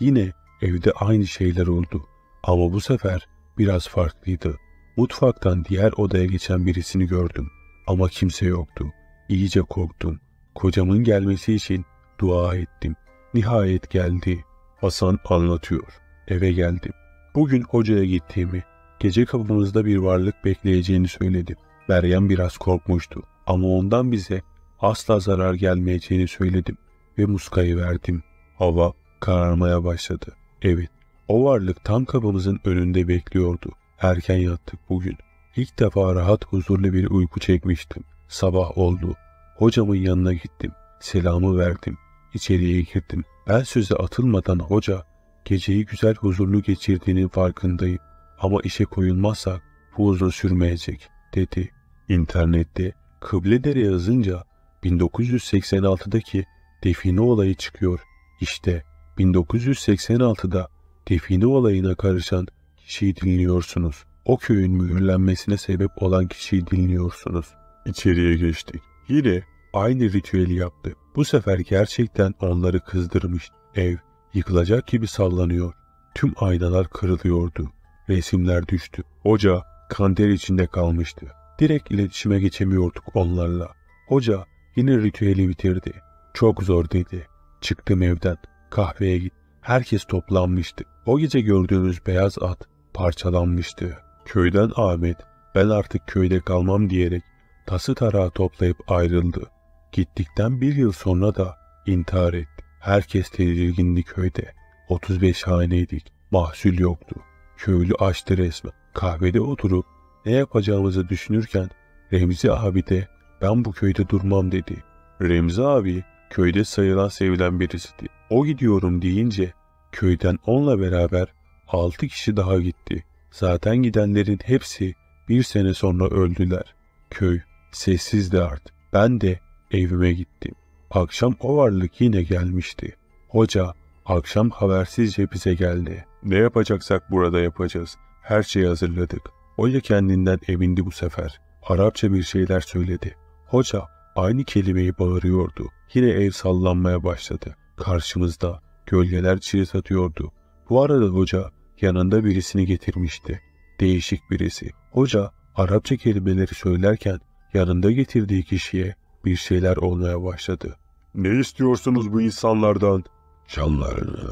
Speaker 2: Yine evde aynı şeyler oldu. Ama bu sefer biraz farklıydı. Mutfaktan diğer odaya geçen birisini gördüm. Ama kimse yoktu. İyice korktum. Kocamın gelmesi için dua ettim. Nihayet geldi. Hasan anlatıyor. Eve geldim. Bugün hocaya gittiğimi, gece kapımızda bir varlık bekleyeceğini söyledim. Meryem biraz korkmuştu ama ondan bize asla zarar gelmeyeceğini söyledim ve muskayı verdim. Hava kararmaya başladı. Evet, o varlık tam kapımızın önünde bekliyordu. Erken yattık bugün. İlk defa rahat huzurlu bir uyku çekmiştim. Sabah oldu. Hocamın yanına gittim. Selamı verdim. İçeriye girdim. Ben söze atılmadan hoca geceyi güzel huzurlu geçirdiğinin farkındayım. Ama işe koyulmazsak bu uzun sürmeyecek dedi. İnternette Kıbledere yazınca 1986'daki define olayı çıkıyor. İşte 1986'da define olayına karışan kişiyi dinliyorsunuz. O köyün mühürlenmesine sebep olan kişiyi dinliyorsunuz. İçeriye geçtik. Yine aynı ritüeli yaptı. Bu sefer gerçekten onları kızdırmış. Ev yıkılacak gibi sallanıyor. Tüm aynalar kırılıyordu. Resimler düştü. Hoca kanter içinde kalmıştı. Direkt iletişime geçemiyorduk onlarla. Hoca yine ritüeli bitirdi. Çok zor dedi. Çıktım evden. Kahveye git. Herkes toplanmıştı. O gece gördüğünüz beyaz at parçalanmıştı. Köyden Ahmet ben artık köyde kalmam diyerek tası tarağı toplayıp ayrıldı. Gittikten bir yıl sonra da intihar etti. Herkes tedirgindi köyde. 35 haneydik. Mahsul yoktu. Köylü açtı resmen. Kahvede oturup ne yapacağımızı düşünürken Remzi abi de ben bu köyde durmam dedi. Remzi abi köyde sayılan sevilen birisiydi. O gidiyorum deyince köyden onunla beraber 6 kişi daha gitti. Zaten gidenlerin hepsi bir sene sonra öldüler. Köy sessizdi artık. Ben de evime gittim. Akşam o varlık yine gelmişti. Hoca akşam habersizce bize geldi. Ne yapacaksak burada yapacağız. Her şeyi hazırladık. Hoca kendinden emindi bu sefer. Arapça bir şeyler söyledi. Hoca aynı kelimeyi bağırıyordu. Yine ev sallanmaya başladı. Karşımızda gölgeler çiğ atıyordu. Bu arada hoca yanında birisini getirmişti. Değişik birisi. Hoca Arapça kelimeleri söylerken yanında getirdiği kişiye bir şeyler olmaya başladı. Ne istiyorsunuz bu insanlardan?
Speaker 3: Canlarını,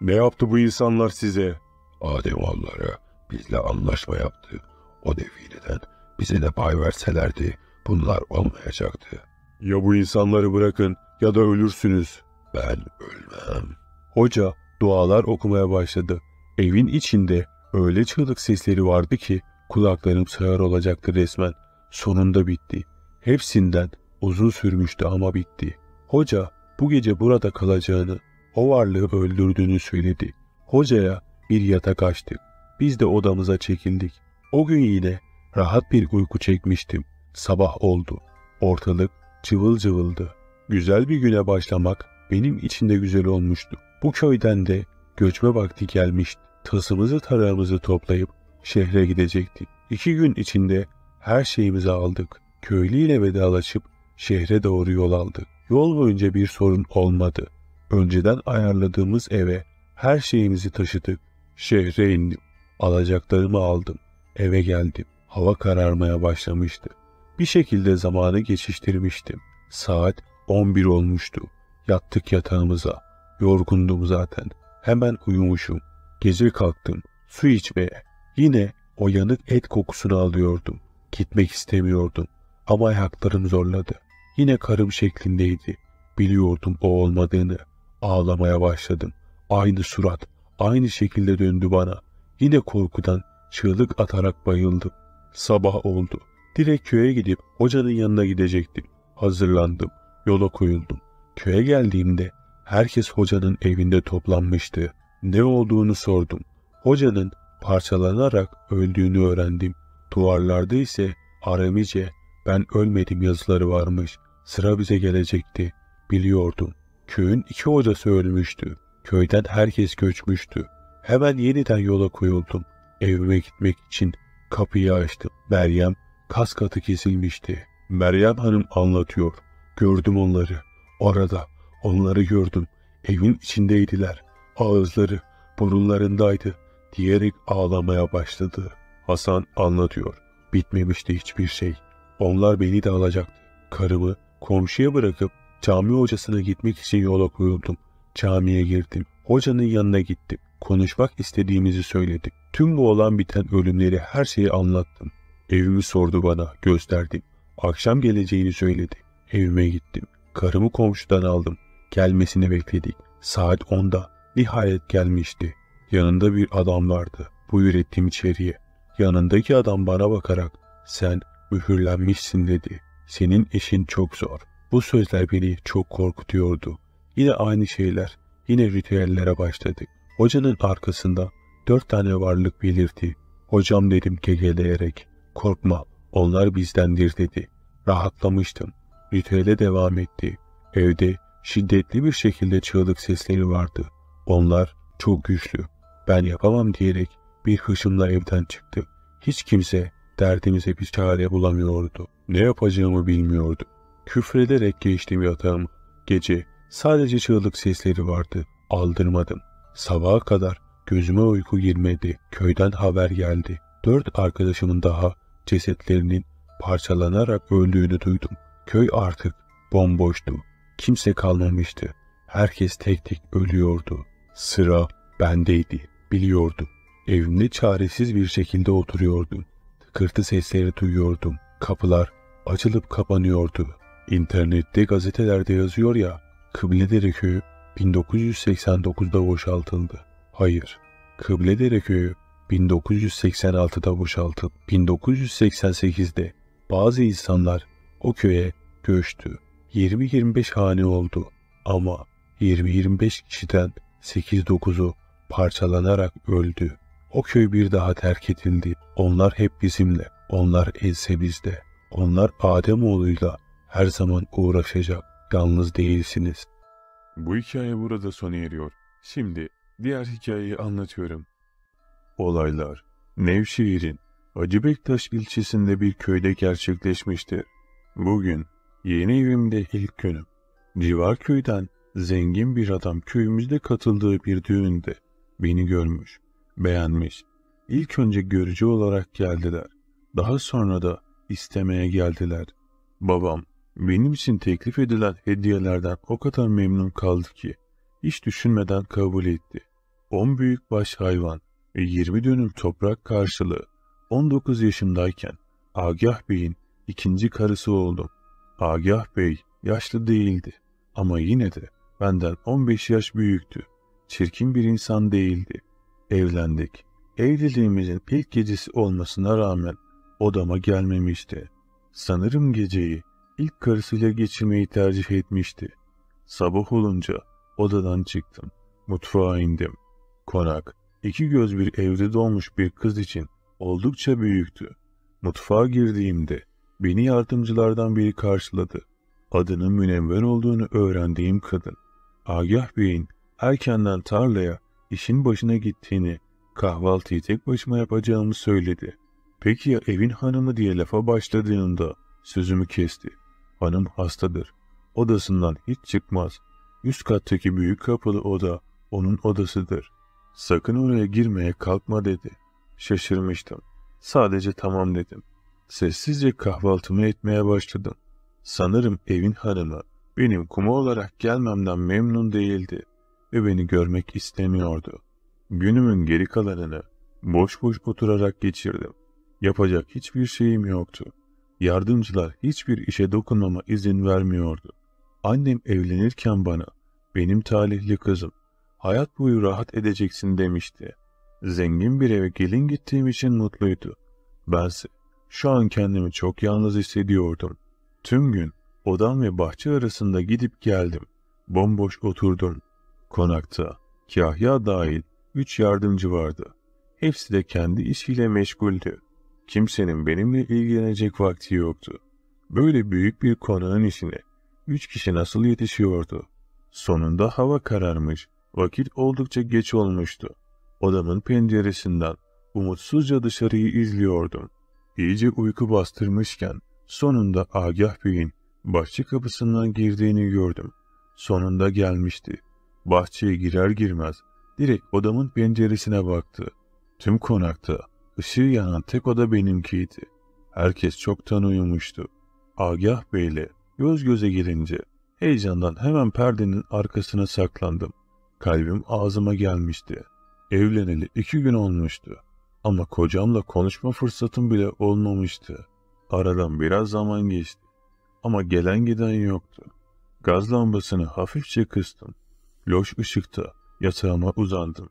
Speaker 2: Ne yaptı bu insanlar size?
Speaker 3: Adem oğulları bizle anlaşma yaptı. O defineden bize de pay verselerdi bunlar olmayacaktı.
Speaker 2: Ya bu insanları bırakın ya da ölürsünüz.
Speaker 3: Ben ölmem.
Speaker 2: Hoca dualar okumaya başladı. Evin içinde öyle çığlık sesleri vardı ki kulaklarım sağır olacaktı resmen. Sonunda bitti. Hepsinden uzun sürmüştü ama bitti. Hoca bu gece burada kalacağını, o varlığı öldürdüğünü söyledi. Hocaya bir yatak açtık. Biz de odamıza çekildik. O gün yine Rahat bir uyku çekmiştim. Sabah oldu. Ortalık cıvıl cıvıldı. Güzel bir güne başlamak benim için de güzel olmuştu. Bu köyden de göçme vakti gelmişti. Tasımızı tarağımızı toplayıp şehre gidecektik. İki gün içinde her şeyimizi aldık. Köylüyle vedalaşıp şehre doğru yol aldık. Yol boyunca bir sorun olmadı. Önceden ayarladığımız eve her şeyimizi taşıdık. Şehre indim. Alacaklarımı aldım. Eve geldim. Hava kararmaya başlamıştı. Bir şekilde zamanı geçiştirmiştim. Saat 11 olmuştu. Yattık yatağımıza. Yorgundum zaten. Hemen uyumuşum. Gece kalktım. Su içmeye. Yine o yanık et kokusunu alıyordum. Gitmek istemiyordum. Ama ayaklarım zorladı. Yine karım şeklindeydi. Biliyordum o olmadığını. Ağlamaya başladım. Aynı surat, aynı şekilde döndü bana. Yine korkudan çığlık atarak bayıldım. Sabah oldu. Direkt köye gidip hocanın yanına gidecektim. Hazırlandım. Yola koyuldum. Köye geldiğimde herkes hocanın evinde toplanmıştı. Ne olduğunu sordum. Hocanın parçalanarak öldüğünü öğrendim. Duvarlarda ise Aramice ben ölmedim yazıları varmış. Sıra bize gelecekti. Biliyordum. Köyün iki hocası ölmüştü. Köyden herkes göçmüştü. Hemen yeniden yola koyuldum. Evime gitmek için kapıyı açtım. Meryem kas katı kesilmişti. Meryem Hanım anlatıyor. Gördüm onları. Orada onları gördüm. Evin içindeydiler. Ağızları burunlarındaydı diyerek ağlamaya başladı. Hasan anlatıyor. Bitmemişti hiçbir şey. Onlar beni de alacaktı. Karımı komşuya bırakıp cami hocasına gitmek için yola koyuldum. Camiye girdim. Hocanın yanına gittim. Konuşmak istediğimizi söyledim. Tüm bu olan biten ölümleri her şeyi anlattım. Evimi sordu bana, gösterdim. Akşam geleceğini söyledi. Evime gittim. Karımı komşudan aldım. Gelmesini bekledik. Saat 10'da nihayet gelmişti. Yanında bir adam vardı. Buyur ettim içeriye. Yanındaki adam bana bakarak sen mühürlenmişsin dedi. Senin işin çok zor. Bu sözler beni çok korkutuyordu. Yine aynı şeyler, yine ritüellere başladık. Hocanın arkasında dört tane varlık belirtti. Hocam dedim gegeleyerek. Korkma, onlar bizdendir dedi. Rahatlamıştım. Ritüele devam etti. Evde şiddetli bir şekilde çığlık sesleri vardı. Onlar çok güçlü. Ben yapamam diyerek bir hışımla evden çıktı. Hiç kimse derdimize bir çare bulamıyordu. Ne yapacağımı bilmiyordu. Küfrederek geçtim yatağımı. Gece sadece çığlık sesleri vardı. Aldırmadım. Sabaha kadar gözüme uyku girmedi. Köyden haber geldi. Dört arkadaşımın daha cesetlerinin parçalanarak öldüğünü duydum. Köy artık bomboştu. Kimse kalmamıştı. Herkes tek tek ölüyordu. Sıra bendeydi. Biliyordum. Evimde çaresiz bir şekilde oturuyordum. Tıkırtı sesleri duyuyordum. Kapılar açılıp kapanıyordu. İnternette gazetelerde yazıyor ya, Kıbledere Köyü 1989'da boşaltıldı. Hayır, Kıbledere Köyü 1986'da boşaltıldı. 1988'de bazı insanlar o köye göçtü. 20-25 hane oldu ama 20-25 kişiden 8-9'u parçalanarak öldü. O köy bir daha terk edildi. Onlar hep bizimle. Onlar else bizde. Onlar Ademoğlu'yla her zaman uğraşacak. Yalnız değilsiniz.
Speaker 1: Bu hikaye burada sona eriyor. Şimdi diğer hikayeyi anlatıyorum. Olaylar Nevşehir'in Hacı Bektaş ilçesinde bir köyde gerçekleşmiştir. Bugün yeni evimde ilk günüm. Civar köyden zengin bir adam köyümüzde katıldığı bir düğünde beni görmüş, beğenmiş. İlk önce görücü olarak geldiler. Daha sonra da istemeye geldiler. Babam benim için teklif edilen hediyelerden o kadar memnun kaldı ki hiç düşünmeden kabul etti. 10 büyük baş hayvan ve 20 dönüm toprak karşılığı 19 yaşımdayken Agah Bey'in ikinci karısı oldum. Agah Bey yaşlı değildi ama yine de benden 15 yaş büyüktü. Çirkin bir insan değildi. Evlendik. Evliliğimizin ilk gecesi olmasına rağmen odama gelmemişti. Sanırım geceyi ilk karısıyla geçirmeyi tercih etmişti. Sabah olunca odadan çıktım. Mutfağa indim. Konak, iki göz bir evde doğmuş bir kız için oldukça büyüktü. Mutfağa girdiğimde beni yardımcılardan biri karşıladı. Adının Münevver olduğunu öğrendiğim kadın. Agah Bey'in erkenden tarlaya işin başına gittiğini, kahvaltıyı tek başıma yapacağımı söyledi. Peki ya evin hanımı diye lafa başladığında sözümü kesti. Hanım hastadır. Odasından hiç çıkmaz. Üst kattaki büyük kapılı oda onun odasıdır. Sakın oraya girmeye kalkma dedi. Şaşırmıştım. Sadece tamam dedim. Sessizce kahvaltımı etmeye başladım. Sanırım evin hanımı benim kuma olarak gelmemden memnun değildi ve beni görmek istemiyordu. Günümün geri kalanını boş boş oturarak geçirdim. Yapacak hiçbir şeyim yoktu. Yardımcılar hiçbir işe dokunmama izin vermiyordu. Annem evlenirken bana, benim talihli kızım, hayat boyu rahat edeceksin demişti. Zengin bir eve gelin gittiğim için mutluydu. Bense şu an kendimi çok yalnız hissediyordum. Tüm gün odam ve bahçe arasında gidip geldim. Bomboş oturdum. Konakta Kahya dahil üç yardımcı vardı. Hepsi de kendi işiyle meşguldü. Kimsenin benimle ilgilenecek vakti yoktu. Böyle büyük bir konağın işine üç kişi nasıl yetişiyordu? Sonunda hava kararmış, vakit oldukça geç olmuştu. Odamın penceresinden umutsuzca dışarıyı izliyordum. İyice uyku bastırmışken sonunda Agah Bey'in bahçe kapısından girdiğini gördüm. Sonunda gelmişti. Bahçeye girer girmez direkt odamın penceresine baktı. Tüm konakta ışığı yanan tek oda benimkiydi. Herkes çoktan uyumuştu. Agah Bey'le göz göze gelince heyecandan hemen perdenin arkasına saklandım. Kalbim ağzıma gelmişti. Evleneli iki gün olmuştu. Ama kocamla konuşma fırsatım bile olmamıştı. Aradan biraz zaman geçti. Ama gelen giden yoktu. Gaz lambasını hafifçe kıstım. Loş ışıkta yatağıma uzandım.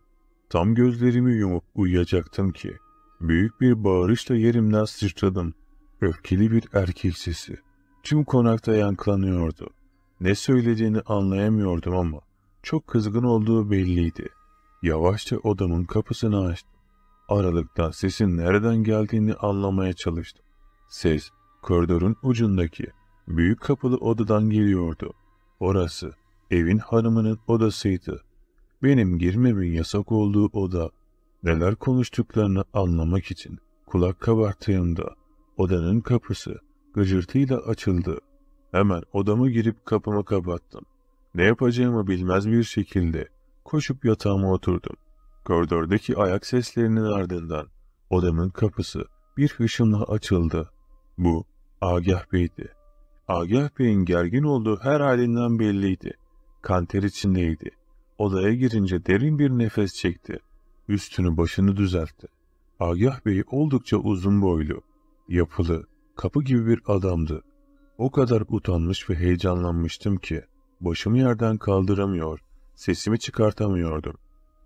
Speaker 1: Tam gözlerimi yumup uyuyacaktım ki büyük bir bağırışla yerimden sıçradım. Öfkeli bir erkek sesi. Tüm konakta yankılanıyordu. Ne söylediğini anlayamıyordum ama çok kızgın olduğu belliydi. Yavaşça odamın kapısını açtım. Aralıktan sesin nereden geldiğini anlamaya çalıştım. Ses koridorun ucundaki büyük kapılı odadan geliyordu. Orası evin hanımının odasıydı. Benim girmemin yasak olduğu oda. Neler konuştuklarını anlamak için kulak kabarttığımda odanın kapısı gıcırtıyla açıldı. Hemen odama girip kapımı kapattım. Ne yapacağımı bilmez bir şekilde koşup yatağıma oturdum. Koridordaki ayak seslerinin ardından odamın kapısı bir hışımla açıldı. Bu Agah Bey'di. Agah Bey'in gergin olduğu her halinden belliydi. Kanter içindeydi. Odaya girince derin bir nefes çekti. Üstünü başını düzeltti. Agah Bey oldukça uzun boylu, yapılı, kapı gibi bir adamdı. O kadar utanmış ve heyecanlanmıştım ki başımı yerden kaldıramıyor, sesimi çıkartamıyordum.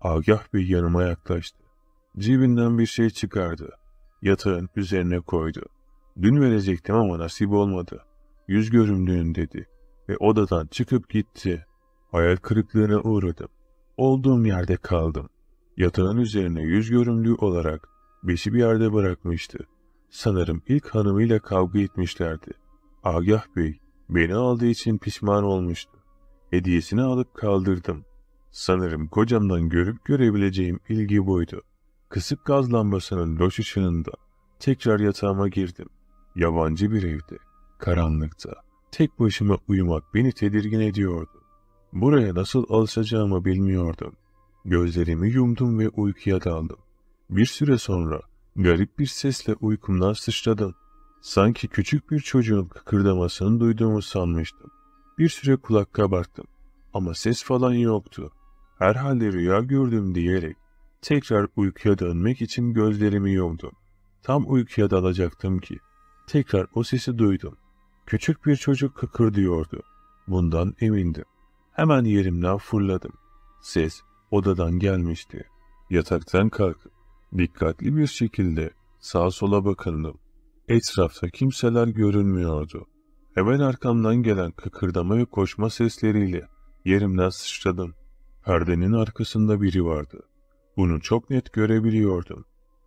Speaker 1: Agah Bey yanıma yaklaştı. Cibinden bir şey çıkardı. Yatağın üzerine koydu. Dün verecektim ama nasip olmadı. Yüz görümlüğün dedi ve odadan çıkıp gitti. Hayal kırıklığına uğradım. Olduğum yerde kaldım. Yatağın üzerine yüz görümlüğü olarak beşi bir yerde bırakmıştı. Sanırım ilk hanımıyla kavga etmişlerdi. Agah Bey beni aldığı için pişman olmuştu. Hediyesini alıp kaldırdım. Sanırım kocamdan görüp görebileceğim ilgi buydu. Kısık gaz lambasının loş ışığında tekrar yatağıma girdim. Yabancı bir evde, karanlıkta, tek başıma uyumak beni tedirgin ediyordu. Buraya nasıl alışacağımı bilmiyordum. Gözlerimi yumdum ve uykuya daldım. Bir süre sonra garip bir sesle uykumdan sıçradım. Sanki küçük bir çocuğun kıkırdamasını duyduğumu sanmıştım. Bir süre kulak kabarttım ama ses falan yoktu. Herhalde rüya gördüm diyerek tekrar uykuya dönmek için gözlerimi yumdum. Tam uykuya dalacaktım ki tekrar o sesi duydum. Küçük bir çocuk kıkırdıyordu. Bundan emindim. Hemen yerimden fırladım. Ses odadan gelmişti. Yataktan kalkıp dikkatli bir şekilde sağa sola bakındım. Etrafta kimseler görünmüyordu. Hemen arkamdan gelen kıkırdama ve koşma sesleriyle yerimden sıçradım. Perdenin arkasında biri vardı. Bunu çok net görebiliyordum.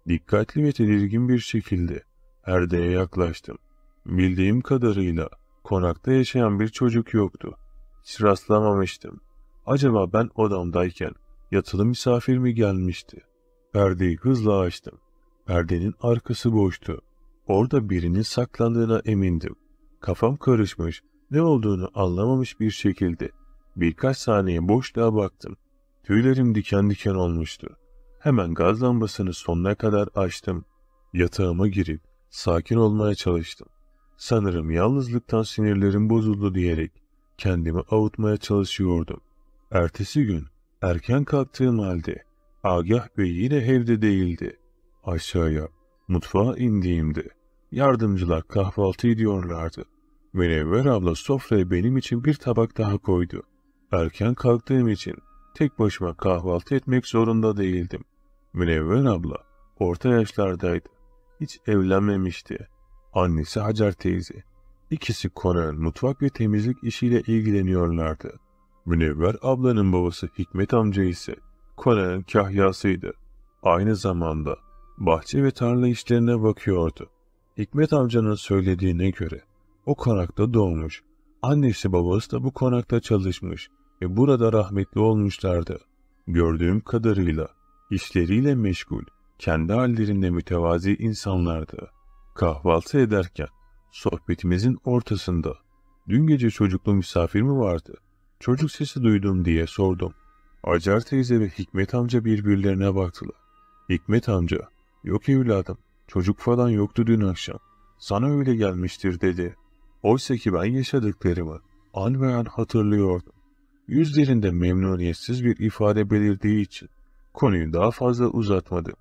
Speaker 1: Dikkatli ve tedirgin bir şekilde Perdeye yaklaştım. Bildiğim kadarıyla konakta yaşayan bir çocuk yoktu. Hiç rastlamamıştım. Acaba ben odamdayken yatılı misafir mi gelmişti? Perdeyi hızla açtım. Perdenin arkası boştu. Orada birinin saklandığına emindim. Kafam karışmış, ne olduğunu anlamamış bir şekilde birkaç saniye boşluğa baktım. Tüylerim diken diken olmuştu. Hemen gaz lambasını sonuna kadar açtım. Yatağıma girip sakin olmaya çalıştım. Sanırım yalnızlıktan sinirlerim bozuldu diyerek kendimi avutmaya çalışıyordum. Ertesi gün erken kalktığım halde Agah Bey yine evde değildi. Aşağıya mutfağa indiğimde yardımcılar kahvaltı ediyorlardı. Münevver abla sofraya benim için bir tabak daha koydu. Erken kalktığım için tek başıma kahvaltı etmek zorunda değildim. Münevver abla orta yaşlardaydı. Hiç evlenmemişti. Annesi Hacer teyze. İkisi konağın mutfak ve temizlik işiyle ilgileniyorlardı. Münevver ablanın babası Hikmet amca ise konağın kahyasıydı. Aynı zamanda bahçe ve tarla işlerine bakıyordu. Hikmet amcanın söylediğine göre o konakta doğmuş. Annesi babası da bu konakta çalışmış ve burada rahmetli olmuşlardı. Gördüğüm kadarıyla işleriyle meşgul, kendi hallerinde mütevazi insanlardı. Kahvaltı ederken sohbetimizin ortasında dün gece çocuklu misafir mi vardı? Çocuk sesi duydum diye sordum. Acar teyze ve Hikmet amca birbirlerine baktılar. Hikmet amca, yok evladım, çocuk falan yoktu dün akşam. Sana öyle gelmiştir dedi. Oysa ki ben yaşadıklarımı an ve an hatırlıyordum. Yüzlerinde memnuniyetsiz bir ifade belirdiği için konuyu daha fazla uzatmadım.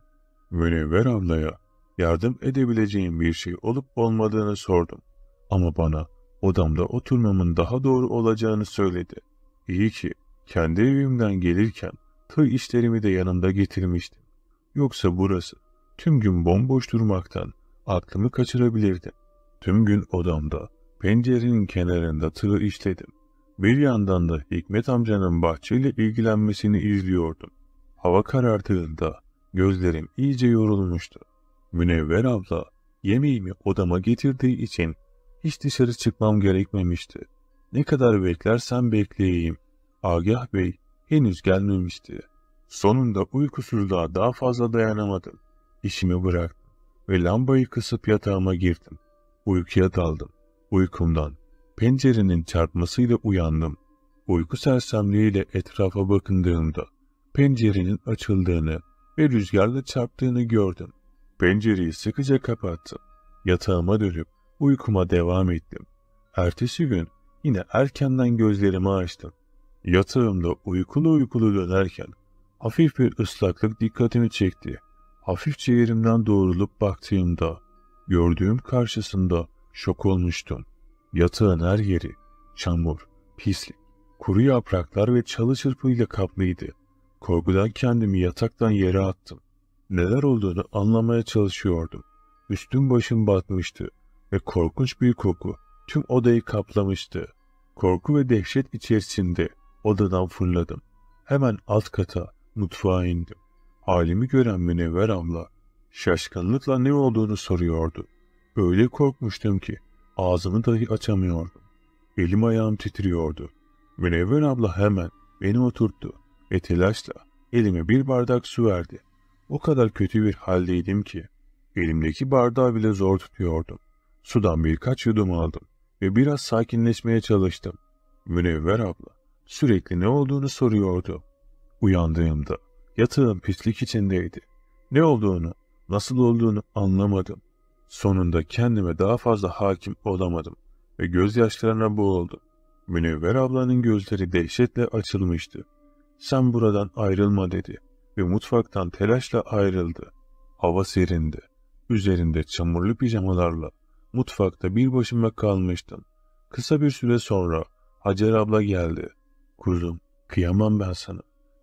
Speaker 1: Münevver ablaya yardım edebileceğim bir şey olup olmadığını sordum. Ama bana odamda oturmamın daha doğru olacağını söyledi. İyi ki kendi evimden gelirken tığ işlerimi de yanımda getirmiştim. Yoksa burası tüm gün bomboş durmaktan aklımı kaçırabilirdim. Tüm gün odamda, pencerenin kenarında tığ işledim. Bir yandan da Hikmet amcanın bahçeyle ilgilenmesini izliyordum. Hava karardığında gözlerim iyice yorulmuştu. Münevver abla yemeğimi odama getirdiği için hiç dışarı çıkmam gerekmemişti. Ne kadar beklersem bekleyeyim. Agah Bey henüz gelmemişti. Sonunda uykusuzluğa daha fazla dayanamadım. İşimi bıraktım ve lambayı kısıp yatağıma girdim. Uykuya daldım. Uykumdan pencerenin çarpmasıyla uyandım. Uyku sersemliğiyle etrafa bakındığımda pencerenin açıldığını ve rüzgarla çarptığını gördüm. Pencereyi sıkıca kapattım. Yatağıma dönüp uykuma devam ettim. Ertesi gün yine erkenden gözlerimi açtım. Yatağımda uykulu uykulu dönerken hafif bir ıslaklık dikkatimi çekti. Hafifçe yerimden doğrulup baktığımda gördüğüm karşısında şok olmuştum. Yatağın her yeri çamur, pislik, kuru yapraklar ve çalı çırpıyla kaplıydı. Korkudan kendimi yataktan yere attım. Neler olduğunu anlamaya çalışıyordum. Üstüm başım batmıştı ve korkunç bir koku tüm odayı kaplamıştı. Korku ve dehşet içerisinde odadan fırladım. Hemen alt kata, mutfağa indim. Halimi gören Münevver abla şaşkınlıkla ne olduğunu soruyordu. Öyle korkmuştum ki ağzımı dahi açamıyordum. Elim ayağım titriyordu. Münevver abla hemen beni oturttu ve telaşla elime bir bardak su verdi. O kadar kötü bir haldeydim ki elimdeki bardağı bile zor tutuyordum. Sudan birkaç yudum aldım ve biraz sakinleşmeye çalıştım. Münevver abla sürekli ne olduğunu soruyordu. Uyandığımda yatağım pislik içindeydi. Ne olduğunu, nasıl olduğunu anlamadım. Sonunda kendime daha fazla hakim olamadım ve gözyaşlarına boğuldum. Münevver ablanın gözleri dehşetle açılmıştı. Sen buradan ayrılma dedi ve mutfaktan telaşla ayrıldı. Hava serindi. Üzerinde çamurlu pijamalarla mutfakta bir başıma kalmıştım. Kısa bir süre sonra Hacer abla geldi. Kuzum, kıyamam ben sana.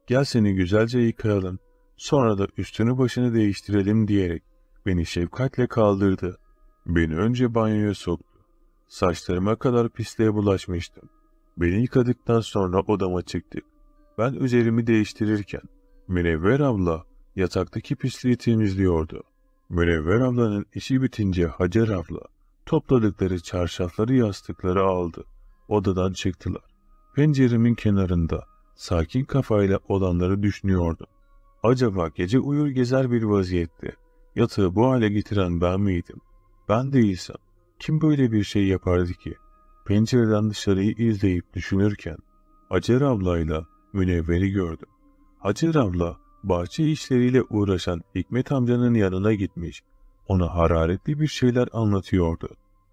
Speaker 1: Gel seni güzelce yıkayalım. Sonra da üstünü başını değiştirelim diyerek beni şefkatle kaldırdı. Beni önce banyoya soktu. Saçlarıma kadar pisliğe bulaşmıştım. Beni yıkadıktan sonra odama çıktık. Ben üzerimi değiştirirken Münevver abla yataktaki pisliği temizliyordu. Münevver ablanın işi bitince Hacer abla topladıkları çarşafları yastıkları aldı. Odadan çıktılar. Penceremin kenarında sakin kafayla olanları düşünüyordum. Acaba gece uyur gezer bir vaziyette yatağı bu hale getiren ben miydim? Ben değilsem kim böyle bir şey yapardı ki? Pencereden dışarıyı izleyip düşünürken Hacer ablayla Münevver'i gördüm. Hacer abla bahçe işleriyle uğraşan Hikmet amcanın yanına gitmiş. Ona hararetli bir şeyler anlatıyordu.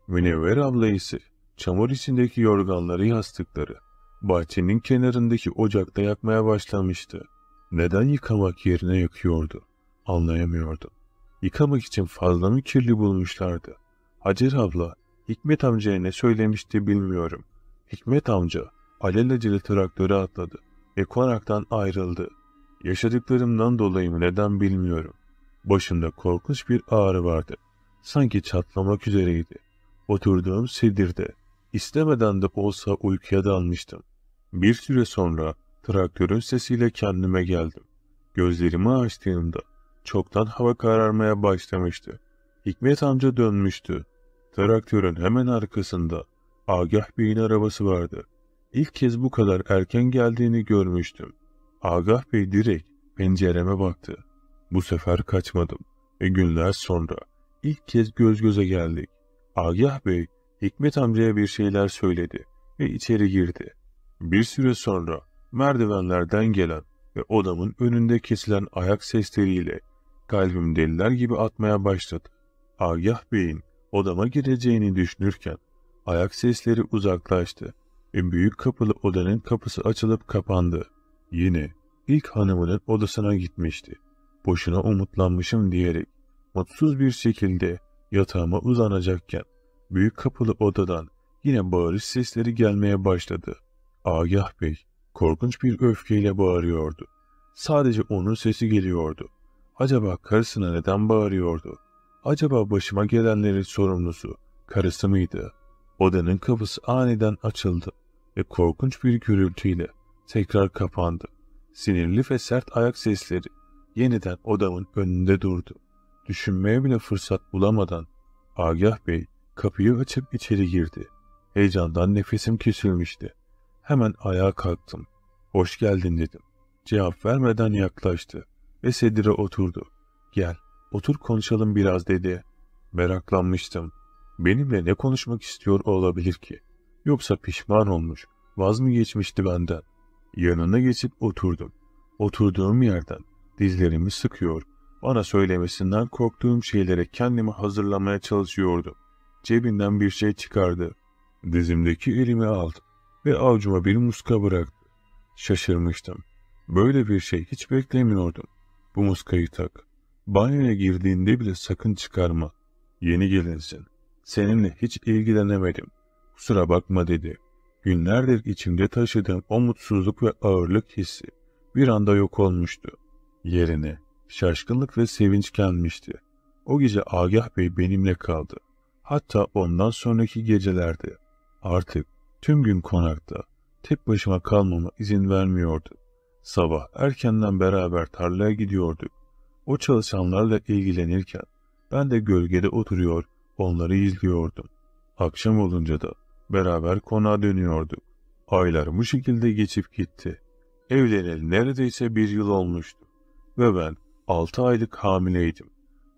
Speaker 1: Münevver abla ise çamur içindeki yorganları yastıkları bahçenin kenarındaki ocakta yakmaya başlamıştı. Neden yıkamak yerine yakıyordu? Anlayamıyordum. Yıkamak için fazla mı kirli bulmuşlardı? Hacer abla Hikmet amcaya ne söylemişti bilmiyorum. Hikmet amca alelacele traktörü atladı ve konaktan ayrıldı. Yaşadıklarımdan dolayı neden bilmiyorum. Başımda korkunç bir ağrı vardı. Sanki çatlamak üzereydi. Oturduğum sedirde istemeden de olsa uykuya dalmıştım. Bir süre sonra traktörün sesiyle kendime geldim. Gözlerimi açtığımda çoktan hava kararmaya başlamıştı. Hikmet amca dönmüştü. Traktörün hemen arkasında Agah Bey'in arabası vardı. İlk kez bu kadar erken geldiğini görmüştüm. Agah Bey direkt pencereme baktı. Bu sefer kaçmadım ve günler sonra ilk kez göz göze geldik. Agah Bey Hikmet amcaya bir şeyler söyledi ve içeri girdi. Bir süre sonra merdivenlerden gelen ve odamın önünde kesilen ayak sesleriyle kalbim deliler gibi atmaya başladı. Agah Bey'in odama gireceğini düşünürken ayak sesleri uzaklaştı ve büyük kapılı odanın kapısı açılıp kapandı. Yine ilk hanımının odasına gitmişti. Boşuna umutlanmışım diyerek mutsuz bir şekilde yatağıma uzanacakken büyük kapılı odadan yine bağırış sesleri gelmeye başladı. Agah Bey korkunç bir öfkeyle bağırıyordu. Sadece onun sesi geliyordu. Acaba karısına neden bağırıyordu? Acaba başıma gelenlerin sorumlusu karısı mıydı? Odanın kapısı aniden açıldı ve korkunç bir gürültüyle tekrar kapandı. Sinirli ve sert ayak sesleri yeniden odamın önünde durdu. Düşünmeye bile fırsat bulamadan Agah Bey kapıyı açıp içeri girdi. Heyecandan nefesim kesilmişti. Hemen ayağa kalktım. Hoş geldin dedim. Cevap vermeden yaklaştı ve sedire oturdu. Gel, otur konuşalım biraz dedi. Meraklanmıştım. Benimle ne konuşmak istiyor olabilir ki? Yoksa pişman olmuş, vaz mı geçmişti benden? Yanına geçip oturdum. Oturduğum yerden dizlerimi sıkıyor, bana söylemesinden korktuğum şeylere kendimi hazırlamaya çalışıyordum. Cebinden bir şey çıkardı. Dizimdeki elimi aldı ve avcuma bir muska bıraktı. Şaşırmıştım. Böyle bir şey hiç beklemiyordum. Bu muskayı tak. Banyoya girdiğinde bile sakın çıkarma. Yeni gelinsin. Seninle hiç ilgilenemedim. Kusura bakma dedi. Günlerdir içimde taşıdığım o mutsuzluk ve ağırlık hissi bir anda yok olmuştu. Yerine şaşkınlık ve sevinç gelmişti. O gece Agah Bey benimle kaldı. Hatta ondan sonraki gecelerde artık tüm gün konakta tek başıma kalmama izin vermiyordu. Sabah erkenden beraber tarlaya gidiyorduk. O çalışanlarla ilgilenirken ben de gölgede oturuyor onları izliyordum. Akşam olunca da beraber konağa dönüyorduk. Aylar bu şekilde geçip gitti. Evleneli neredeyse bir yıl olmuştu. Ve ben altı aylık hamileydim.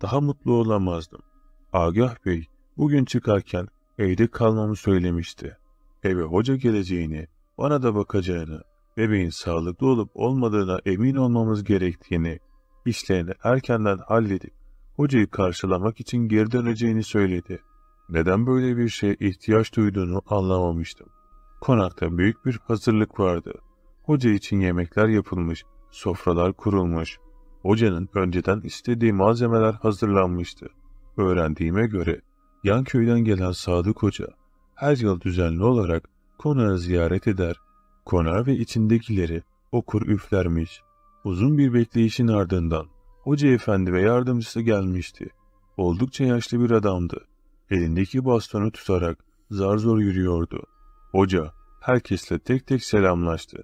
Speaker 1: Daha mutlu olamazdım. Agah Bey bugün çıkarken evde kalmamı söylemişti. Eve hoca geleceğini, bana da bakacağını, bebeğin sağlıklı olup olmadığına emin olmamız gerektiğini, işlerini erkenden halledip hocayı karşılamak için geri döneceğini söyledi. Neden böyle bir şeye ihtiyaç duyduğunu anlamamıştım. Konakta büyük bir hazırlık vardı. Hoca için yemekler yapılmış, sofralar kurulmuş. Hocanın önceden istediği malzemeler hazırlanmıştı. Öğrendiğime göre yan köyden gelen Sadık Hoca her yıl düzenli olarak konağı ziyaret eder, konağı ve içindekileri okur üflermiş. Uzun bir bekleyişin ardından Hoca efendi ve yardımcısı gelmişti. Oldukça yaşlı bir adamdı. Elindeki bastonu tutarak zar zor yürüyordu. Hoca herkesle tek tek selamlaştı.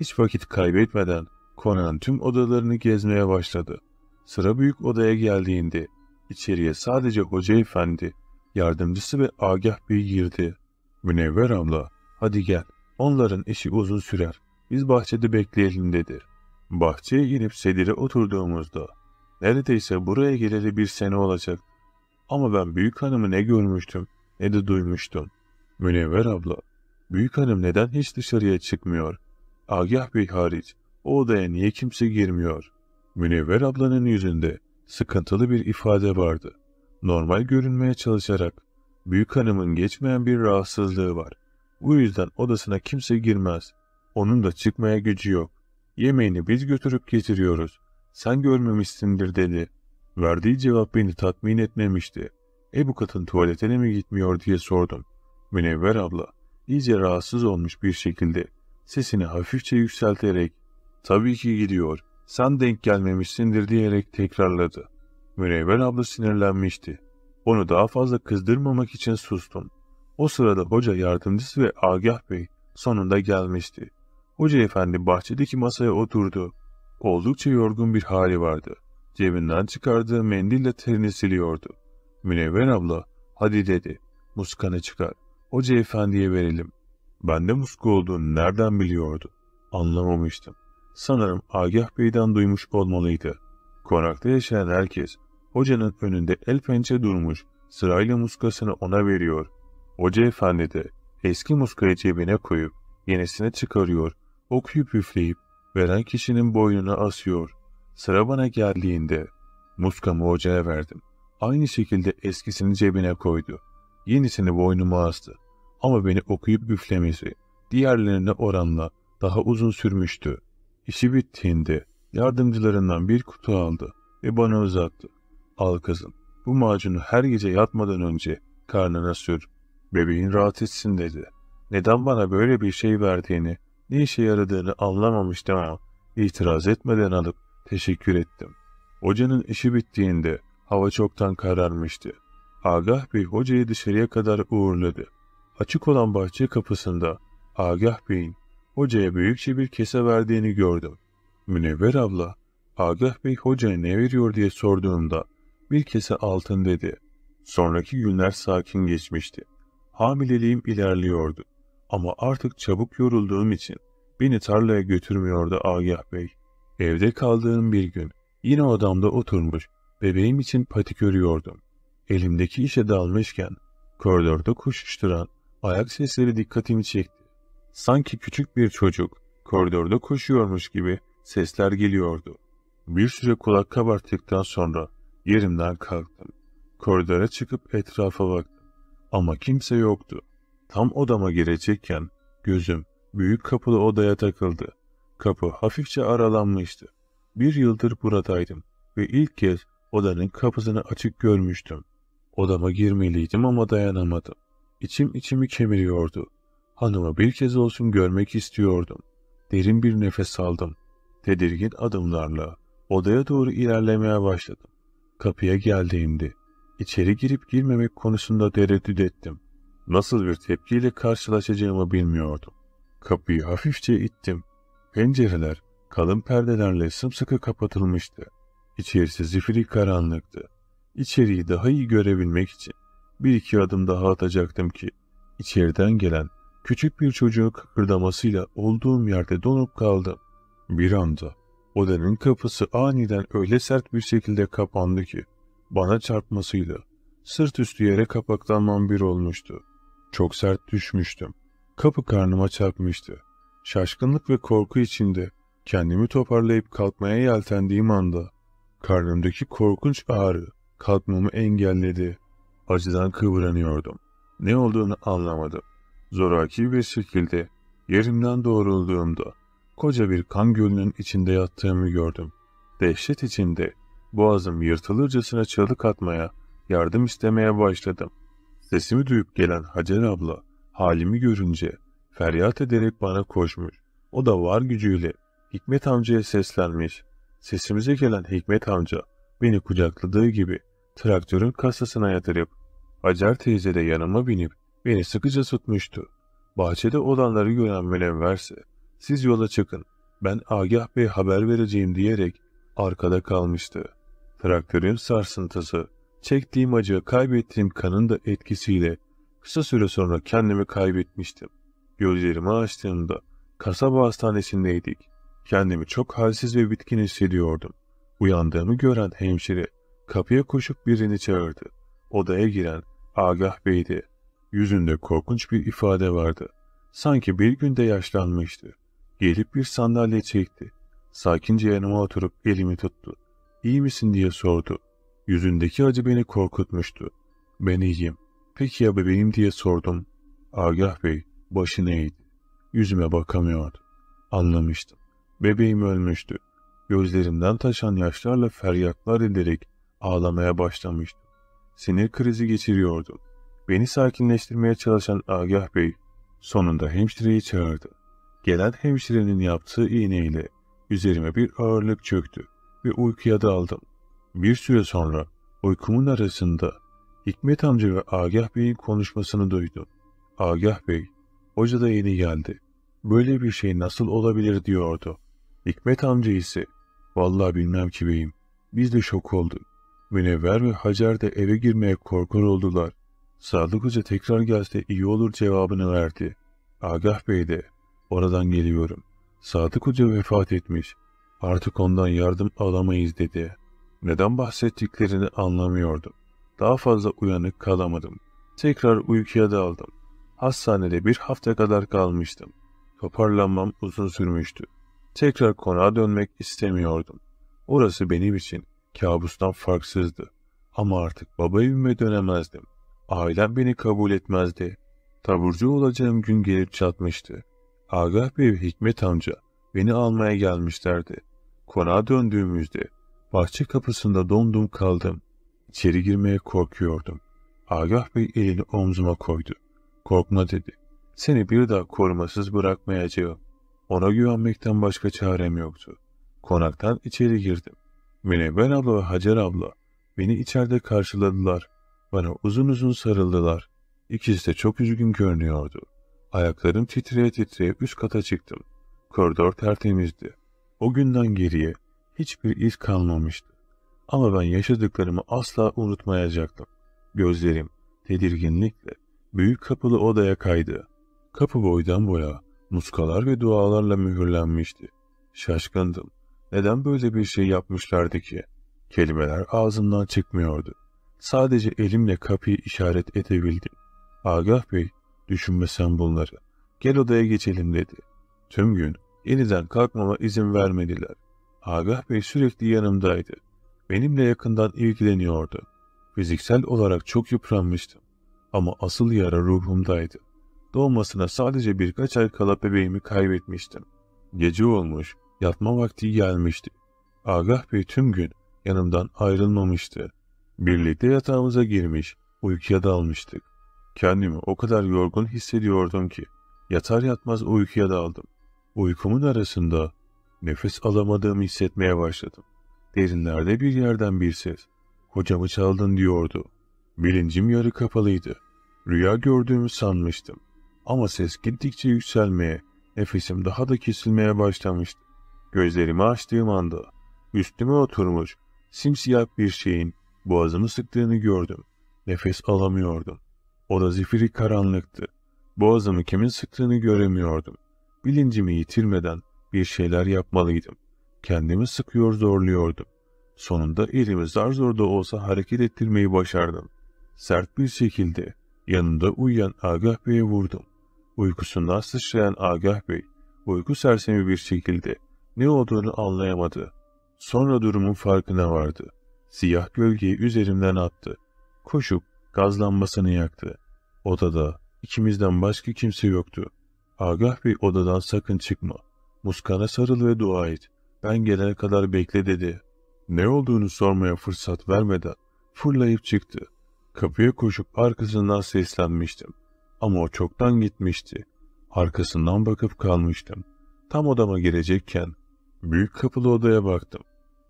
Speaker 1: Hiç vakit kaybetmeden konağın tüm odalarını gezmeye başladı. Sıra büyük odaya geldiğinde İçeriye sadece hoca efendi, yardımcısı ve Agah Bey girdi. Münevver abla, hadi gel. Onların işi uzun sürer. Biz bahçede bekleyelim dedi. Bahçeye girip sedire oturduğumuzda neredeyse buraya geleli bir sene olacak. Ama ben büyük hanımı ne görmüştüm ne de duymuştum. Münevver abla, büyük hanım neden hiç dışarıya çıkmıyor? Agah Bey hariç o odaya niye kimse girmiyor? Münevver ablanın yüzünde sıkıntılı bir ifade vardı. Normal görünmeye çalışarak büyük hanımın geçmeyen bir rahatsızlığı var. Bu yüzden odasına kimse girmez. Onun da çıkmaya gücü yok. Yemeğini biz götürüp getiriyoruz. Sen görmemişsindir dedi. Verdiği cevap beni tatmin etmemişti. E bu kadın tuvaletine mi gitmiyor diye sordum. Münevver abla iyice rahatsız olmuş bir şekilde sesini hafifçe yükselterek tabii ki gidiyor sen denk gelmemişsindir diyerek tekrarladı. Münevver abla sinirlenmişti. Onu daha fazla kızdırmamak için sustum. O sırada hoca yardımcısı ve Agah Bey sonunda gelmişti. Hoca efendi bahçedeki masaya oturdu. Oldukça yorgun bir hali vardı. Cebinden çıkardığı mendille terini siliyordu. Münevver abla, hadi dedi, muskanı çıkar. Hoca efendiye verelim. Ben de muska olduğunu nereden biliyordu? Anlamamıştım. Sanırım Agah Bey'den duymuş olmalıydı. Konakta yaşayan herkes, hocanın önünde el pençe durmuş, sırayla muskasını ona veriyor. Hoca efendi de eski muskayı cebine koyup yenisini çıkarıyor, okuyup üfleyip veren kişinin boynuna asıyor. Sıra bana geldiğinde muskamı hocaya verdim. Aynı şekilde eskisini cebine koydu. Yenisini boynuma astı. Ama beni okuyup üflemesi diğerlerine oranla daha uzun sürmüştü. İşi bittiğinde yardımcılarından bir kutu aldı ve bana uzattı. Al kızım, bu macunu her gece yatmadan önce karnına sür. Bebeğin rahat etsin dedi. Neden bana böyle bir şey verdiğini, ne işe yaradığını anlamamıştım ama itiraz etmeden alıp teşekkür ettim. Hocanın işi bittiğinde hava çoktan kararmıştı. Agah Bey hocayı dışarıya kadar uğurladı. Açık olan bahçe kapısında Agah Bey'in hocaya büyükçe bir kese verdiğini gördüm. Münevver abla, Agah Bey hocaya ne veriyor diye sorduğumda bir kese altın dedi. Sonraki günler sakin geçmişti. Hamileliğim ilerliyordu. Ama artık çabuk yorulduğum için beni tarlaya götürmüyordu Agah Bey. Evde kaldığım bir gün yine odamda oturmuş bebeğim için patik örüyordum. Elimdeki işe dalmışken koridorda koşuşturan ayak sesleri dikkatimi çekti. Sanki küçük bir çocuk koridorda koşuyormuş gibi sesler geliyordu. Bir süre kulak kabarttıktan sonra yerimden kalktım. Koridora çıkıp etrafa baktım. Ama kimse yoktu. Tam odama girecekken gözüm büyük kapılı odaya takıldı. Kapı hafifçe aralanmıştı. Bir yıldır buradaydım ve ilk kez odanın kapısını açık görmüştüm. Odama girmeliydim ama dayanamadım. İçim içimi kemiriyordu. Hanımı bir kez olsun görmek istiyordum. Derin bir nefes aldım. Tedirgin adımlarla odaya doğru ilerlemeye başladım. Kapıya geldiğimde içeri girip girmemek konusunda tereddüt ettim. Nasıl bir tepkiyle karşılaşacağımı bilmiyordum. Kapıyı hafifçe ittim. Pencereler kalın perdelerle sımsıkı kapatılmıştı. İçerisi zifiri karanlıktı. İçeriği daha iyi görebilmek için bir iki adım daha atacaktım ki içeriden gelen küçük bir çocuğun kıkırdamasıyla olduğum yerde donup kaldım. Bir anda odanın kapısı aniden öyle sert bir şekilde kapandı ki bana çarpmasıyla sırt üstü yere kapaklanmam bir olmuştu. Çok sert düşmüştüm. Kapı karnıma çarpmıştı. Şaşkınlık ve korku içinde kendimi toparlayıp kalkmaya yeltendiğim anda karnımdaki korkunç ağrı kalkmamı engelledi. Acıdan kıvranıyordum. Ne olduğunu anlamadım. Zoraki bir şekilde yerimden doğrulduğumda koca bir kan gölünün içinde yattığımı gördüm. Dehşet içinde boğazım yırtılırcasına çığlık atmaya, yardım istemeye başladım. Sesimi duyup gelen Hacer abla halimi görünce feryat ederek bana koşmuş. O da var gücüyle Hikmet amcaya seslenmiş. Sesimize gelen Hikmet amca beni kucakladığı gibi traktörün kasasına yatırıp Hacer teyze de yanıma binip beni sıkıca tutmuştu. Bahçede olanları gören Münevverse siz yola çıkın ben Agah Bey haber vereceğim diyerek arkada kalmıştı. Traktörün sarsıntısı Çektiğim acı, kaybettiğim kanın da etkisiyle kısa süre sonra kendimi kaybetmiştim. Gözlerimi açtığımda kasaba hastanesindeydik. Kendimi çok halsiz ve bitkin hissediyordum. Uyandığımı gören hemşire kapıya koşup birini çağırdı. Odaya giren Agah Bey'di. Yüzünde korkunç bir ifade vardı. Sanki bir günde yaşlanmıştı. Gelip bir sandalye çekti. Sakince yanıma oturup elimi tuttu. İyi misin diye sordu. Yüzündeki acı beni korkutmuştu. Ben iyiyim. Peki ya bebeğim diye sordum. Agah Bey başını eğdi. Yüzüme bakamıyordu. Anlamıştım. Bebeğim ölmüştü. Gözlerimden taşan yaşlarla feryatlar ederek ağlamaya başlamıştım. Sinir krizi geçiriyordum. Beni sakinleştirmeye çalışan Agah Bey sonunda hemşireyi çağırdı. Gelen hemşirenin yaptığı iğneyle üzerime bir ağırlık çöktü ve uykuya daldım. Bir süre sonra uykumun arasında Hikmet amca ve Agah Bey'in konuşmasını duydum. Agah Bey, hoca da yeni geldi. Böyle bir şey nasıl olabilir diyordu. Hikmet amca ise, vallahi bilmem ki beyim, biz de şok olduk. Münevver ve Hacer de eve girmeye korkar oldular. Sadık Hoca tekrar gelse iyi olur cevabını verdi. Agah Bey de, oradan geliyorum. Sadık Hoca vefat etmiş. Artık ondan yardım alamayız dedi. Neden bahsettiklerini anlamıyordum. Daha fazla uyanık kalamadım. Tekrar uykuya daldım. Hastanede bir hafta kadar kalmıştım. Toparlanmam uzun sürmüştü. Tekrar konağa dönmek istemiyordum. Orası benim için kabustan farksızdı. Ama artık baba evime dönemezdim. Ailem beni kabul etmezdi. Taburcu olacağım gün gelip çatmıştı. Agah Bey ve Hikmet amca beni almaya gelmişlerdi. Konağa döndüğümüzde bahçe kapısında dondum kaldım. İçeri girmeye korkuyordum. Agah Bey elini omzuma koydu. Korkma dedi. Seni bir daha korumasız bırakmayacağım. Ona güvenmekten başka çarem yoktu. Konaktan içeri girdim. Münevver abla ve Hacer abla beni içeride karşıladılar. Bana uzun uzun sarıldılar. İkisi de çok üzgün görünüyordu. Ayaklarım titreye titreye üst kata çıktım. Koridor tertemizdi. O günden geriye hiçbir iz kalmamıştı. Ama ben yaşadıklarımı asla unutmayacaktım. Gözlerim tedirginlikle büyük kapılı odaya kaydı. Kapı boydan boya muskalar ve dualarla mühürlenmişti. Şaşkındım. Neden böyle bir şey yapmışlardı ki? Kelimeler ağzımdan çıkmıyordu. Sadece elimle kapıyı işaret edebildim. Agah Bey, düşünme sen bunları. Gel odaya geçelim dedi. Tüm gün yeniden kalkmama izin vermediler. Agah Bey sürekli yanımdaydı. Benimle yakından ilgileniyordu. Fiziksel olarak çok yıpranmıştım. Ama asıl yara ruhumdaydı. Doğmasına sadece birkaç ay kala bebeğimi kaybetmiştim. Gece olmuş, yatma vakti gelmişti. Agah Bey tüm gün yanımdan ayrılmamıştı. Birlikte yatağımıza girmiş, uykuya dalmıştık. Kendimi o kadar yorgun hissediyordum ki yatar yatmaz uykuya daldım. Uykumun arasında nefes alamadığımı hissetmeye başladım. Derinlerde bir yerden bir ses, hocamı çaldın diyordu. Bilincim yarı kapalıydı. Rüya gördüğümü sanmıştım. Ama ses gittikçe yükselmeye, nefesim daha da kesilmeye başlamıştı. Gözlerimi açtığım anda üstüme oturmuş simsiyah bir şeyin boğazımı sıktığını gördüm. Nefes alamıyordum. Oda zifiri karanlıktı. Boğazımı kimin sıktığını göremiyordum. Bilincimi yitirmeden bir şeyler yapmalıydım. Kendimi sıkıyor zorluyordum. Sonunda elimi zar zor da olsa hareket ettirmeyi başardım. Sert bir şekilde yanında uyuyan Agah Bey'e vurdum. Uykusundan sıçrayan Agah Bey, uyku sersemi bir şekilde ne olduğunu anlayamadı. Sonra durumun farkına vardı. Siyah gölgeyi üzerimden attı. Koşup gaz lambasını yaktı. Odada ikimizden başka kimse yoktu. Agah Bey odadan sakın çıkma. Muskana sarıl ve dua et. Ben gelene kadar bekle dedi. Ne olduğunu sormaya fırsat vermeden fırlayıp çıktı. Kapıya koşup arkasından seslenmiştim. Ama o çoktan gitmişti. Arkasından bakıp kalmıştım. Tam odama girecekken büyük kapılı odaya baktım.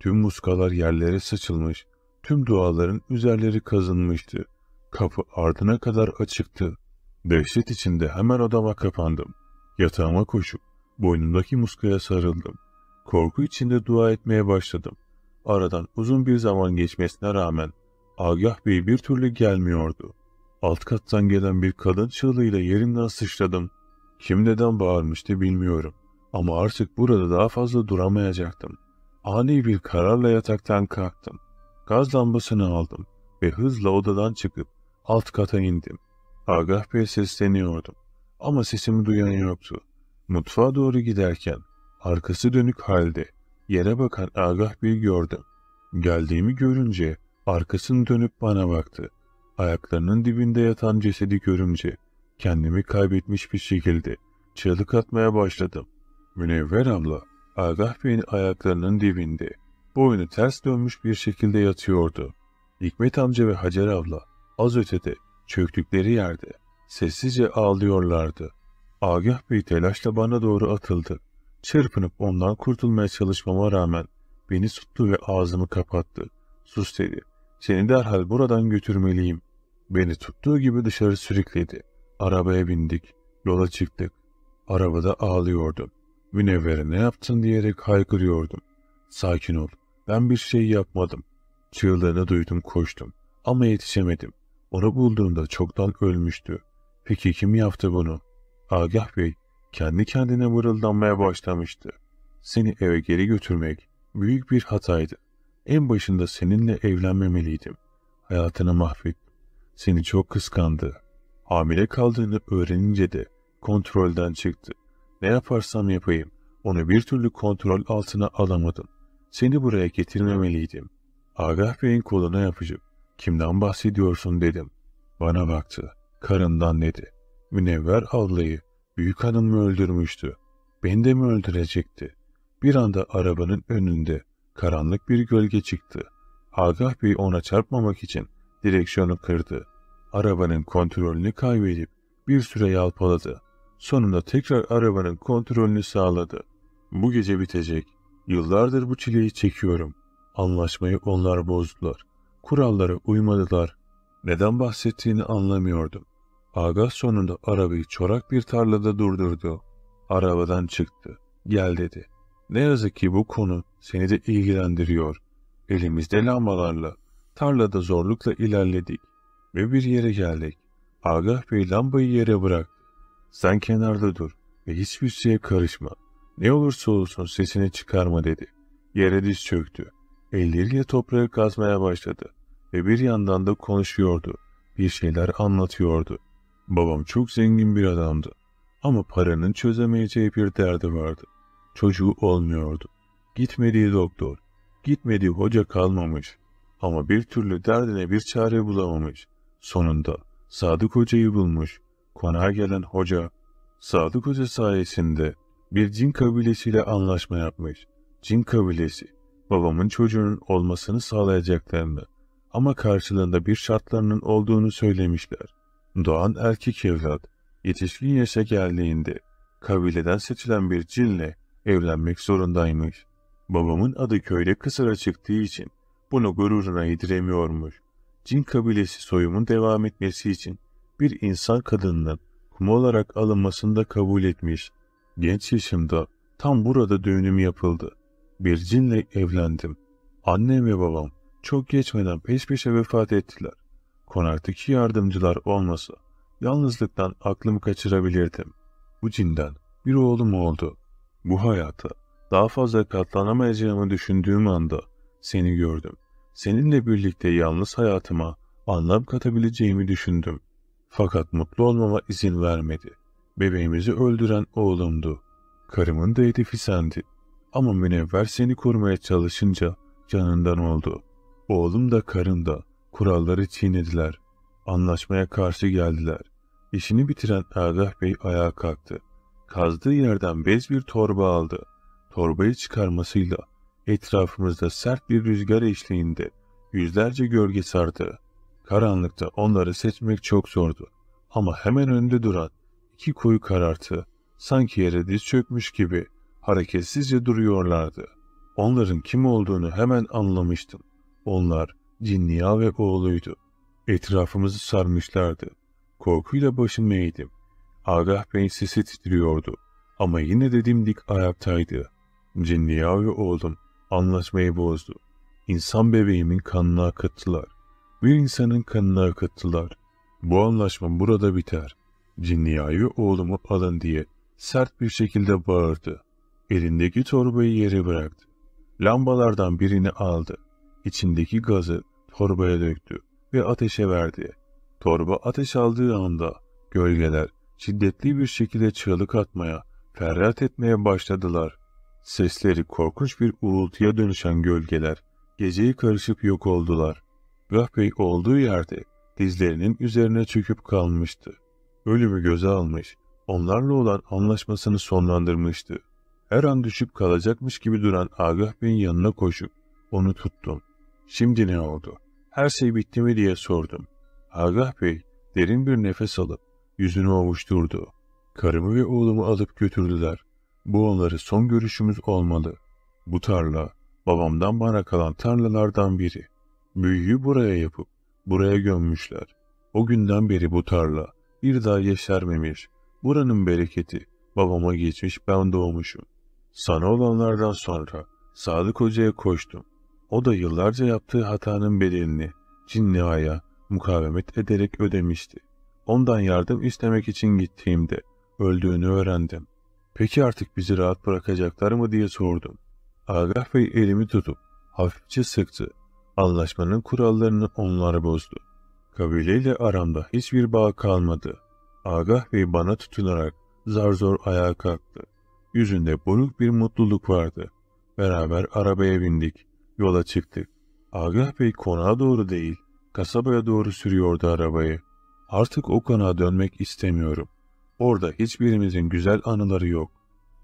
Speaker 1: Tüm muskalar yerlere saçılmış, tüm duaların üzerleri kazınmıştı. Kapı ardına kadar açıktı. Dehşet içinde hemen odama kapandım. Yatağıma koşup boynumdaki muskaya sarıldım. Korku içinde dua etmeye başladım. Aradan uzun bir zaman geçmesine rağmen Agah Bey bir türlü gelmiyordu. Alt kattan gelen bir kadın çığlığıyla yerimden sıçradım. Kim neden bağırmıştı bilmiyorum. Ama artık burada daha fazla duramayacaktım. Ani bir kararla yataktan kalktım. Gaz lambasını aldım ve hızla odadan çıkıp alt kata indim. Agah Bey sesleniyordum. Ama sesimi duyan yoktu. Mutfağa doğru giderken arkası dönük halde yere bakan Agah Bey'i gördüm. Geldiğimi görünce arkasını dönüp bana baktı. Ayaklarının dibinde yatan cesedi görünce kendimi kaybetmiş bir şekilde çığlık atmaya başladım. Münevver abla Agah Bey'in ayaklarının dibinde boynu ters dönmüş bir şekilde yatıyordu. Hikmet amca ve Hacer abla az ötede çöktükleri yerde sessizce ağlıyorlardı. Agah Bey telaşla bana doğru atıldı. Çırpınıp ondan kurtulmaya çalışmama rağmen beni tuttu ve ağzımı kapattı. Sus dedi. Seni derhal buradan götürmeliyim. Beni tuttuğu gibi dışarı sürükledi. Arabaya bindik. Yola çıktık. Arabada ağlıyordum. Münevvere ne yaptın diyerek haykırıyordum. Sakin ol. Ben bir şey yapmadım. Çığlığını duydum koştum. Ama yetişemedim. Onu bulduğumda çoktan ölmüştü. Peki kim yaptı bunu? Agah Bey kendi kendine mırıldanmaya başlamıştı. Seni eve geri götürmek büyük bir hataydı. En başında seninle evlenmemeliydim. Hayatını mahvettim. Seni çok kıskandı. Hamile kaldığını öğrenince de kontrolden çıktı. Ne yaparsam yapayım onu bir türlü kontrol altına alamadım. Seni buraya getirmemeliydim. Agah Bey'in koluna yapıcı. Kimden bahsediyorsun dedim. Bana baktı. Karından dedi. Münevver ablayı büyük hanım mı öldürmüştü? Beni de mi öldürecekti? Bir anda arabanın önünde karanlık bir gölge çıktı. Agah Bey ona çarpmamak için direksiyonu kırdı. Arabanın kontrolünü kaybedip bir süre yalpaladı. Sonunda tekrar arabanın kontrolünü sağladı. Bu gece bitecek. Yıllardır bu çileyi çekiyorum. Anlaşmayı onlar bozdular. Kurallara uymadılar. Neden bahsettiğini anlamıyordum. Aga sonunda arabayı çorak bir tarlada durdurdu. Arabadan çıktı. Gel dedi. Ne yazık ki bu konu seni de ilgilendiriyor. Elimizde lambalarla tarlada zorlukla ilerledik ve bir yere geldik. Agah Bey lambayı yere bıraktı. Sen kenarda dur ve hiçbir şeye karışma. Ne olursa olsun sesini çıkarma dedi. Yere diz çöktü. Elleriyle toprağı kazmaya başladı ve bir yandan da konuşuyordu. Bir şeyler anlatıyordu. Babam çok zengin bir adamdı. Ama paranın çözemeyeceği bir derdi vardı. Çocuğu olmuyordu. Gitmediği doktor, gitmediği hoca kalmamış. Ama bir türlü derdine bir çare bulamamış. Sonunda Sadık Hoca'yı bulmuş. Konağa gelen hoca, Sadık Hoca sayesinde bir cin kabilesiyle anlaşma yapmış. Cin kabilesi, babamın çocuğunun olmasını sağlayacaklarını ama karşılığında bir şartlarının olduğunu söylemişler. Doğan erkek evlat, yetişkin yaşa geldiğinde kabileden seçilen bir cinle evlenmek zorundaymış. Babamın adı köyde kısıra çıktığı için bunu gururuna yediremiyormuş. Cin kabilesi soyumun devam etmesi için bir insan kadınının kum olarak alınmasını da kabul etmiş. Genç yaşımda tam burada düğünüm yapıldı. Bir cinle evlendim. Annem ve babam çok geçmeden peş peşe vefat ettiler. Konaktaki yardımcılar olmasa yalnızlıktan aklımı kaçırabilirdim. Bu cinden bir oğlum oldu. Bu hayata daha fazla katlanamayacağımı düşündüğüm anda seni gördüm. Seninle birlikte yalnız hayatıma anlam katabileceğimi düşündüm. Fakat mutlu olmama izin vermedi. Bebeğimizi öldüren oğlumdu. Karımın da hedefi sendi. Ama münevver seni korumaya çalışınca canından oldu. Oğlum da karın da kuralları çiğnediler. Anlaşmaya karşı geldiler. İşini bitiren Agah Bey ayağa kalktı. Kazdığı yerden bez bir torba aldı. Torbayı çıkarmasıyla etrafımızda sert bir rüzgar eşliğinde yüzlerce gölge sardı. Karanlıkta onları seçmek çok zordu. Ama hemen önde duran iki koyu karartı sanki yere diz çökmüş gibi hareketsizce duruyorlardı. Onların kim olduğunu hemen anlamıştım. Onlar Cinniya ve oğluydu. Etrafımızı sarmışlardı. Korkuyla başımı eğdim. Agah Bey'in sesi titriyordu. Ama yine de dimdik ayaktaydı. Cinniya ve oğlum anlaşmayı bozdu. İnsan bebeğimin kanına akıttılar. Bir insanın kanını akıttılar. Bu anlaşma burada biter. Cinniyayı oğlumu alın diye sert bir şekilde bağırdı. Elindeki torbayı yere bıraktı. Lambalardan birini aldı. İçindeki gazı torbaya döktü ve ateşe verdi. Torba ateş aldığı anda gölgeler şiddetli bir şekilde çığlık atmaya, feryat etmeye başladılar. Sesleri korkunç bir uğultuya dönüşen gölgeler geceyi karışıp yok oldular. Gahbey olduğu yerde dizlerinin üzerine çöküp kalmıştı. Ölümü göze almış, onlarla olan anlaşmasını sonlandırmıştı. Her an düşüp kalacakmış gibi duran Agah Bey'in yanına koşup onu tuttum. Şimdi ne oldu? Her şey bitti mi diye sordum. Agah Bey derin bir nefes alıp yüzünü ovuşturdu. Karımı ve oğlumu alıp götürdüler. Bu onları son görüşümüz olmalı. Bu tarla babamdan bana kalan tarlalardan biri. Büyüyü buraya yapıp buraya gömmüşler. O günden beri bu tarla bir daha yeşermemiş. Buranın bereketi babama geçmiş ben doğmuşum. Sana olanlardan sonra Sadık Hoca'ya koştum. O da yıllarca yaptığı hatanın bedelini Cinnia'ya mukavemet ederek ödemişti. Ondan yardım istemek için gittiğimde öldüğünü öğrendim. Peki artık bizi rahat bırakacaklar mı diye sordum. Agah Bey elimi tutup hafifçe sıktı. Anlaşmanın kurallarını onlar bozdu. Kabileyle aramda hiçbir bağ kalmadı. Agah Bey bana tutunarak zar zor ayağa kalktı. Yüzünde buruk bir mutluluk vardı. Beraber arabaya bindik. Yola çıktık. Agah Bey konağa doğru değil, kasabaya doğru sürüyordu arabayı. Artık o konağa dönmek istemiyorum. Orada hiçbirimizin güzel anıları yok.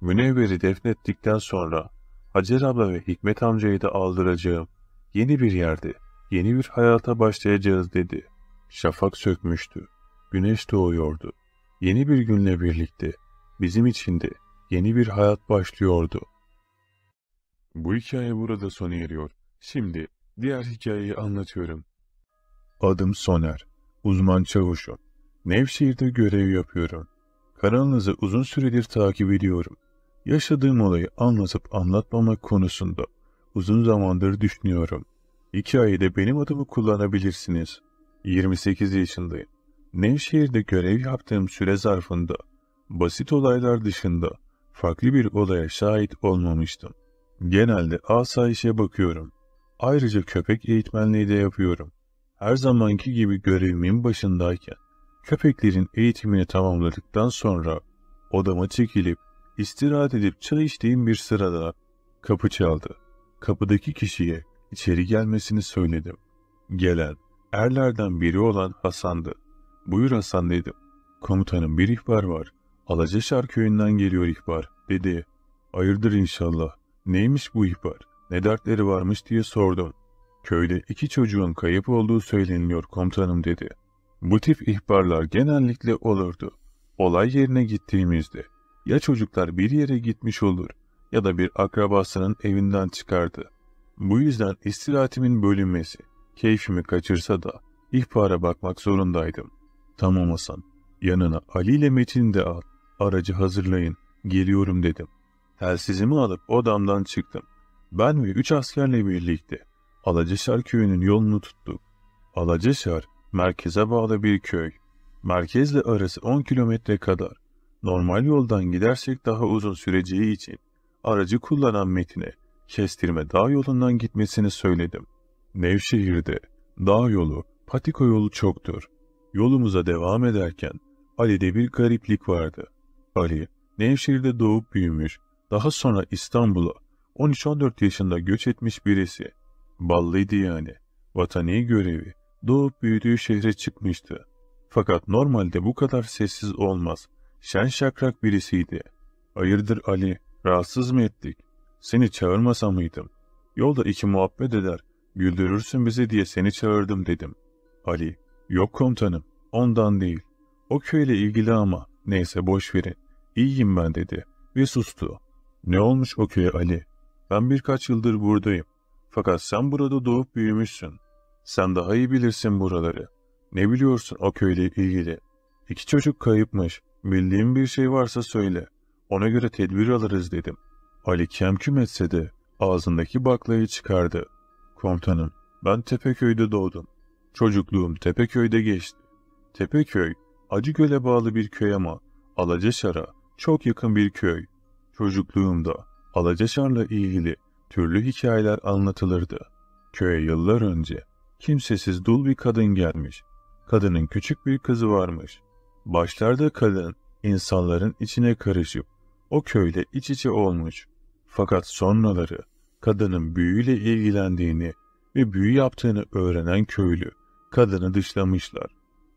Speaker 1: Münevver'i defnettikten sonra Hacer abla ve Hikmet amcayı da aldıracağım. Yeni bir yerde, yeni bir hayata başlayacağız dedi. Şafak sökmüştü. Güneş doğuyordu. Yeni bir günle birlikte bizim için de yeni bir hayat başlıyordu. Bu hikaye burada sona eriyor. Şimdi diğer hikayeyi anlatıyorum. Adım Soner. Uzman çavuşum. Nevşehir'de görev yapıyorum. Kanalınızı uzun süredir takip ediyorum. Yaşadığım olayı anlatıp anlatmamak konusunda uzun zamandır düşünüyorum. Hikayede benim adımı kullanabilirsiniz. 28 yaşındayım. Nevşehir'de görev yaptığım süre zarfında basit olaylar dışında farklı bir olaya şahit olmamıştım. Genelde asayişe bakıyorum. Ayrıca köpek eğitmenliği de yapıyorum. Her zamanki gibi görevimin başındayken köpeklerin eğitimini tamamladıktan sonra odama çekilip istirahat edip çay içtiğim bir sırada kapı çaldı. Kapıdaki kişiye içeri gelmesini söyledim. Gelen erlerden biri olan Hasan'dı. Buyur Hasan dedim. Komutanım bir ihbar var. Alacaşar köyünden geliyor ihbar dedi. Hayırdır inşallah. Neymiş bu ihbar? Ne dertleri varmış diye sordum. Köyde iki çocuğun kayıp olduğu söyleniliyor komutanım dedi. Bu tip ihbarlar genellikle olurdu. Olay yerine gittiğimizde ya çocuklar bir yere gitmiş olur ya da bir akrabasının evinden çıkardı. Bu yüzden istirahatimin bölünmesi keyfimi kaçırsa da ihbara bakmak zorundaydım. Tamam Hasan, yanına Ali ile Metin de al, aracı hazırlayın, geliyorum dedim. Telsizimi alıp odamdan çıktım. Ben ve üç askerle birlikte Alacaşar köyünün yolunu tuttuk. Alacaşar, merkeze bağlı bir köy. Merkezle arası 10 kilometre kadar. Normal yoldan gidersek daha uzun süreceği için aracı kullanan Metin'e kestirme dağ yolundan gitmesini söyledim. Nevşehir'de dağ yolu, patiko yolu çoktur. Yolumuza devam ederken Ali'de bir gariplik vardı. Ali, Nevşehir'de doğup büyümüş, daha sonra İstanbul'a 13-14 yaşında göç etmiş birisi. Ballıydı yani. Vatani görevi. Doğup büyüdüğü şehre çıkmıştı. Fakat normalde bu kadar sessiz olmaz. Şen şakrak birisiydi. Hayırdır Ali, rahatsız mı ettik? Seni çağırmasa mıydım? Yolda iki muhabbet eder, güldürürsün bizi diye seni çağırdım dedim. Ali, yok komutanım, ondan değil. O köyle ilgili ama, neyse boş verin. İyiyim ben dedi ve sustu. Ne olmuş o köye Ali? Ben birkaç yıldır buradayım. Fakat sen burada doğup büyümüşsün. Sen daha iyi bilirsin buraları. Ne biliyorsun o köyle ilgili? İki çocuk kayıpmış. Bildiğin bir şey varsa söyle. Ona göre tedbir alırız dedim. Ali kemküm etse de ağzındaki baklayı çıkardı. Komutanım, ben Tepeköy'de doğdum. Çocukluğum Tepeköy'de geçti. Tepeköy, Acıgöl'e bağlı bir köy ama Alacaşar'a çok yakın bir köy. Çocukluğumda Alacaşar'la ilgili türlü hikayeler anlatılırdı. Köye yıllar önce kimsesiz dul bir kadın gelmiş. Kadının küçük bir kızı varmış. Başlarda kadın insanların içine karışıp o köyle iç içe olmuş. Fakat sonraları kadının büyüyle ilgilendiğini ve büyü yaptığını öğrenen köylü kadını dışlamışlar.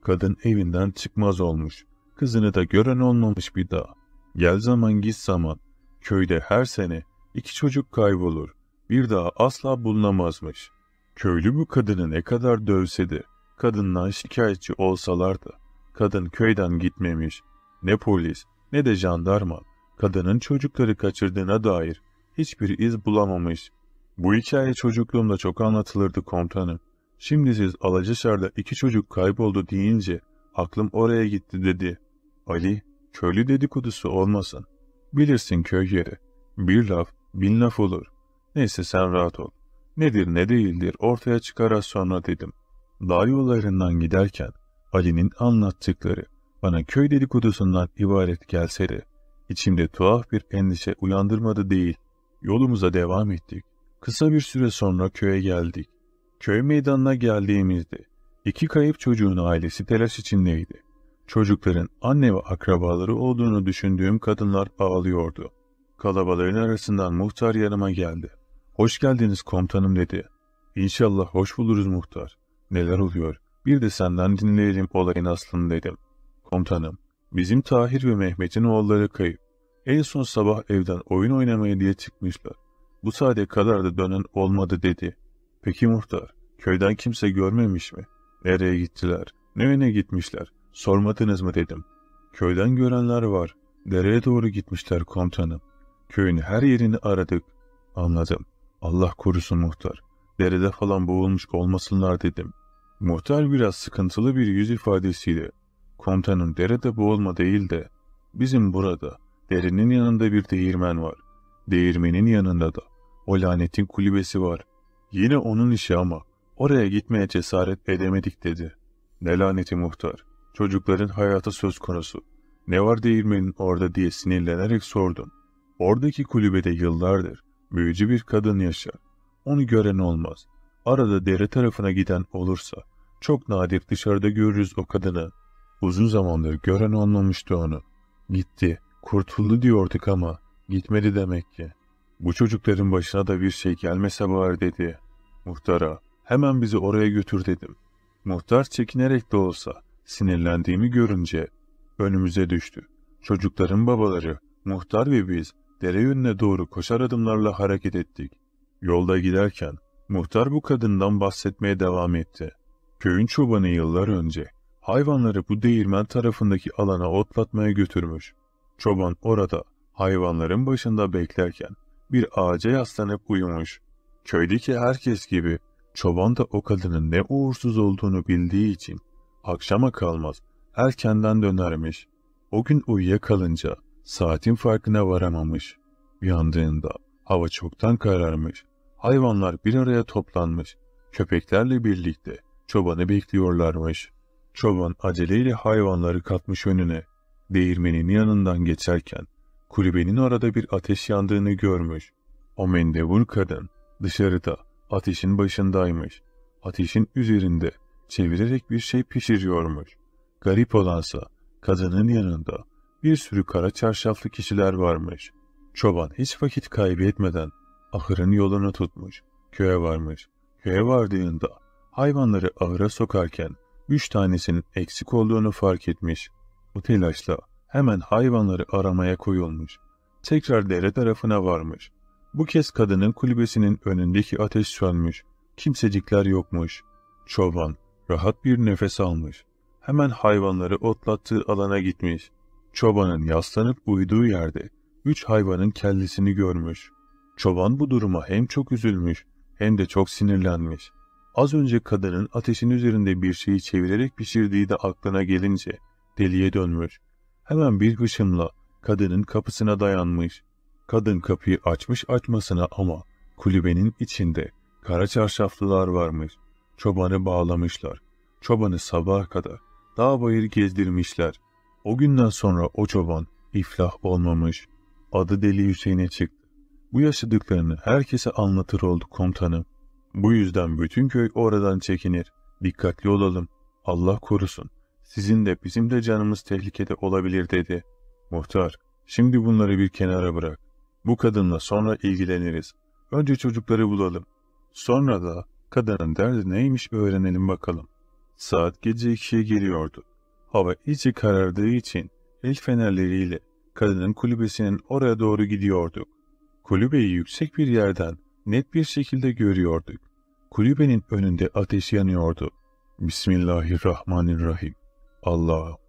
Speaker 1: Kadın evinden çıkmaz olmuş. Kızını da gören olmamış bir daha. Gel zaman git zaman. Köyde her sene iki çocuk kaybolur. Bir daha asla bulunamazmış. Köylü bu kadını ne kadar dövse de kadından şikayetçi olsalar da kadın köyden gitmemiş. Ne polis ne de jandarma kadının çocukları kaçırdığına dair hiçbir iz bulamamış. Bu hikaye çocukluğumda çok anlatılırdı komutanım. Şimdi siz Alacaşar'da iki çocuk kayboldu deyince aklım oraya gitti dedi. Ali, köylü dedikodusu olmasın. Bilirsin köy yeri. Bir laf, bin laf olur. Neyse sen rahat ol. Nedir ne değildir ortaya çıkar az sonra dedim. Dağ yollarından giderken Ali'nin anlattıkları bana köy dedikodusundan ibaret gelse de içimde tuhaf bir endişe uyandırmadı değil. Yolumuza devam ettik. Kısa bir süre sonra köye geldik. Köy meydanına geldiğimizde iki kayıp çocuğun ailesi telaş içindeydi. Çocukların anne ve akrabaları olduğunu düşündüğüm kadınlar ağlıyordu. Kalabalığın arasından muhtar yanıma geldi. Hoş geldiniz komutanım dedi. İnşallah hoş buluruz muhtar. Neler oluyor? Bir de senden dinleyelim olayın aslını dedim. Komutanım, bizim Tahir ve Mehmet'in oğulları kayıp. En son sabah evden oyun oynamaya diye çıkmışlar. Bu saate kadar da dönen olmadı dedi. Peki muhtar, köyden kimse görmemiş mi? Nereye gittiler? Ne gitmişler? Sormadınız mı dedim. Köyden görenler var. Dereye doğru gitmişler komutanım. Köyün her yerini aradık. Anladım. Allah korusun muhtar. Derede falan boğulmuş olmasınlar dedim. Muhtar biraz sıkıntılı bir yüz ifadesiyle komutanın derede boğulma değil de bizim burada derenin yanında bir değirmen var. Değirmenin yanında da o lanetin kulübesi var. Yine onun işi ama oraya gitmeye cesaret edemedik dedi. Ne laneti muhtar. Çocukların hayatı söz konusu. Ne var değirmenin orada diye sinirlenerek sordum. Oradaki kulübede yıllardır büyücü bir kadın yaşar. Onu gören olmaz. Arada dere tarafına giden olursa çok nadir dışarıda görürüz o kadını. Uzun zamandır gören olmamıştı onu. Gitti, kurtuldu diyorduk ama gitmedi demek ki. Bu çocukların başına da bir şey gelmese bari dedi. Muhtara, hemen bizi oraya götür dedim. Muhtar çekinerek de olsa sinirlendiğimi görünce önümüze düştü. Çocukların babaları, muhtar ve biz dere yönüne doğru koşar adımlarla hareket ettik. Yolda giderken muhtar bu kadından bahsetmeye devam etti. Köyün çobanı yıllar önce hayvanları bu değirmen tarafındaki alana otlatmaya götürmüş. Çoban orada hayvanların başında beklerken bir ağaca yaslanıp uyumuş. Köydeki herkes gibi çoban da o kadının ne uğursuz olduğunu bildiği için akşama kalmaz erkenden dönermiş. O gün uyuyakalınca saatin farkına varamamış. Uyandığında hava çoktan kararmış. Hayvanlar bir araya toplanmış. Köpeklerle birlikte çobanı bekliyorlarmış. Çoban aceleyle hayvanları katmış önüne. Değirmenin yanından geçerken kulübenin orada bir ateş yandığını görmüş. O mendebur kadın dışarıda ateşin başındaymış. Ateşin üzerinde çevirerek bir şey pişiriyormuş. Garip olansa kadının yanında bir sürü kara çarşaflı kişiler varmış. Çoban hiç vakit kaybetmeden ahırın yolunu tutmuş. Köye varmış. Köye vardığında hayvanları ahıra sokarken üç tanesinin eksik olduğunu fark etmiş. Bu telaşla hemen hayvanları aramaya koyulmuş. Tekrar dere tarafına varmış. Bu kez kadının kulübesinin önündeki ateş sönmüş. Kimsecikler yokmuş. Çoban rahat bir nefes almış. Hemen hayvanları otlattığı alana gitmiş. Çobanın yaslanıp uyuduğu yerde üç hayvanın kellesini görmüş. Çoban bu duruma hem çok üzülmüş hem de çok sinirlenmiş. Az önce kadının ateşin üzerinde bir şeyi çevirerek pişirdiği de aklına gelince deliye dönmüş. Hemen bir hışımla kadının kapısına dayanmış. Kadın kapıyı açmış açmasına ama kulübenin içinde kara çarşaflılar varmış. Çobanı bağlamışlar. Çobanı sabaha kadar dağ bayır gezdirmişler. O günden sonra o çoban iflah olmamış. Adı Deli Hüseyin'e çıktı. Bu yaşadıklarını herkese anlatır oldu komutanım. Bu yüzden bütün köy oradan çekinir. Dikkatli olalım. Allah korusun. Sizin de bizim de canımız tehlikede olabilir dedi. Muhtar, şimdi bunları bir kenara bırak. Bu kadınla sonra ilgileniriz. Önce çocukları bulalım. Sonra da kadının derdi neymiş öğrenelim bakalım. Saat gece ikiye geliyordu. Hava iyice karardığı için el fenerleriyle kadının kulübesinin oraya doğru gidiyorduk. Kulübeyi yüksek bir yerden net bir şekilde görüyorduk. Kulübenin önünde ateş yanıyordu. Bismillahirrahmanirrahim. Allah'ım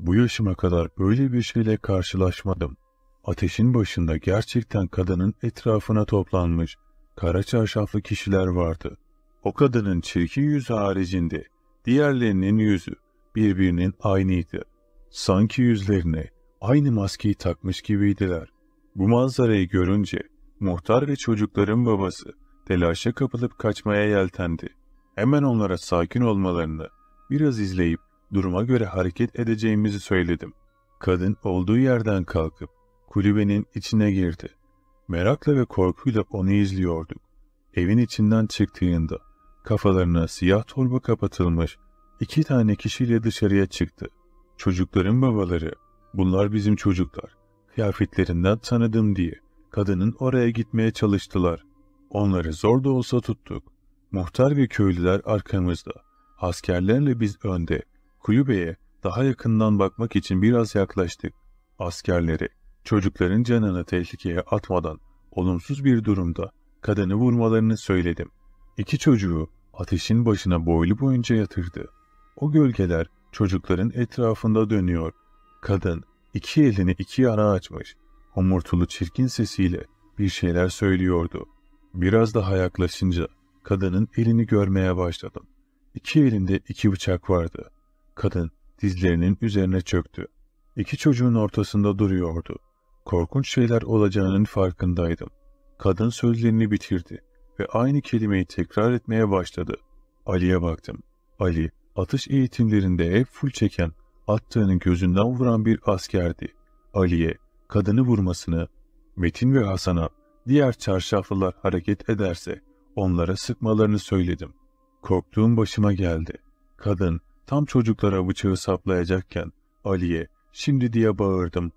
Speaker 1: bu yaşıma kadar böyle bir şeyle karşılaşmadım. Ateşin başında gerçekten kadının etrafına toplanmış kara çarşaflı kişiler vardı. O kadının çirkin yüzü haricinde diğerlerinin yüzü birbirinin aynıydı. Sanki yüzlerine aynı maskeyi takmış gibiydiler. Bu manzarayı görünce muhtar ve çocukların babası telaşa kapılıp kaçmaya yeltendi. Hemen onlara sakin olmalarını, biraz izleyip duruma göre hareket edeceğimizi söyledim. Kadın olduğu yerden kalkıp kulübenin içine girdi. Merakla ve korkuyla onu izliyorduk. Evin içinden çıktığında kafalarına siyah torba kapatılmış iki tane kişiyle dışarıya çıktı. Çocukların babaları, bunlar bizim çocuklar, kıyafetlerinden tanıdım diye kadının oraya gitmeye çalıştılar. Onları zor da olsa tuttuk. Muhtar ve köylüler arkamızda, askerlerle biz önde, kulübeye daha yakından bakmak için biraz yaklaştık. Askerleri, çocukların canını tehlikeye atmadan olumsuz bir durumda kadını vurmalarını söyledim. İki çocuğu ateşin başına boylu boyunca yatırdı. O gölgeler çocukların etrafında dönüyor. Kadın iki elini iki yana açmış, homurtulu çirkin sesiyle bir şeyler söylüyordu. Biraz daha yaklaşınca kadının elini görmeye başladım. İki elinde iki bıçak vardı. Kadın dizlerinin üzerine çöktü. İki çocuğun ortasında duruyordu. Korkunç şeyler olacağının farkındaydım. Kadın sözlerini bitirdi ve aynı kelimeyi tekrar etmeye başladı. Ali'ye baktım. Ali, atış eğitimlerinde hep full çeken, attığını gözünden vuran bir askerdi. Ali'ye kadını vurmasını, Metin ve Hasan'a diğer çarşaflılar hareket ederse onlara sıkmalarını söyledim. Korktuğum başıma geldi. Kadın tam çocuklara bıçağı saplayacakken Ali'ye şimdi diye bağırdım.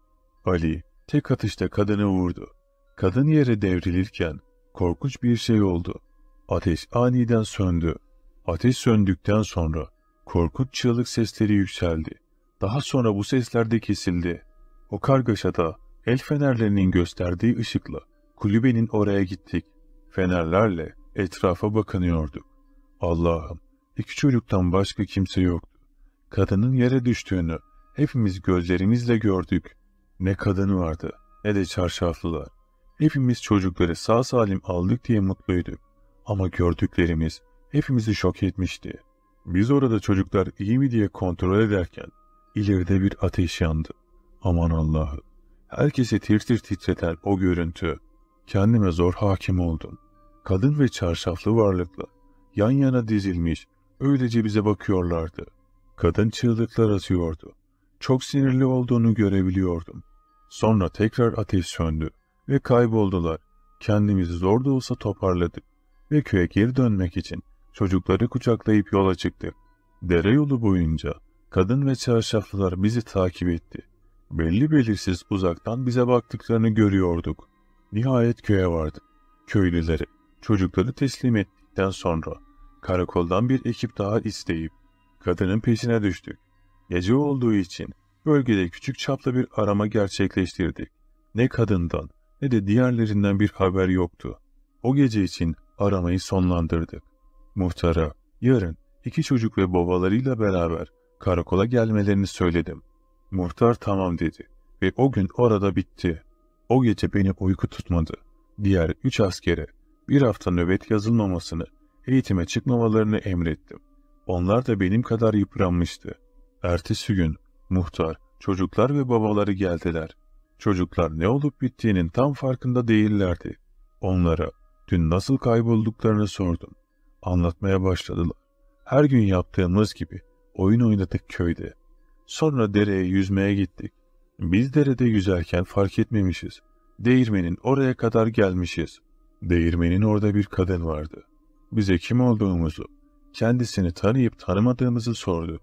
Speaker 1: Ali tek atışta kadını vurdu. Kadın yere devrilirken korkunç bir şey oldu. Ateş aniden söndü. Ateş söndükten sonra korkunç çığlık sesleri yükseldi. Daha sonra bu sesler de kesildi. O kargaşada el fenerlerinin gösterdiği ışıkla kulübenin oraya gittik. Fenerlerle etrafa bakınıyorduk. Allah'ım iki çocuktan başka kimse yoktu. Kadının yere düştüğünü hepimiz gözlerimizle gördük. Ne kadın vardı ne de çarşaflılar. Hepimiz çocukları sağ salim aldık diye mutluyduk. Ama gördüklerimiz hepimizi şok etmişti. Biz orada çocuklar iyi mi diye kontrol ederken ileride bir ateş yandı. Aman Allah'ım. Herkesi tir tir titreten o görüntü. Kendime zor hakim oldum. Kadın ve çarşaflı varlıkla yan yana dizilmiş öylece bize bakıyorlardı. Kadın çığlıklar atıyordu. Çok sinirli olduğunu görebiliyordum. Sonra tekrar ateş söndü ve kayboldular. Kendimizi zor da olsa toparladık ve köye geri dönmek için çocukları kucaklayıp yola çıktık. Dere yolu boyunca kadın ve çarşaflılar bizi takip etti. Belli belirsiz uzaktan bize baktıklarını görüyorduk. Nihayet köye vardık. Köylüleri, çocukları teslim ettikten sonra karakoldan bir ekip daha isteyip kadının peşine düştük. Gece olduğu için bölgede küçük çaplı bir arama gerçekleştirdik. Ne kadından ne de diğerlerinden bir haber yoktu. O gece için aramayı sonlandırdık. Muhtara yarın iki çocuk ve babalarıyla beraber karakola gelmelerini söyledim. Muhtar tamam dedi ve o gün orada bitti. O gece beni uyku tutmadı. Diğer üç askere bir hafta nöbet yazılmamasını, eğitime çıkmamalarını emrettim. Onlar da benim kadar yıpranmıştı. Ertesi gün muhtar, çocuklar ve babaları geldiler. Çocuklar ne olup bittiğinin tam farkında değillerdi. Onlara dün nasıl kaybolduklarını sordum. Anlatmaya başladılar. Her gün yaptığımız gibi oyun oynadık köyde. Sonra dereye yüzmeye gittik. Biz derede yüzerken fark etmemişiz. Değirmenin oraya kadar gelmişiz. Değirmenin orada bir kadın vardı. Bize kim olduğumuzu, kendisini tanıyıp tanımadığımızı sordu.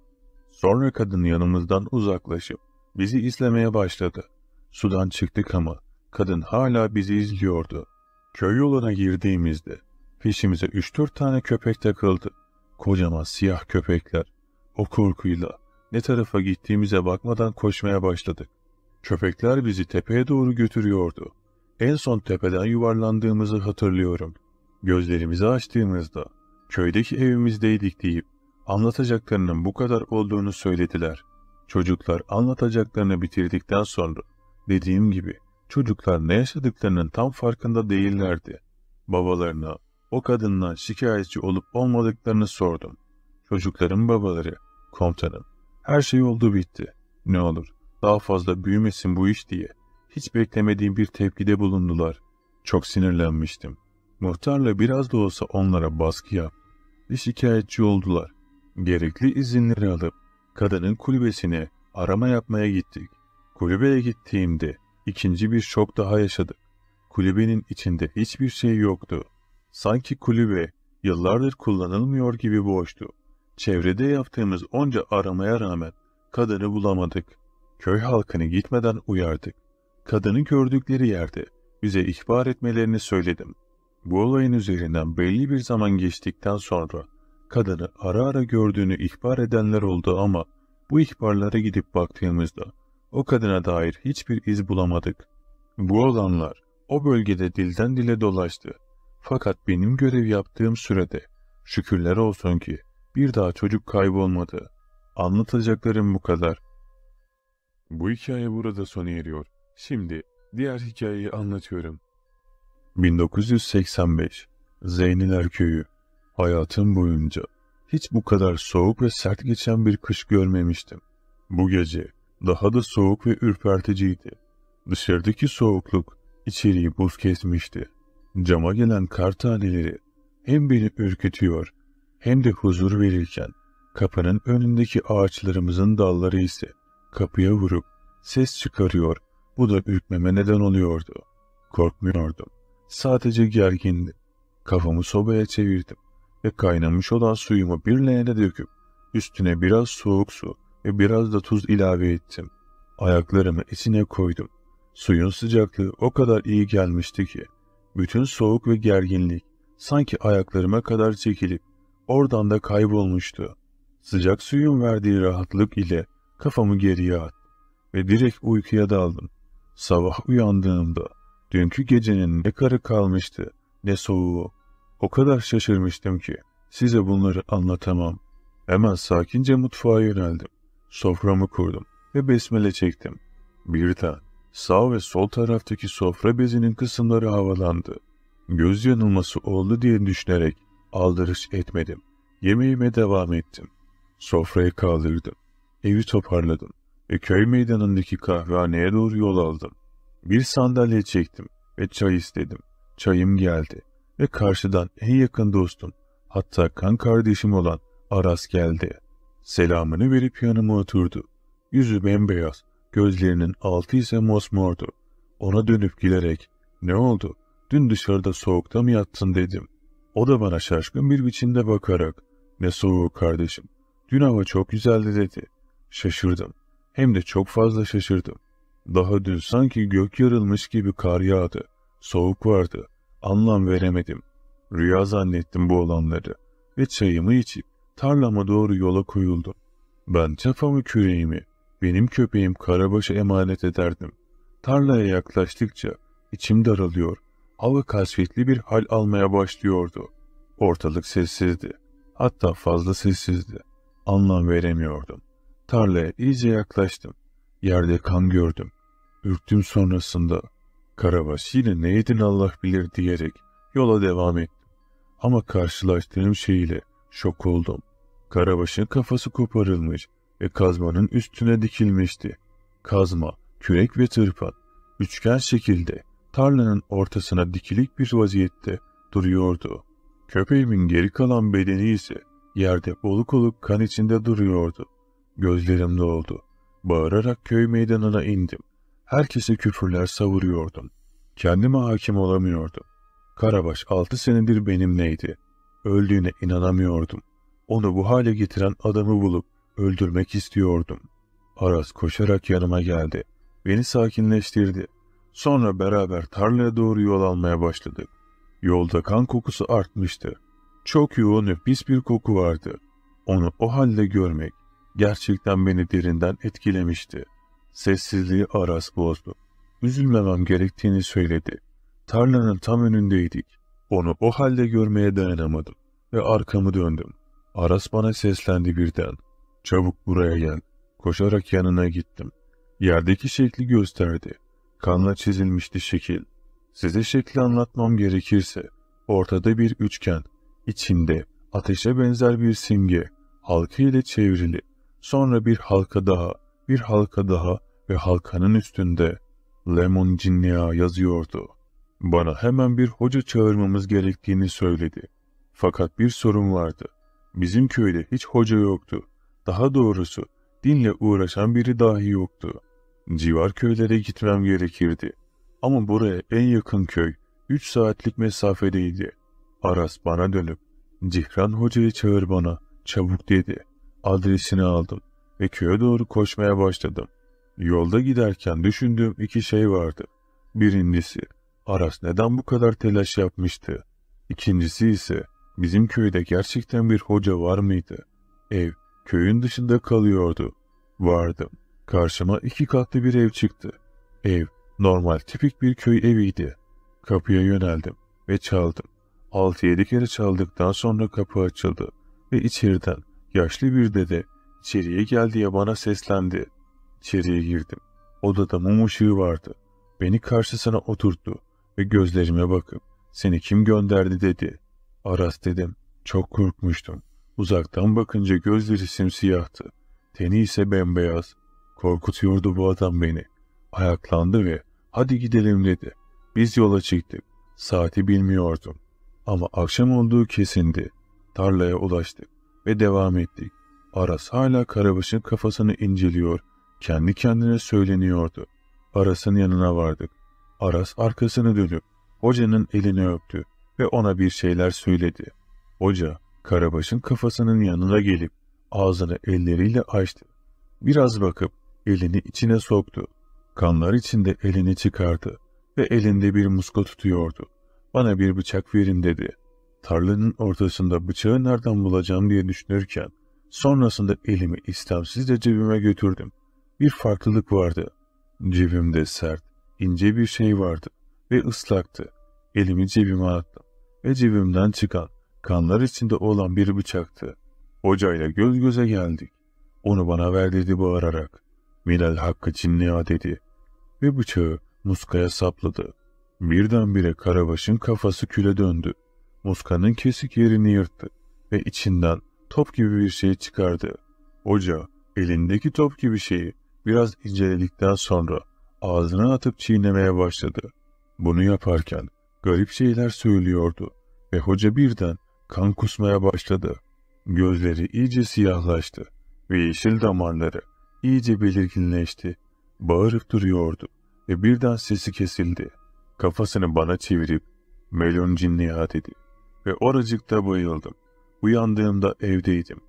Speaker 1: Sonra kadın yanımızdan uzaklaşıp bizi izlemeye başladı. Sudan çıktık ama kadın hala bizi izliyordu. Köy yoluna girdiğimizde peşimize 3-4 tane köpek takıldı. Kocaman siyah köpekler. O korkuyla ne tarafa gittiğimize bakmadan koşmaya başladık. Köpekler bizi tepeye doğru götürüyordu. En son tepeden yuvarlandığımızı hatırlıyorum. Gözlerimizi açtığımızda köydeki evimizdeydik deyip anlatacaklarının bu kadar olduğunu söylediler. Çocuklar anlatacaklarını bitirdikten sonra dediğim gibi çocuklar ne yaşadıklarının tam farkında değillerdi. Babalarına o kadından şikayetçi olup olmadıklarını sordum. Çocukların babaları, komutanım, her şey oldu bitti. Ne olur daha fazla büyümesin bu iş diye hiç beklemediğim bir tepkide bulundular. Çok sinirlenmiştim. Muhtarla biraz da olsa onlara baskı yap. Ve şikayetçi oldular. Gerekli izinleri alıp kadının kulübesine arama yapmaya gittik. Kulübeye gittiğimde ikinci bir şok daha yaşadık. Kulübenin içinde hiçbir şey yoktu. Sanki kulübe yıllardır kullanılmıyor gibi boştu. Çevrede yaptığımız onca aramaya rağmen kadını bulamadık. Köy halkını gitmeden uyardık. Kadını gördükleri yerde bize ihbar etmelerini söyledim. Bu olayın üzerinden belli bir zaman geçtikten sonra kadını ara ara gördüğünü ihbar edenler oldu ama bu ihbarlara gidip baktığımızda o kadına dair hiçbir iz bulamadık. Bu olanlar o bölgede dilden dile dolaştı. Fakat benim görev yaptığım sürede şükürler olsun ki bir daha çocuk kaybolmadı. Anlatacaklarım bu kadar. Bu hikaye burada sona eriyor. Şimdi diğer hikayeyi anlatıyorum. 1985 Zeyniler Köyü Hayatım boyunca hiç bu kadar soğuk ve sert geçen bir kış görmemiştim. Bu gece daha da soğuk ve ürperticiydi. Dışarıdaki soğukluk içeriği buz kesmişti. Cama gelen kar taneleri hem beni ürkütüyor hem de huzur verirken kapının önündeki ağaçlarımızın dalları ise kapıya vurup ses çıkarıyor. Bu da ürkmeme neden oluyordu. Korkmuyordum. Sadece gergindim. Kafamı sobaya çevirdim ve kaynamış olan suyumu bir leğene döküp üstüne biraz soğuk su ve biraz da tuz ilave ettim. Ayaklarımı içine koydum. Suyun sıcaklığı o kadar iyi gelmişti ki bütün soğuk ve gerginlik sanki ayaklarıma kadar çekilip oradan da kaybolmuştu. Sıcak suyun verdiği rahatlık ile kafamı geriye attım ve direkt uykuya daldım. Sabah uyandığımda dünkü gecenin ne karı kalmıştı ne soğuğu. O kadar şaşırmıştım ki size bunları anlatamam. Hemen sakince mutfağa yöneldim. Soframı kurdum ve besmele çektim. Birden sağ ve sol taraftaki sofra bezinin kısımları havalandı. Göz yanılması oldu diye düşünerek aldırış etmedim. Yemeğime devam ettim. Sofrayı kaldırdım. Evi toparladım ve köy meydanındaki kahvehaneye doğru yol aldım. Bir sandalye çektim ve çay istedim. Çayım geldi ve karşıdan en yakın dostum hatta kan kardeşim olan Aras geldi. Selamını verip yanıma oturdu. Yüzü bembeyaz, gözlerinin altı ise mosmordu. Ona dönüp gülerek ne oldu dün dışarıda soğukta mı yattın dedim. O da bana şaşkın bir biçimde bakarak ne soğuk kardeşim dün hava çok güzeldi dedi. Şaşırdım hem de çok fazla şaşırdım. Daha dün sanki gök yarılmış gibi kar yağdı. Soğuk vardı. Anlam veremedim. Rüya zannettim bu olanları ve çayımı içip tarlama doğru yola koyuldum. Ben çapamı küreğimi, benim köpeğim Karabaş'a emanet ederdim. Tarlaya yaklaştıkça içim daralıyor, hava kasvetli bir hal almaya başlıyordu. Ortalık sessizdi, hatta fazla sessizdi. Anlam veremiyordum. Tarlaya iyice yaklaştım. Yerde kan gördüm. Ürktüm sonrasında. Karabaş yine ne yedin Allah bilir diyerek yola devam ettim. Ama karşılaştığım şeyle şok oldum. Karabaş'ın kafası koparılmış ve kazmanın üstüne dikilmişti. Kazma, kürek ve tırpan üçgen şekilde tarlanın ortasına dikilik bir vaziyette duruyordu. Köpeğimin geri kalan bedeni ise Yerde oluk oluk kan içinde duruyordu. Gözlerim doldu. Bağırarak köy meydanına indim. Herkese küfürler savuruyordum. Kendime hakim olamıyordum. Karabaş altı senedir benimleydi. Öldüğüne inanamıyordum. Onu bu hale getiren adamı bulup öldürmek istiyordum. Aras koşarak yanıma geldi. Beni sakinleştirdi. Sonra beraber tarlaya doğru yol almaya başladık. Yolda kan kokusu artmıştı. Çok yoğun ve pis bir koku vardı. Onu o halde görmek gerçekten beni derinden etkilemişti. Sessizliği Aras bozdu. Üzülmemem gerektiğini söyledi. Tarlanın tam önündeydik. Onu o halde görmeye dayanamadım ve arkamı döndüm. Aras bana seslendi birden. Çabuk buraya gel. Koşarak yanına gittim. Yerdeki şekli gösterdi. Kanla çizilmişti şekil. Size şekli anlatmam gerekirse, ortada bir üçgen, içinde ateşe benzer bir simge, halka ile çevrili, sonra bir halka daha, bir halka daha ve halkanın üstünde Lemon Cinnia yazıyordu. Bana hemen bir hoca çağırmamız gerektiğini söyledi. Fakat bir sorun vardı. Bizim köyde hiç hoca yoktu. Daha doğrusu dinle uğraşan biri dahi yoktu. Civar köylere gitmem gerekirdi. Ama buraya en yakın köy 3 saatlik mesafedeydi. Aras bana dönüp Cihran hocayı çağır bana çabuk dedi. Adresini aldım ve köye doğru koşmaya başladım. Yolda giderken düşündüğüm iki şey vardı. Birincisi Aras neden bu kadar telaş yapmıştı? İkincisi ise bizim köyde gerçekten bir hoca var mıydı? Ev köyün dışında kalıyordu. Vardım. Karşıma iki katlı bir ev çıktı. Ev normal tipik bir köy eviydi. Kapıya yöneldim ve çaldım. 6-7 kere çaldıktan sonra kapı açıldı ve içeriden yaşlı bir dede içeriye gel diye bana seslendi. İçeriye girdim. Odada mum ışığı vardı. Beni karşısına oturttu ve gözlerime bakıp seni kim gönderdi dedi. Aras dedim. Çok korkmuştum. Uzaktan bakınca gözleri simsiyahtı. Teni ise bembeyaz. Korkutuyordu bu adam beni. Ayaklandı ve hadi gidelim dedi. Biz yola çıktık. Saati bilmiyordum. Ama akşam olduğu kesindi. Tarlaya ulaştık ve devam ettik. Aras hala Karabaş'ın kafasını inceliyor, kendi kendine söyleniyordu. Aras'ın yanına vardık. Aras arkasını dönüp hocanın elini öptü ve ona bir şeyler söyledi. Hoca Karabaş'ın kafasının yanına gelip ağzını elleriyle açtı. Biraz bakıp elini içine soktu. Kanlar içinde elini çıkardı ve elinde bir muska tutuyordu. Bana bir bıçak verin dedi. Tarlanın ortasında bıçağı nereden bulacağım diye düşünürken sonrasında elimi istemsizce cebime götürdüm. Bir farklılık vardı. Cebimde sert, ince bir şey vardı ve ıslaktı. Elimi cebime attım ve cebimden çıkan kanlar içinde olan bir bıçaktı. Hocayla göz göze geldik. Onu bana ver dedi bağırarak. Milal hakkı cinniya dedi. Ve bıçağı muskaya sapladı. Birdenbire Karabaş'ın kafası küle döndü. Muskanın kesik yerini yırttı ve içinden top gibi bir şey çıkardı. Hoca elindeki top gibi şeyi biraz inceledikten sonra ağzına atıp çiğnemeye başladı. Bunu yaparken garip şeyler söylüyordu ve hoca birden kan kusmaya başladı. Gözleri iyice siyahlaştı ve yeşil damarları iyice belirginleşti. Bağırıp duruyordu ve birden sesi kesildi. Kafasını bana çevirip melon cinniya dedi ve oracıkta bayıldım. Uyandığımda evdeydim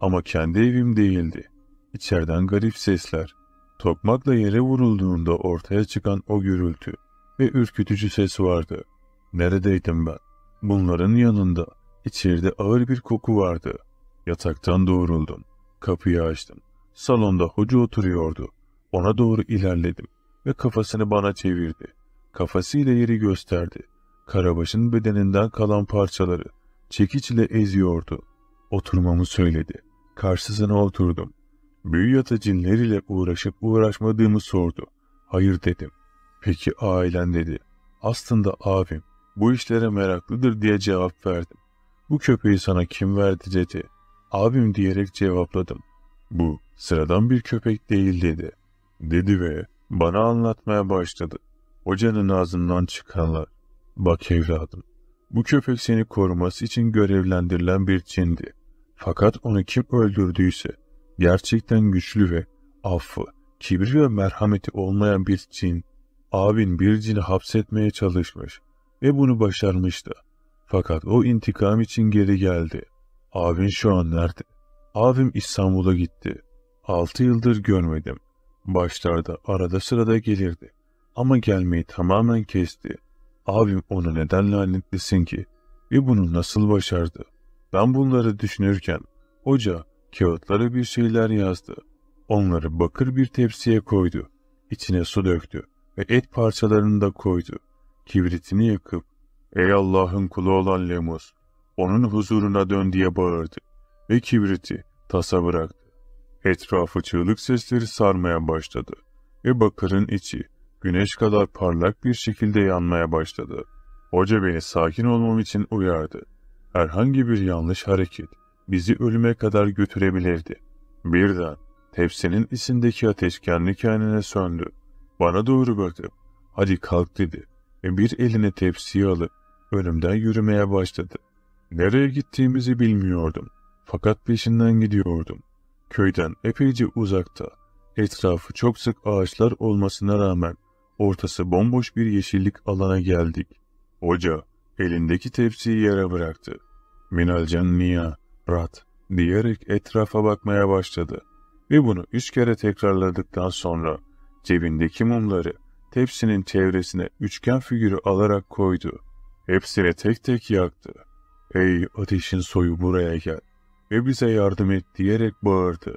Speaker 1: ama kendi evim değildi. İçeriden garip sesler, tokmakla yere vurulduğunda ortaya çıkan o gürültü ve ürkütücü ses vardı. Neredeydim ben? Bunların yanında içeride ağır bir koku vardı. Yataktan doğruldum. Kapıyı açtım. Salonda hoca oturuyordu. Ona doğru ilerledim ve kafasını bana çevirdi. Kafasıyla yeri gösterdi. Karabaş'ın bedeninden kalan parçaları çekiç ile eziyordu. Oturmamı söyledi. Karşısına oturdum. Büyü yata cinler ile uğraşıp uğraşmadığımı sordu. Hayır dedim. Peki ailen dedi. Aslında abim bu işlere meraklıdır diye cevap verdim. Bu köpeği sana kim verdi dedi. Abim diyerek cevapladım. Bu sıradan bir köpek değil dedi. Dedi ve bana anlatmaya başladı. Hocanın ağzından çıkanlar. Bak evladım, bu köpek seni koruması için görevlendirilen bir cindi. Fakat onu kim öldürdüyse gerçekten güçlü ve affı, kibir ve merhameti olmayan bir cin, abin bir cini hapsetmeye çalışmış ve bunu başarmıştı. Fakat o intikam için geri geldi. Abin şu an nerede? Abim İstanbul'a gitti. Altı yıldır görmedim. Başlarda arada sırada gelirdi. Ama gelmeyi tamamen kesti. Abim onu neden lanetlesin ki? Ve bunu nasıl başardı? Ben bunları düşünürken hoca kağıtlara bir şeyler yazdı. Onları bakır bir tepsiye koydu. İçine su döktü ve et parçalarını da koydu. Kibritini yakıp, ''Ey Allah'ın kulu olan Lemus, onun huzuruna dön.'' diye bağırdı ve kibriti tasa bıraktı. Etrafı çığlık sesleri sarmaya başladı ve bakırın içi güneş kadar parlak bir şekilde yanmaya başladı. Hoca beni sakin olmam için uyardı. Herhangi bir yanlış hareket bizi ölüme kadar götürebilirdi. Birden tepsinin içindeki ateş kendi kendine söndü. Bana doğru bakıp hadi kalk dedi ve bir eline tepsiyi alıp önümden yürümeye başladı. Nereye gittiğimizi bilmiyordum. Fakat peşinden gidiyordum. Köyden epeyce uzakta, etrafı çok sık ağaçlar olmasına rağmen ortası bomboş bir yeşillik alana geldik. Hoca elindeki tepsiyi yere bıraktı. Minalcan Niya, Rat diyerek etrafa bakmaya başladı. Ve bunu üç kere tekrarladıktan sonra cebindeki mumları tepsinin çevresine üçgen figürü alarak koydu. Hepsini tek tek yaktı. Ey ateşin soyu buraya gel ve bize yardım et diyerek bağırdı.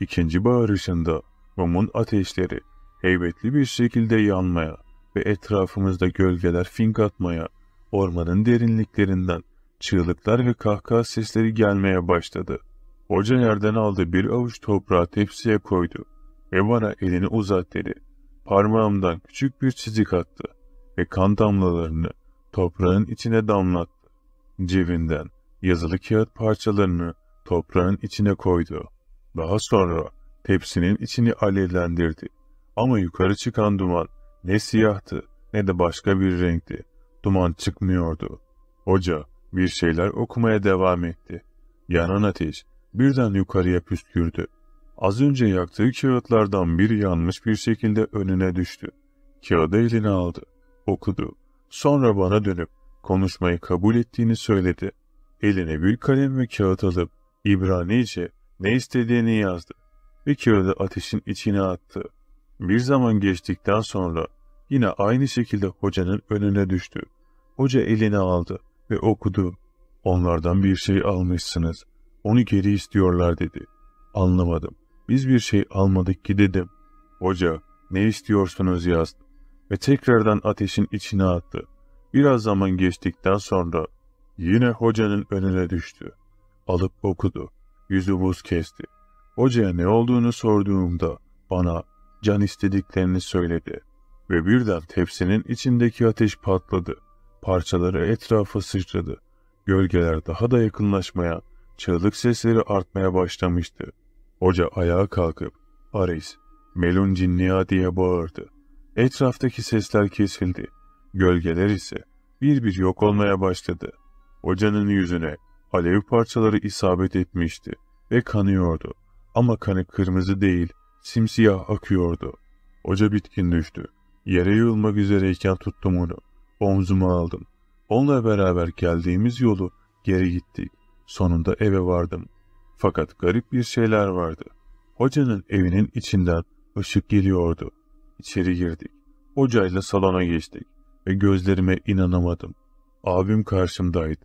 Speaker 1: İkinci bağırışında mumun ateşleri heybetli bir şekilde yanmaya ve etrafımızda gölgeler fink atmaya, ormanın derinliklerinden çığlıklar ve kahkaha sesleri gelmeye başladı. Hoca yerden aldı bir avuç toprağı tepsiye koydu ve bana elini uzat dedi. Parmağımdan küçük bir çizik attı ve kan damlalarını toprağın içine damlattı. Cebinden yazılı kağıt parçalarını toprağın içine koydu. Daha sonra tepsinin içini alevlendirdi. Ama yukarı çıkan duman ne siyahtı ne de başka bir renkti. Duman çıkmıyordu. Hoca bir şeyler okumaya devam etti. Yanan ateş birden yukarıya püskürdü. Az önce yaktığı kağıtlardan biri yanmış bir şekilde önüne düştü. Kağıdı eline aldı, okudu. Sonra bana dönüp konuşmayı kabul ettiğini söyledi. Eline bir kalem ve kağıt alıp İbranice ne istediğini yazdı ve kağıdı ateşin içine attı. Bir zaman geçtikten sonra yine aynı şekilde hocanın önüne düştü. Hoca elini aldı ve okudu. Onlardan bir şey almışsınız. Onu geri istiyorlar dedi. Anlamadım. Biz bir şey almadık ki dedim. Hoca ne istiyorsunuz yazdı ve tekrardan ateşin içine attı. Biraz zaman geçtikten sonra yine hocanın önüne düştü. Alıp okudu. Yüzü buz kesti. Hocaya ne olduğunu sorduğumda bana can istediklerini söyledi ve birden tepsinin içindeki ateş patladı. Parçaları etrafa sıçradı. Gölgeler daha da yakınlaşmaya, çığlık sesleri artmaya başlamıştı. Hoca ayağa kalkıp, Aris, Melun Cinniya diye bağırdı. Etraftaki sesler kesildi. Gölgeler ise bir bir yok olmaya başladı. Hocanın yüzüne alev parçaları isabet etmişti ve kanıyordu. Ama kanı kırmızı değil, simsiyah akıyordu. Hoca bitkin düştü. Yere yığılmak üzereyken tuttum onu. Omzuma aldım. Onunla beraber geldiğimiz yolu geri gittik. Sonunda eve vardım. Fakat garip bir şeyler vardı. Hocanın evinin içinden ışık geliyordu. İçeri girdik. Hocayla salona geçtik ve gözlerime inanamadım. Abim karşımdaydı.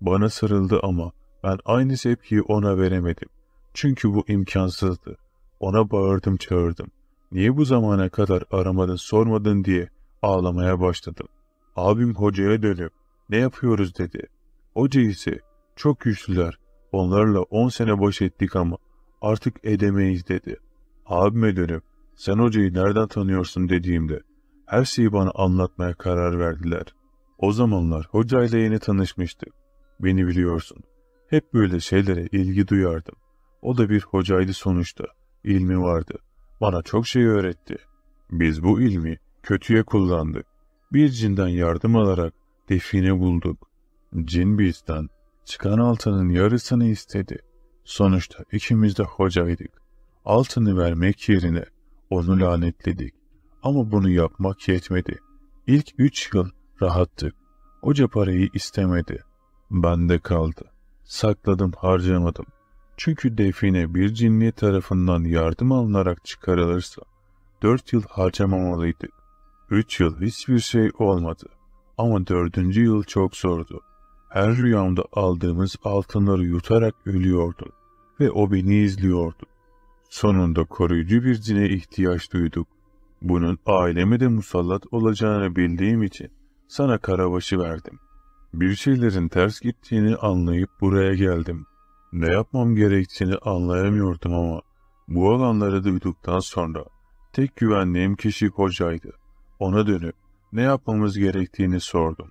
Speaker 1: Bana sarıldı ama ben aynı tepkiyi ona veremedim. Çünkü bu imkansızdı. Ona bağırdım çağırdım. Niye bu zamana kadar aramadın sormadın diye ağlamaya başladım. Abim hocaya dönüp ne yapıyoruz dedi. Hoca ise çok güçlüler. Onlarla on sene baş ettik ama artık edemeyiz dedi. Abime dönüp sen hocayı nereden tanıyorsun dediğimde her şeyi bana anlatmaya karar verdiler. O zamanlar hocayla yeni tanışmıştık. Beni biliyorsun. Hep böyle şeylere ilgi duyardım. O da bir hocaydı sonuçta. İlmi vardı. Bana çok şey öğretti. Biz bu ilmi kötüye kullandık. Bir cinden yardım alarak define bulduk. Cin bizden çıkan altının yarısını istedi. Sonuçta ikimiz de hocaydık. Altını vermek yerine onu lanetledik. Ama bunu yapmak yetmedi. İlk üç yıl rahattık. Hoca parayı istemedi. Bende kaldı. Sakladım harcamadım. Çünkü define bir cinni tarafından yardım alınarak çıkarılırsa dört yıl harcamamalıydık. Üç yıl hiçbir şey olmadı. Ama dördüncü yıl çok zordu. Her rüyamda aldığımız altınları yutarak ölüyordu ve o beni izliyordu. Sonunda koruyucu bir cine ihtiyaç duyduk. Bunun aileme de musallat olacağını bildiğim için sana karabaşı verdim. Bir şeylerin ters gittiğini anlayıp buraya geldim. Ne yapmam gerektiğini anlayamıyordum ama bu olanları duyduktan sonra tek güvendiğim kişi hocaydı. Ona dönüp ne yapmamız gerektiğini sordum.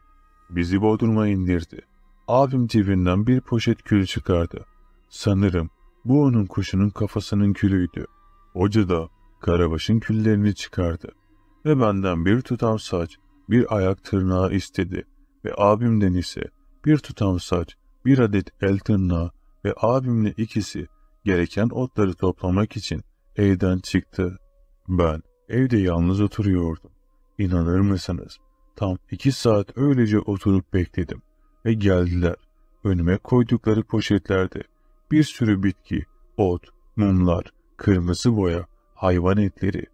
Speaker 1: Bizi Bodrum'a indirdi. Abim cebinden bir poşet kül çıkardı. Sanırım bu onun kuşunun kafasının külüydü. Hoca da karabaşın küllerini çıkardı ve benden bir tutam saç, bir ayak tırnağı istedi ve abimden ise bir tutam saç, bir adet el tırnağı ve abimle ikisi gereken otları toplamak için evden çıktı. Ben evde yalnız oturuyordum. İnanır mısınız? Tam iki saat öylece oturup bekledim ve geldiler. Önüme koydukları poşetlerde bir sürü bitki, ot, mumlar, kırmızı boya, hayvan etleri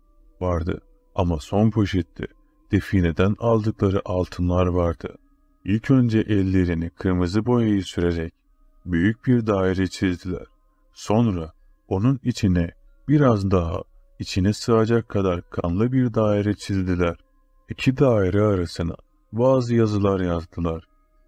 Speaker 1: vardı. Ama son poşette defineden aldıkları altınlar vardı. İlk önce ellerini kırmızı boyayı sürerek büyük bir daire çizdiler. Sonra onun içine biraz daha içine sığacak kadar kanlı bir daire çizdiler. İki daire arasına bazı yazılar yazdılar.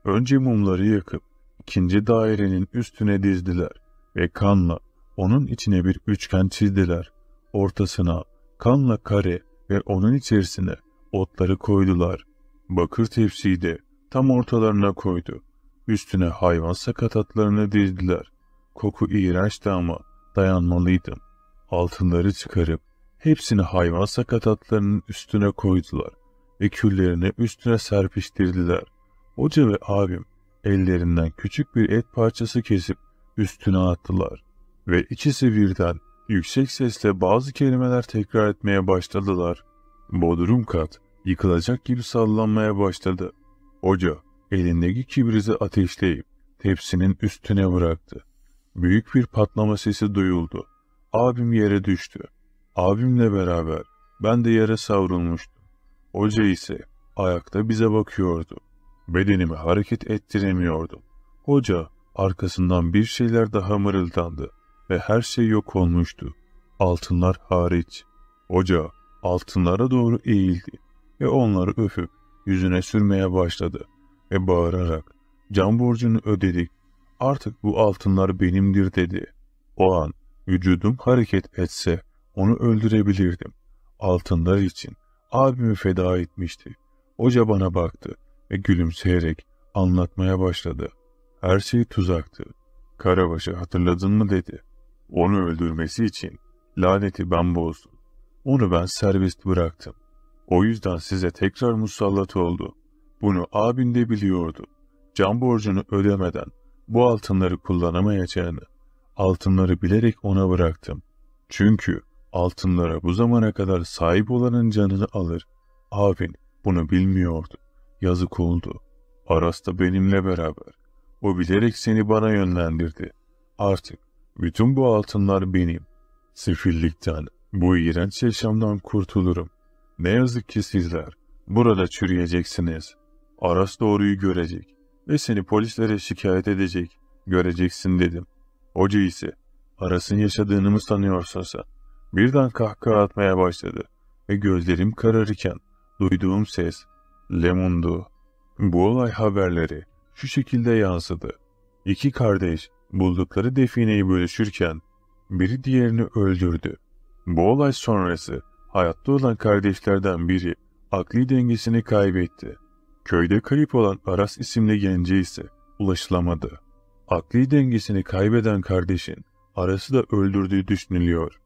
Speaker 1: Önce mumları yakıp ikinci dairenin üstüne dizdiler ve kanla onun içine bir üçgen çizdiler. Ortasına kanla kare ve onun içerisine otları koydular. Bakır tepsiyi de tam ortalarına koydu. Üstüne hayvan sakatatlarını dizdiler. Koku iğrençti ama dayanmalıydım. Altınları çıkarıp hepsini hayvan sakatatlarının üstüne koydular ve küllerini üstüne serpiştirdiler. Hoca ve abim ellerinden küçük bir et parçası kesip üstüne attılar ve ikisi birden yüksek sesle bazı kelimeler tekrar etmeye başladılar. Bodrum kat yıkılacak gibi sallanmaya başladı. Hoca elindeki kibrizi ateşleyip tepsinin üstüne bıraktı. Büyük bir patlama sesi duyuldu. Abim yere düştü. Abimle beraber ben de yere savrulmuştum. Hoca ise ayakta bize bakıyordu. Bedenimi hareket ettiremiyordum. Hoca arkasından bir şeyler daha mırıldandı ve her şey yok olmuştu. Altınlar hariç. Hoca altınlara doğru eğildi ve onları öpüp yüzüne sürmeye başladı ve bağırarak can borcunu ödedik artık bu altınlar benimdir dedi. O an vücudum hareket etse onu öldürebilirdim. Altınlar için abimi feda etmişti. Hoca bana baktı ve gülümseyerek anlatmaya başladı. Her şey tuzaktı. Karabaşı hatırladın mı dedi. Onu öldürmesi için laneti ben bozdum. Onu ben serbest bıraktım. O yüzden size tekrar musallat oldu. Bunu abin de biliyordu. Can borcunu ödemeden bu altınları kullanamayacağını, altınları bilerek ona bıraktım. Çünkü altınlara bu zamana kadar sahip olanın canını alır. Abin bunu bilmiyordu. Yazık oldu. Aras da benimle beraber. O bilerek seni bana yönlendirdi. Artık bütün bu altınlar benim. Sefillikten, bu iğrenç yaşamdan kurtulurum. Ne yazık ki sizler burada çürüyeceksiniz. Aras doğruyu görecek ve seni polislere şikayet edecek. Göreceksin dedim. Hoca ise Aras'ın yaşadığını mı sanıyorsun sen? Birden kahkaha atmaya başladı ve gözlerim kararırken duyduğum ses Lemundu. Bu olay haberleri şu şekilde yansıdı. İki kardeş buldukları defineyi bölüşürken biri diğerini öldürdü. Bu olay sonrası hayatta olan kardeşlerden biri akli dengesini kaybetti. Köyde kayıp olan Aras isimli gence ise ulaşılamadı. Akli dengesini kaybeden kardeşin Aras'ı da öldürdüğü düşünülüyor.